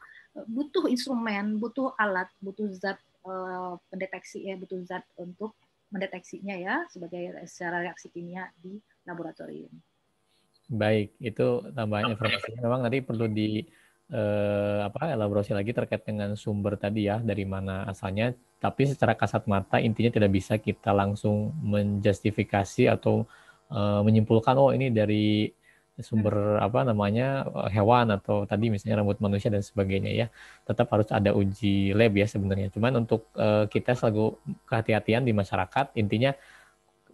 butuh instrumen, butuh alat, butuh zat uh, pendeteksi ya, butuh zat untuk mendeteksinya ya sebagai secara reaksi kimia di laboratorium. Baik, itu tambahan informasinya memang nanti perlu di eh, apa elaborasi lagi terkait dengan sumber tadi ya dari mana asalnya. Tapi secara kasat mata intinya tidak bisa kita langsung menjustifikasi atau eh, menyimpulkan oh ini dari sumber apa namanya hewan atau tadi misalnya rambut manusia dan sebagainya ya tetap harus ada uji lab ya sebenarnya. Cuman untuk uh, kita selalu kehati-hatian di masyarakat intinya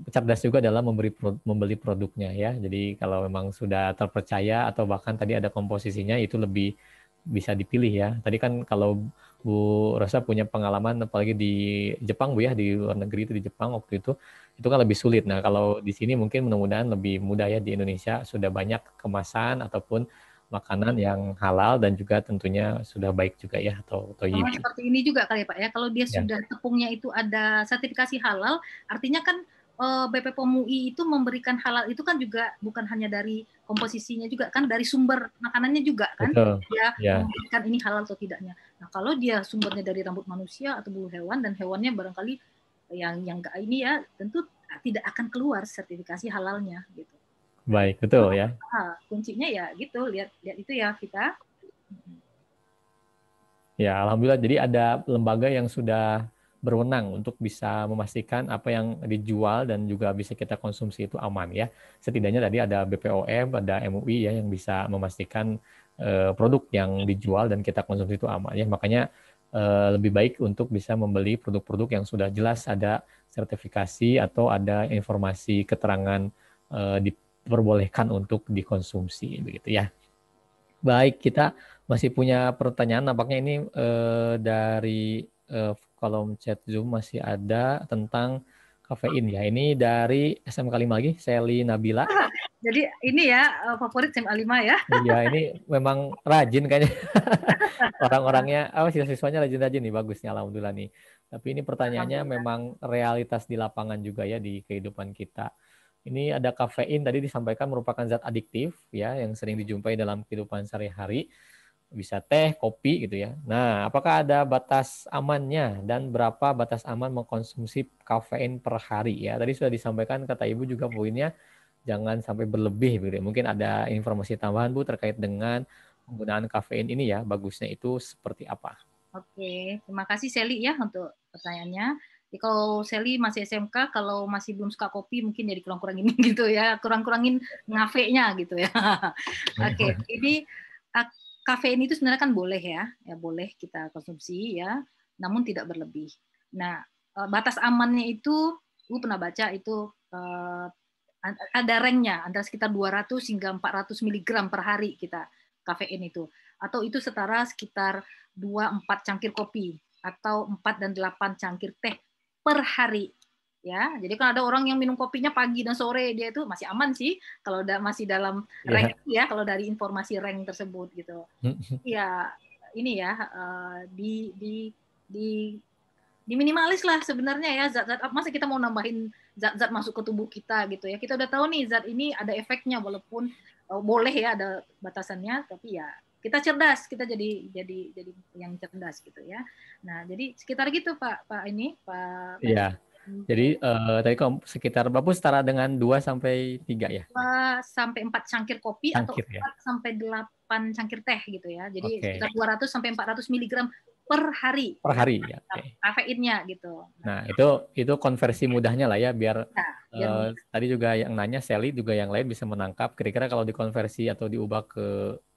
cerdas juga dalam memberi membeli produknya ya. Jadi kalau memang sudah terpercaya atau bahkan tadi ada komposisinya itu lebih bisa dipilih ya. Tadi kan kalau Bu Rosa punya pengalaman apalagi di Jepang Bu ya di luar negeri itu di Jepang waktu itu itu kan lebih sulit. Nah kalau di sini mungkin mudah-mudahan lebih mudah ya di Indonesia sudah banyak kemasan ataupun makanan yang halal dan juga tentunya sudah baik juga ya atau atau oh, seperti ini juga kali ya Pak ya kalau dia ya. sudah tepungnya itu ada sertifikasi halal artinya kan uh, BP POM UI itu memberikan halal itu kan juga bukan hanya dari komposisinya juga kan dari sumber makanannya juga kan Betul. dia Ya. memberikan ini halal atau tidaknya. Nah kalau dia sumbernya dari rambut manusia atau bulu hewan dan hewannya barangkali yang yang ini ya tentu tidak akan keluar sertifikasi halalnya gitu. Baik, betul ya. Nah, kuncinya ya gitu lihat lihat itu ya kita. Ya, alhamdulillah. Jadi ada lembaga yang sudah berwenang untuk bisa memastikan apa yang dijual dan juga bisa kita konsumsi itu aman ya. Setidaknya tadi ada BPOM, ada MUI ya yang bisa memastikan eh, produk yang dijual dan kita konsumsi itu aman ya. Makanya eh, lebih baik untuk bisa membeli produk-produk yang sudah jelas ada sertifikasi atau ada informasi keterangan eh, diperbolehkan untuk dikonsumsi begitu ya. Baik, kita masih punya pertanyaan. Nampaknya ini eh, dari eh, kolom chat Zoom masih ada tentang kafein ya. Ini dari SMK 5 lagi, Sally Nabila. Jadi ini ya eh, favorit SMA 5 ya. Iya, ini memang rajin kayaknya. Orang-orangnya, oh siswa-siswanya rajin-rajin nih, bagusnya Alhamdulillah nih. Tapi ini pertanyaannya memang realitas di lapangan juga ya di kehidupan kita. Ini ada kafein tadi disampaikan merupakan zat adiktif ya yang sering dijumpai dalam kehidupan sehari-hari. Bisa teh, kopi gitu ya. Nah, apakah ada batas amannya dan berapa batas aman mengkonsumsi kafein per hari ya? Tadi sudah disampaikan kata Ibu juga poinnya jangan sampai berlebih begitu. Mungkin ada informasi tambahan Bu terkait dengan penggunaan kafein ini ya. Bagusnya itu seperti apa? Oke, terima kasih Sally ya untuk pertanyaannya. Jadi kalau Sally masih SMK, kalau masih belum suka kopi mungkin jadi kurang-kurangin gitu ya, kurang-kurangin ngafenya gitu ya. Oke, ini uh, kafein itu sebenarnya kan boleh ya, ya boleh kita konsumsi ya, namun tidak berlebih. Nah, uh, batas amannya itu, gue pernah baca itu uh, ada ranknya antara sekitar 200 hingga 400 mg per hari kita kafein itu, atau itu setara sekitar 2-4 cangkir kopi atau 4 dan 8 cangkir teh per hari ya. Jadi kan ada orang yang minum kopinya pagi dan sore dia itu masih aman sih kalau da masih dalam Iya. rank ya kalau dari informasi rank tersebut gitu. Ya ini ya eh, di di di diminimalis lah sebenarnya ya zat-zat apa masa kita mau nambahin zat-zat masuk ke tubuh kita gitu ya. Kita udah tahu nih zat ini ada efeknya walaupun eh, boleh ya ada batasannya tapi ya kita cerdas, kita jadi jadi jadi yang cerdas gitu ya. Nah, jadi sekitar gitu Pak Pak ini Pak Iya. Jadi eh, tadi kok sekitar berapa setara dengan 2 sampai 3 ya? 2 sampai 4 cangkir kopi Cangkir, atau ya. 4 sampai 8 cangkir teh gitu ya. Jadi Oke. sekitar 200 sampai 400 miligram per hari Per hari ya. Oke. kafeinnya gitu. Nah, itu itu konversi mudahnya lah ya biar Nah, biar eh, tadi juga yang nanya Sally juga yang lain bisa menangkap kira-kira kalau dikonversi atau diubah ke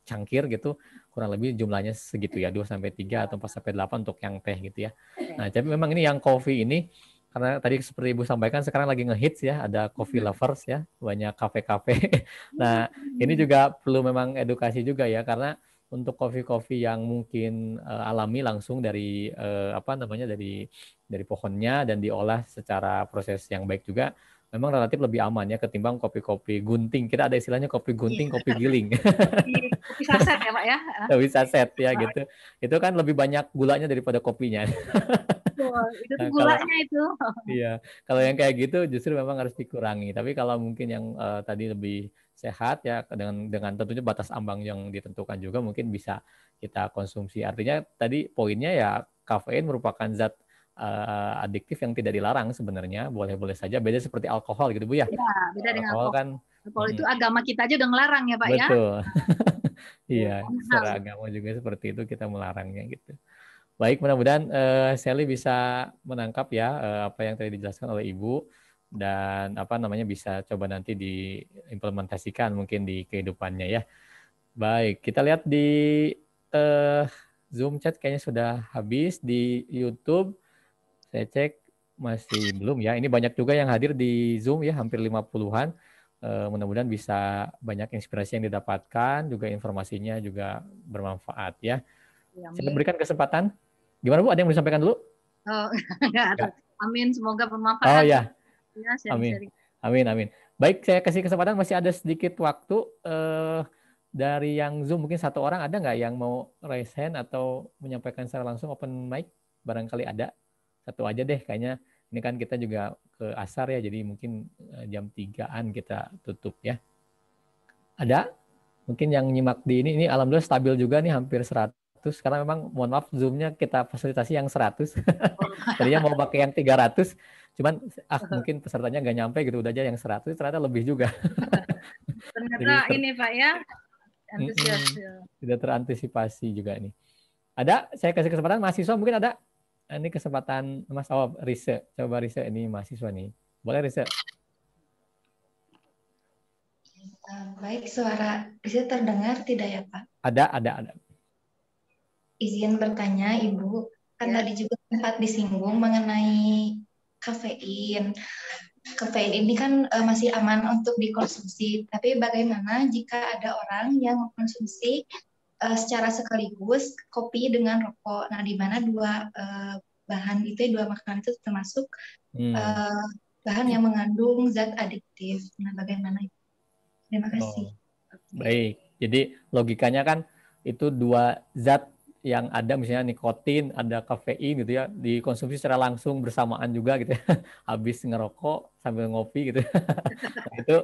cangkir gitu kurang lebih jumlahnya segitu ya 2 sampai 3 atau 4 sampai 8 untuk yang teh gitu ya. Nah, tapi memang ini yang coffee ini karena tadi seperti Ibu sampaikan sekarang lagi ngehits ya, ada coffee lovers ya, banyak kafe-kafe. Nah, ini juga perlu memang edukasi juga ya karena untuk kopi-kopi yang mungkin eh, alami langsung dari eh, apa namanya dari dari pohonnya dan diolah secara proses yang baik juga memang relatif lebih aman ya ketimbang kopi-kopi gunting. Kita ada istilahnya kopi gunting, kopi giling. Kopi, kopi saset ya Pak ya. bisa set ya gitu. Itu kan lebih banyak gulanya daripada kopinya. Betul, itu Nah, kalau- gulanya itu. Iya, kalau yang kayak gitu justru memang harus dikurangi. Tapi kalau mungkin yang eh, tadi lebih sehat ya dengan dengan tentunya batas ambang yang ditentukan juga mungkin bisa kita konsumsi. Artinya tadi poinnya ya kafein merupakan zat eh, adiktif yang tidak dilarang sebenarnya, boleh-boleh saja. Beda seperti alkohol gitu Bu ya. Ya, beda dengan Alkohol alkohol. kan Alkohol itu agama kita aja udah ngelarang ya Pak ya. betul. Iya, Mahal. secara agama juga seperti itu kita melarangnya gitu. Baik, mudah-mudahan eh, Sally bisa menangkap ya eh, apa yang tadi dijelaskan oleh Ibu dan apa namanya bisa coba nanti diimplementasikan mungkin di kehidupannya ya. Baik, kita lihat di eh, Zoom chat kayaknya sudah habis di YouTube. Saya cek masih belum ya. Ini banyak juga yang hadir di Zoom ya, hampir 50-an. Eh, mudah-mudahan bisa banyak inspirasi yang didapatkan, juga informasinya juga bermanfaat ya. Ya, Saya berikan kesempatan. Gimana Bu? Ada yang mau disampaikan dulu? Oh, enggak ada. Amin, semoga bermanfaat. Oh ya, Ya, Amin. amin amin. Baik, saya kasih kesempatan masih ada sedikit waktu eh, dari yang Zoom mungkin satu orang ada nggak yang mau raise hand atau menyampaikan secara langsung open mic? Barangkali ada. Satu aja deh kayaknya. Ini kan kita juga ke asar ya, jadi mungkin uh, jam tigaan kita tutup ya. Ada? Mungkin yang nyimak di ini, ini alhamdulillah stabil juga nih hampir 100 karena memang mohon maaf zoomnya kita fasilitasi yang 100 tadinya mau pakai yang 300 cuman ah mungkin pesertanya nggak nyampe gitu udah aja yang 100 ternyata lebih juga. Ternyata Jadi, ini Pak ya antusias tidak terantisipasi juga ini ada saya kasih kesempatan mahasiswa mungkin ada? Ini kesempatan Mas Awab riset. Coba riset ini mahasiswa nih. Boleh riset? Baik, suara riset terdengar tidak ya Pak? Ada, ada, ada. Izin bertanya Ibu, kan ya. tadi juga sempat disinggung mengenai kafein. Kafein ini kan uh, masih aman untuk dikonsumsi, tapi bagaimana jika ada orang yang mengkonsumsi uh, secara sekaligus kopi dengan rokok? Nah, di mana dua uh, bahan itu, dua makanan itu termasuk hmm. uh, bahan yang mengandung zat adiktif. Nah, bagaimana? Terima kasih. Oh, baik, jadi logikanya kan itu dua zat yang ada misalnya nikotin, ada kafein gitu ya, dikonsumsi secara langsung bersamaan juga gitu ya. Habis ngerokok sambil ngopi gitu. nah, itu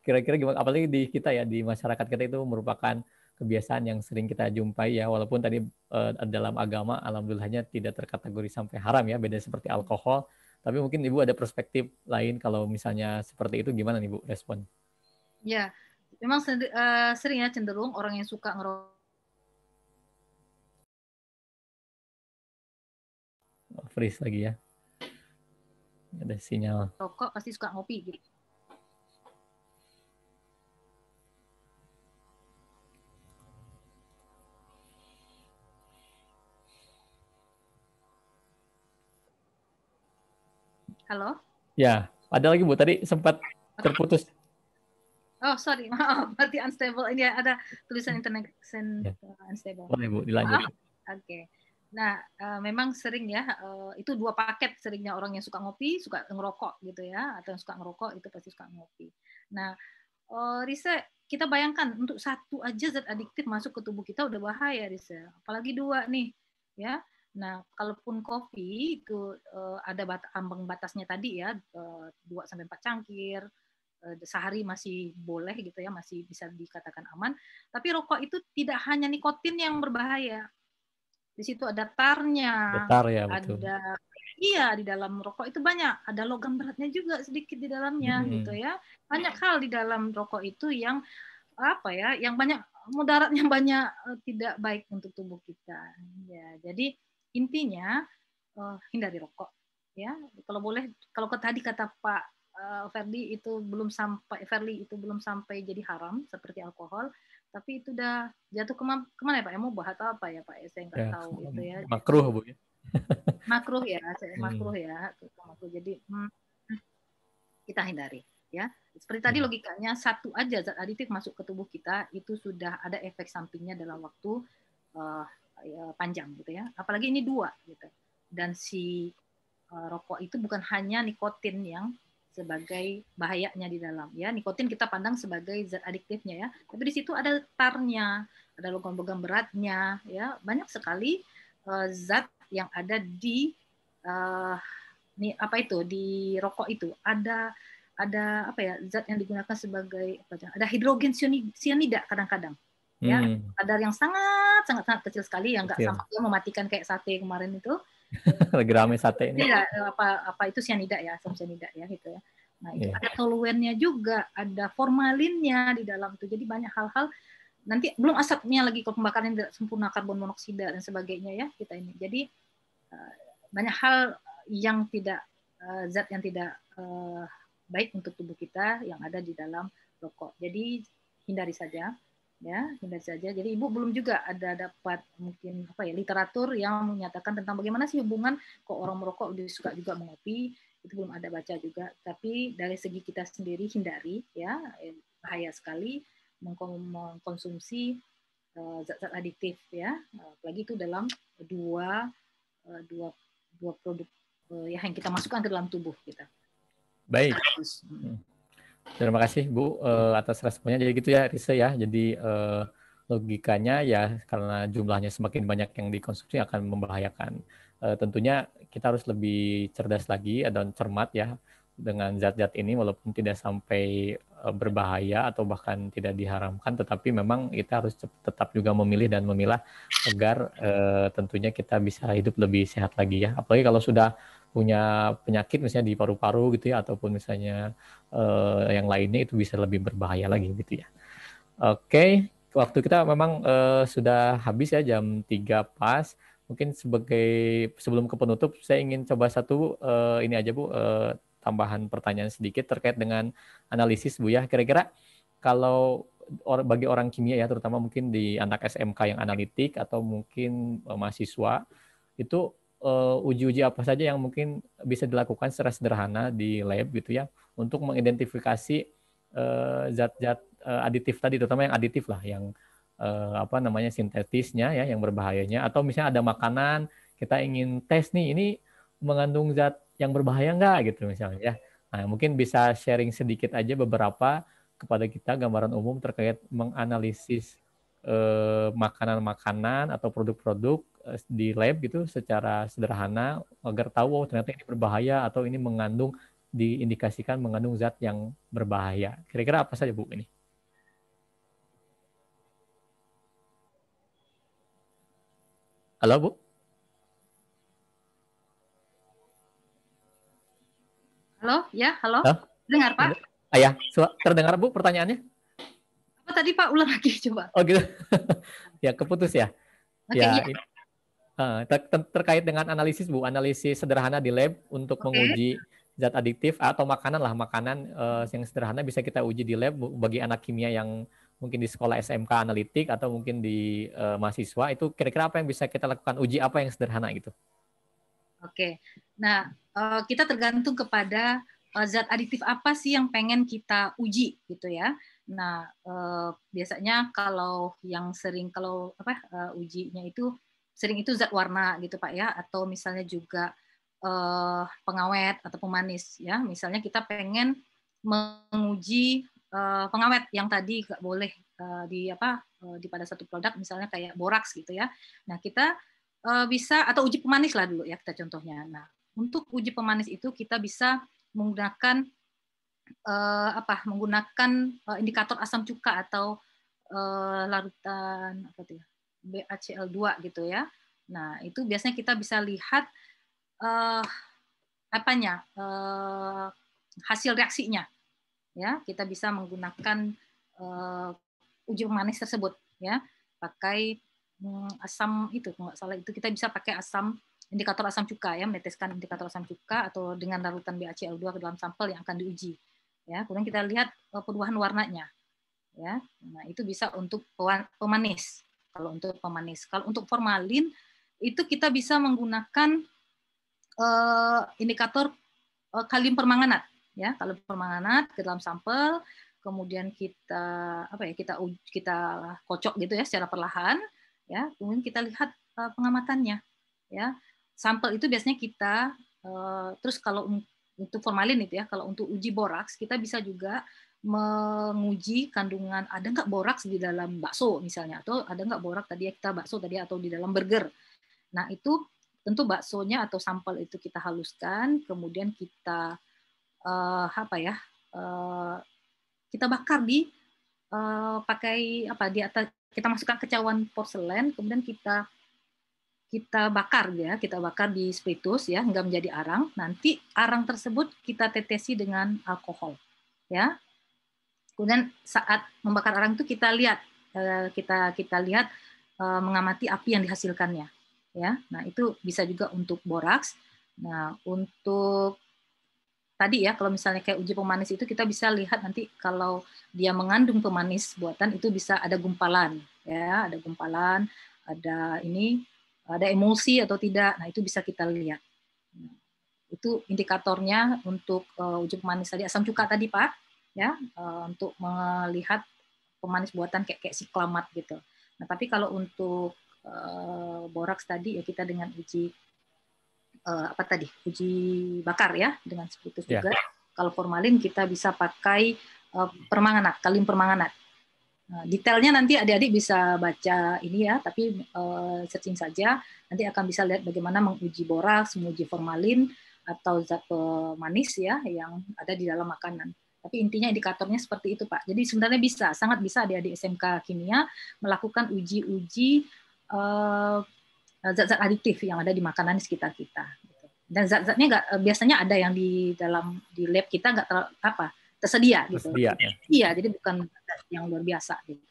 kira-kira gimana apalagi di kita ya di masyarakat kita itu merupakan kebiasaan yang sering kita jumpai ya walaupun tadi eh, dalam agama alhamdulillahnya tidak terkategori sampai haram ya beda seperti alkohol tapi mungkin ibu ada perspektif lain kalau misalnya seperti itu gimana nih bu respon? Ya memang uh, sering ya cenderung orang yang suka ngerokok freeze lagi ya. Ada sinyal. Rokok pasti suka ngopi gitu. Halo? Ya, ada lagi Bu. Tadi sempat terputus. Oh, sorry. Maaf. Berarti unstable. Ini ada tulisan internet ya. unstable. Boleh Bu, dilanjut. Oke. Okay. Nah, uh, memang sering ya, uh, itu dua paket seringnya orang yang suka ngopi, suka ngerokok gitu ya, atau yang suka ngerokok itu pasti suka ngopi. Nah, uh, Risa, kita bayangkan untuk satu aja zat adiktif masuk ke tubuh kita udah bahaya, Risa. Apalagi dua nih, ya. Nah, kalaupun kopi itu ada bat ambang batasnya tadi ya, 2 sampai 4 cangkir, sehari masih boleh gitu ya, masih bisa dikatakan aman. Tapi rokok itu tidak hanya nikotin yang berbahaya, di situ ada tarnya, tar ya, betul. ada iya di dalam rokok itu banyak, ada logam beratnya juga sedikit di dalamnya hmm. gitu ya. Banyak hal di dalam rokok itu yang apa ya, yang banyak mudaratnya banyak uh, tidak baik untuk tubuh kita. Ya, jadi intinya uh, hindari rokok ya. Kalau boleh kalau tadi kata Pak uh, Ferdi itu belum sampai Ferdi itu belum sampai jadi haram seperti alkohol tapi itu udah jatuh ke ke mana ya Pak? Ya mau bahas apa ya Pak? Ya, saya nggak ya, tahu gitu ya. Makruh Bu ya. makruh ya, saya hmm. makruh ya, makruh. Jadi hmm, kita hindari ya. Seperti tadi hmm. logikanya satu aja zat aditif masuk ke tubuh kita itu sudah ada efek sampingnya dalam waktu uh, panjang gitu ya. Apalagi ini dua gitu. Dan si uh, rokok itu bukan hanya nikotin yang sebagai bahayanya di dalam ya. Nikotin kita pandang sebagai zat adiktifnya ya. Tapi di situ ada tarnya ada logam-logam beratnya ya. Banyak sekali uh, zat yang ada di uh, nih apa itu di rokok itu. Ada ada apa ya zat yang digunakan sebagai apa ada hidrogen sianida kadang-kadang ya. Hmm. kadar yang sangat sangat sangat kecil sekali yang nggak sama mematikan kayak sate kemarin itu lagi rame sate ini. Iya, apa apa itu sianida ya, asam sianida ya gitu ya. Nah, itu yeah. ada toluennya juga, ada formalinnya di dalam itu. Jadi banyak hal-hal nanti belum asapnya lagi kalau pembakaran tidak sempurna karbon monoksida dan sebagainya ya kita ini. Jadi uh, banyak hal yang tidak uh, zat yang tidak uh, baik untuk tubuh kita yang ada di dalam rokok. Jadi hindari saja ya hindari saja. Jadi ibu belum juga ada dapat mungkin apa ya literatur yang menyatakan tentang bagaimana sih hubungan kok orang merokok udah suka juga mengopi itu belum ada baca juga. Tapi dari segi kita sendiri hindari ya. Eh, bahaya sekali mengkonsumsi eh, zat-zat adiktif ya. Apalagi itu dalam dua eh, dua dua produk ya yang kita masukkan ke dalam tubuh kita. Baik. Hmm. Terima kasih Bu uh, atas responnya. Jadi gitu ya Risa ya. Jadi uh, logikanya ya karena jumlahnya semakin banyak yang dikonsumsi akan membahayakan. Uh, tentunya kita harus lebih cerdas lagi dan cermat ya dengan zat-zat ini walaupun tidak sampai uh, berbahaya atau bahkan tidak diharamkan tetapi memang kita harus tetap juga memilih dan memilah agar uh, tentunya kita bisa hidup lebih sehat lagi ya. Apalagi kalau sudah punya penyakit misalnya di paru-paru gitu ya ataupun misalnya uh, yang lainnya itu bisa lebih berbahaya lagi gitu ya. Oke waktu kita memang uh, sudah habis ya jam 3 pas. Mungkin sebagai sebelum ke penutup saya ingin coba satu uh, ini aja Bu uh, tambahan pertanyaan sedikit terkait dengan analisis Bu ya. Kira-kira kalau or, bagi orang kimia ya terutama mungkin di anak SMK yang analitik atau mungkin uh, mahasiswa itu uji-uji uh, apa saja yang mungkin bisa dilakukan secara sederhana di lab gitu ya untuk mengidentifikasi zat-zat uh, uh, aditif tadi terutama yang aditif lah yang uh, apa namanya sintetisnya ya yang berbahayanya atau misalnya ada makanan kita ingin tes nih ini mengandung zat yang berbahaya enggak gitu misalnya ya. Nah, mungkin bisa sharing sedikit aja beberapa kepada kita gambaran umum terkait menganalisis makanan makanan-makanan atau produk-produk di lab gitu secara sederhana agar tahu oh ternyata ini berbahaya atau ini mengandung diindikasikan mengandung zat yang berbahaya. Kira-kira apa saja Bu ini? Halo, Bu? Halo, ya, halo. halo? Dengar, Pak? Ayah, terdengar, Bu, pertanyaannya? Apa tadi, Pak? Ulang lagi, coba. Oh, gitu. ya, keputus ya. Oke, ya, iya. Uh, ter terkait dengan analisis, Bu, analisis sederhana di lab untuk okay. menguji zat adiktif atau makanan lah, makanan uh, yang sederhana bisa kita uji di lab bagi anak kimia yang mungkin di sekolah SMK analitik atau mungkin di uh, mahasiswa itu kira-kira apa yang bisa kita lakukan uji apa yang sederhana gitu oke. Nah uh, kita tergantung kepada uh, zat aditif apa sih yang pengen kita uji gitu ya. Nah uh, biasanya kalau yang sering kalau apa ujinya itu sering itu zat warna gitu pak ya. Atau misalnya juga pengawet atau pemanis ya. Misalnya kita pengen menguji pengawet yang tadi nggak boleh di apa di pada satu produk misalnya kayak boraks gitu ya. Nah kita bisa atau uji pemanis lah dulu ya kita contohnya. Nah untuk uji pemanis itu kita bisa menggunakan uh, apa menggunakan uh, indikator asam cuka atau uh, larutan apa tuh ya BACL2 gitu ya. Nah itu biasanya kita bisa lihat uh, apanya uh, hasil reaksinya ya kita bisa menggunakan uh, uji pemanis tersebut ya pakai asam itu nggak salah itu. Kita bisa pakai asam indikator asam cuka ya meneteskan indikator asam cuka atau dengan larutan BaCl2 ke dalam sampel yang akan diuji ya. Kemudian kita lihat uh, perubahan warnanya ya. Nah itu bisa untuk pemanis. Kalau untuk pemanis. Kalau untuk formalin itu kita bisa menggunakan uh, indikator uh, kalium permanganat ya. Kalau permanganat ke dalam sampel kemudian kita apa ya kita kita kocok gitu ya secara perlahan ya. Kemudian kita lihat uh, pengamatannya ya. Sampel itu biasanya kita uh, terus kalau untuk formalin itu ya kalau untuk uji boraks kita bisa juga menguji kandungan ada nggak boraks di dalam bakso misalnya atau ada nggak borak tadi ya kita bakso tadi atau di dalam burger. Nah itu tentu baksonya atau sampel itu kita haluskan kemudian kita uh, apa ya uh, kita bakar di uh, pakai apa di atas kita masukkan ke cawan porselen kemudian kita kita bakar ya kita bakar di spiritus ya hingga menjadi arang. Nanti arang tersebut kita tetesi dengan alkohol ya. Kemudian saat membakar arang itu kita lihat kita kita lihat mengamati api yang dihasilkannya ya. Nah itu bisa juga untuk boraks. Nah untuk tadi ya kalau misalnya kayak uji pemanis itu kita bisa lihat nanti kalau dia mengandung pemanis buatan itu bisa ada gumpalan ya ada gumpalan ada ini ada emosi atau tidak. Nah itu bisa kita lihat. Itu indikatornya untuk uh, uji pemanis tadi. Asam cuka tadi pak ya uh, untuk melihat pemanis buatan kayak kayak siklamat gitu. Nah tapi kalau untuk uh, boraks tadi ya kita dengan uji uh, apa tadi uji bakar ya dengan spiritus yeah. juga. Kalau formalin kita bisa pakai uh, permanganat, kalim permanganat. Nah, detailnya nanti adik-adik bisa baca ini ya, tapi uh, searching saja nanti akan bisa lihat bagaimana menguji boraks, menguji formalin, atau zat pemanis ya yang ada di dalam makanan. Tapi intinya indikatornya seperti itu, Pak. Jadi sebenarnya bisa, sangat bisa adik-adik SMK kimia melakukan uji-uji uh, zat-zat adiktif yang ada di makanan di sekitar kita. Gitu. Dan zat-zatnya nggak biasanya ada yang di dalam di lab kita nggak apa tersedia gitu. Tersedia, ya. Iya, jadi bukan yang luar biasa gitu.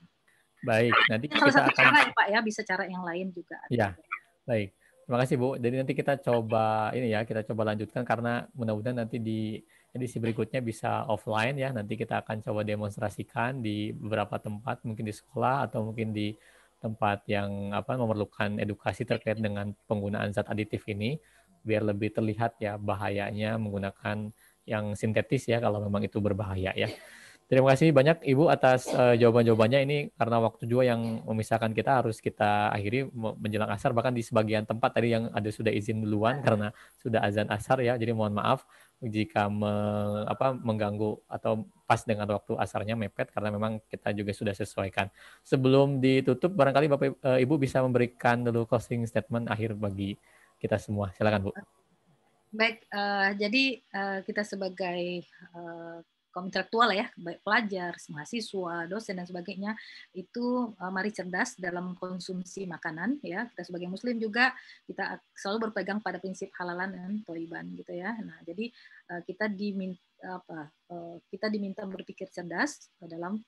Baik, nanti kita salah satu akan... cara ya Pak ya, bisa cara yang lain juga. Ya, baik. Terima kasih Bu. Jadi nanti kita coba ini ya, kita coba lanjutkan karena mudah-mudahan nanti di edisi berikutnya bisa offline ya. Nanti kita akan coba demonstrasikan di beberapa tempat, mungkin di sekolah atau mungkin di tempat yang apa memerlukan edukasi terkait dengan penggunaan zat aditif ini biar lebih terlihat ya bahayanya menggunakan yang sintetis ya kalau memang itu berbahaya ya. Terima kasih banyak Ibu atas uh, jawaban-jawabannya. Ini karena waktu juga yang memisahkan kita harus kita akhiri menjelang asar. Bahkan di sebagian tempat tadi yang ada sudah izin duluan karena sudah azan asar ya. Jadi mohon maaf jika me, apa, mengganggu atau pas dengan waktu asarnya mepet karena memang kita juga sudah sesuaikan. Sebelum ditutup, barangkali Bapak uh, Ibu bisa memberikan dulu closing statement akhir bagi kita semua. Silakan Bu. Baik, uh, jadi uh, kita sebagai uh, kaum intelektual ya, baik pelajar, mahasiswa, dosen dan sebagainya, itu uh, mari cerdas dalam konsumsi makanan ya. Kita sebagai muslim juga kita selalu berpegang pada prinsip halalan dan toiban gitu ya. Nah, jadi uh, kita diminta apa? Uh, kita diminta berpikir cerdas dalam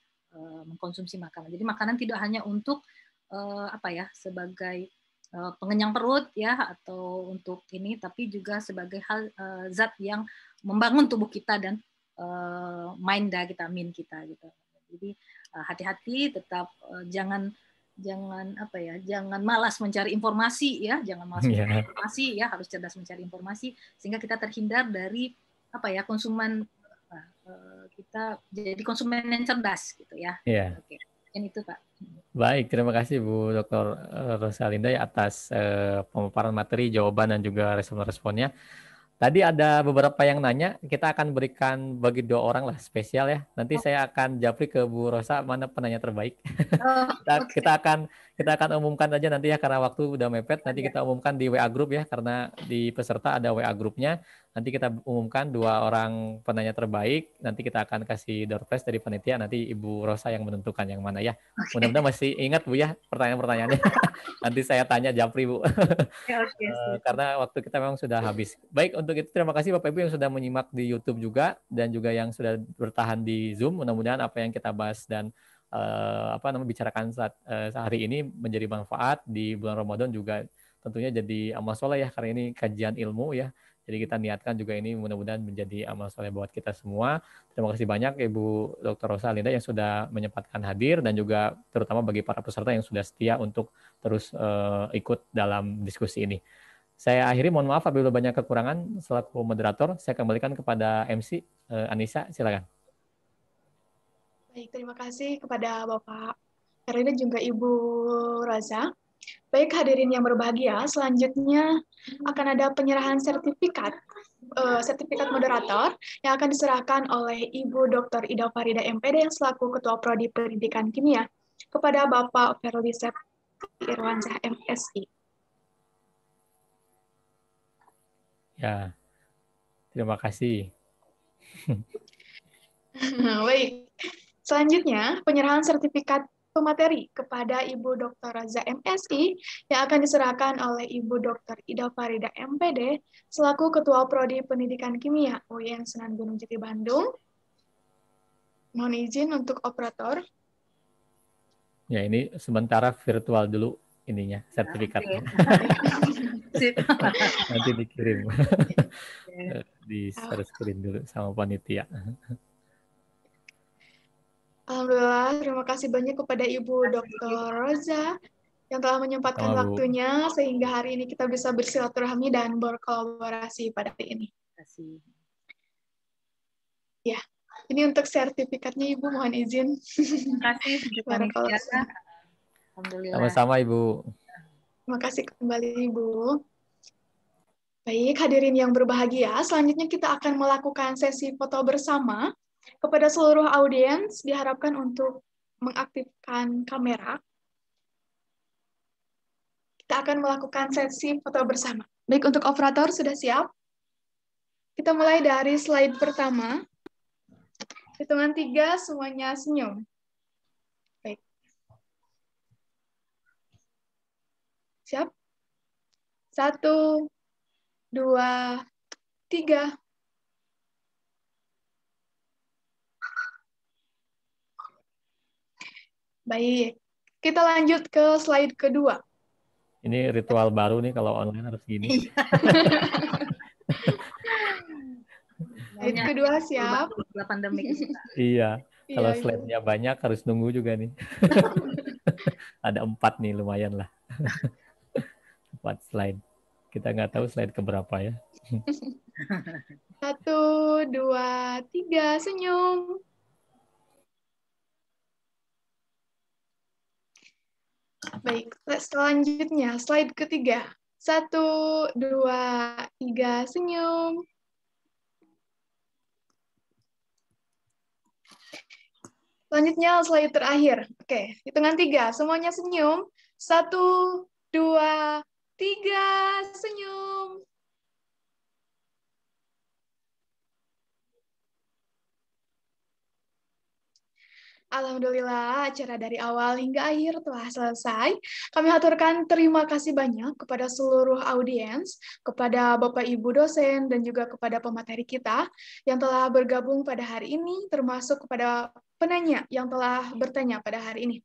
mengkonsumsi makanan. Jadi makanan tidak hanya untuk apa ya, sebagai pengenyang perut ya atau untuk ini tapi juga sebagai hal zat yang membangun tubuh kita dan uh, minda kita, min kita gitu. Jadi uh, hati-hati, tetap uh, jangan jangan apa ya, jangan malas mencari informasi ya, jangan malas yeah. mencari informasi ya, harus cerdas mencari informasi sehingga kita terhindar dari apa ya konsumen uh, kita jadi konsumen yang cerdas gitu ya. Yeah. Oke, yang itu Pak. Baik, terima kasih Bu Dr. Rosalinda atas uh, pemaparan materi, jawaban dan juga respon-responnya. Tadi ada beberapa yang nanya, kita akan berikan bagi dua orang lah spesial ya. Nanti oh. saya akan japri ke Bu Rosa mana penanya terbaik. Oh, kita, okay. kita akan kita akan umumkan aja nanti ya karena waktu udah mepet. Nanti kita umumkan di WA group ya karena di peserta ada WA grupnya. Nanti kita umumkan dua orang penanya terbaik. Nanti kita akan kasih door prize dari panitia. Nanti Ibu Rosa yang menentukan yang mana ya. Okay. Mudah-mudahan masih ingat Bu ya pertanyaan-pertanyaannya. nanti saya tanya Japri Bu. okay, okay. uh, karena waktu kita memang sudah habis. Baik untuk itu terima kasih Bapak Ibu yang sudah menyimak di YouTube juga dan juga yang sudah bertahan di Zoom. Mudah-mudahan apa yang kita bahas dan uh, apa namanya bicarakan saat uh, hari ini menjadi manfaat di bulan Ramadan juga tentunya jadi amal soleh ya karena ini kajian ilmu ya jadi kita niatkan juga ini mudah-mudahan menjadi amal soleh buat kita semua. Terima kasih banyak Ibu Dr. Rosa Linda yang sudah menyempatkan hadir dan juga terutama bagi para peserta yang sudah setia untuk terus uh, ikut dalam diskusi ini. Saya akhiri, mohon maaf apabila banyak kekurangan selaku moderator. Saya kembalikan kepada MC uh, eh, Anissa, silakan. Baik, terima kasih kepada Bapak Erina juga Ibu Raza. Baik hadirin yang berbahagia, selanjutnya akan ada penyerahan sertifikat uh, sertifikat moderator yang akan diserahkan oleh Ibu Dr. Ida Farida MPD yang selaku Ketua Prodi Pendidikan Kimia kepada Bapak Ferlisep Irwansyah MSI. Ya, terima kasih. Baik, selanjutnya penyerahan sertifikat pemateri kepada Ibu Dr. Raza MSI yang akan diserahkan oleh Ibu Dr. Ida Farida MPD selaku Ketua Prodi Pendidikan Kimia UIN Sunan Gunung Jati Bandung. Mohon izin untuk operator. Ya, ini sementara virtual dulu ininya sertifikatnya. Nanti dikirim. Di share screen dulu sama panitia. Alhamdulillah, terima kasih banyak kepada Ibu Dr. Roza yang telah menyempatkan Halo. waktunya sehingga hari ini kita bisa bersilaturahmi dan berkolaborasi pada hari ini. Terima kasih. Ya, ini untuk sertifikatnya Ibu, mohon izin. Terima kasih. Alhamdulillah. Sama-sama Ibu. Terima kasih kembali Ibu. Baik, hadirin yang berbahagia, selanjutnya kita akan melakukan sesi foto bersama kepada seluruh audiens diharapkan untuk mengaktifkan kamera. Kita akan melakukan sesi foto bersama. Baik, untuk operator sudah siap? Kita mulai dari slide pertama. Hitungan tiga, semuanya senyum. Baik. Siap? Satu, dua, tiga. Baik, kita lanjut ke slide kedua. Ini ritual baru nih kalau online harus gini. slide kedua siap. Pandemik. iya. Iya, Kalau iya. slide-nya banyak harus nunggu juga nih. Ada empat nih lumayan lah. empat slide. Kita nggak tahu slide keberapa ya. Satu, dua, tiga, senyum. Baik, selanjutnya slide ketiga. Satu, dua, tiga, senyum. Selanjutnya slide terakhir. Oke, hitungan tiga. Semuanya senyum. Satu, dua, tiga, senyum. Alhamdulillah, acara dari awal hingga akhir telah selesai. Kami aturkan terima kasih banyak kepada seluruh audiens, kepada Bapak Ibu dosen, dan juga kepada pemateri kita yang telah bergabung pada hari ini, termasuk kepada penanya yang telah bertanya pada hari ini.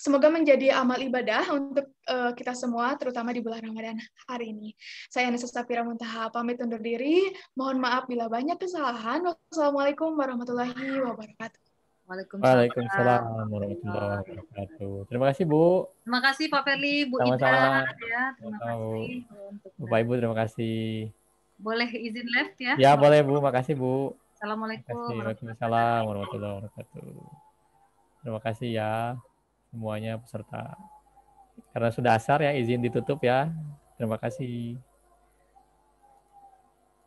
Semoga menjadi amal ibadah untuk uh, kita semua, terutama di bulan Ramadan hari ini. Saya Anissa Safira Muntaha, pamit undur diri. Mohon maaf bila banyak kesalahan. Wassalamualaikum warahmatullahi wabarakatuh. Waalaikumsalam warahmatullahi wabarakatuh. Terima kasih Bu. Terima kasih Pak Feli, Bu Sama-sama. Ida. Ya, terima Sama-sama, kasih untuk Bapak Ibu terima kasih. boleh izin left ya. Ya boleh Bu, makasih Bu. Assalamualaikum. Waalaikumsalam warahmatullahi wabarakatuh. Terima kasih ya semuanya peserta. Karena sudah asar ya izin ditutup ya. Terima kasih.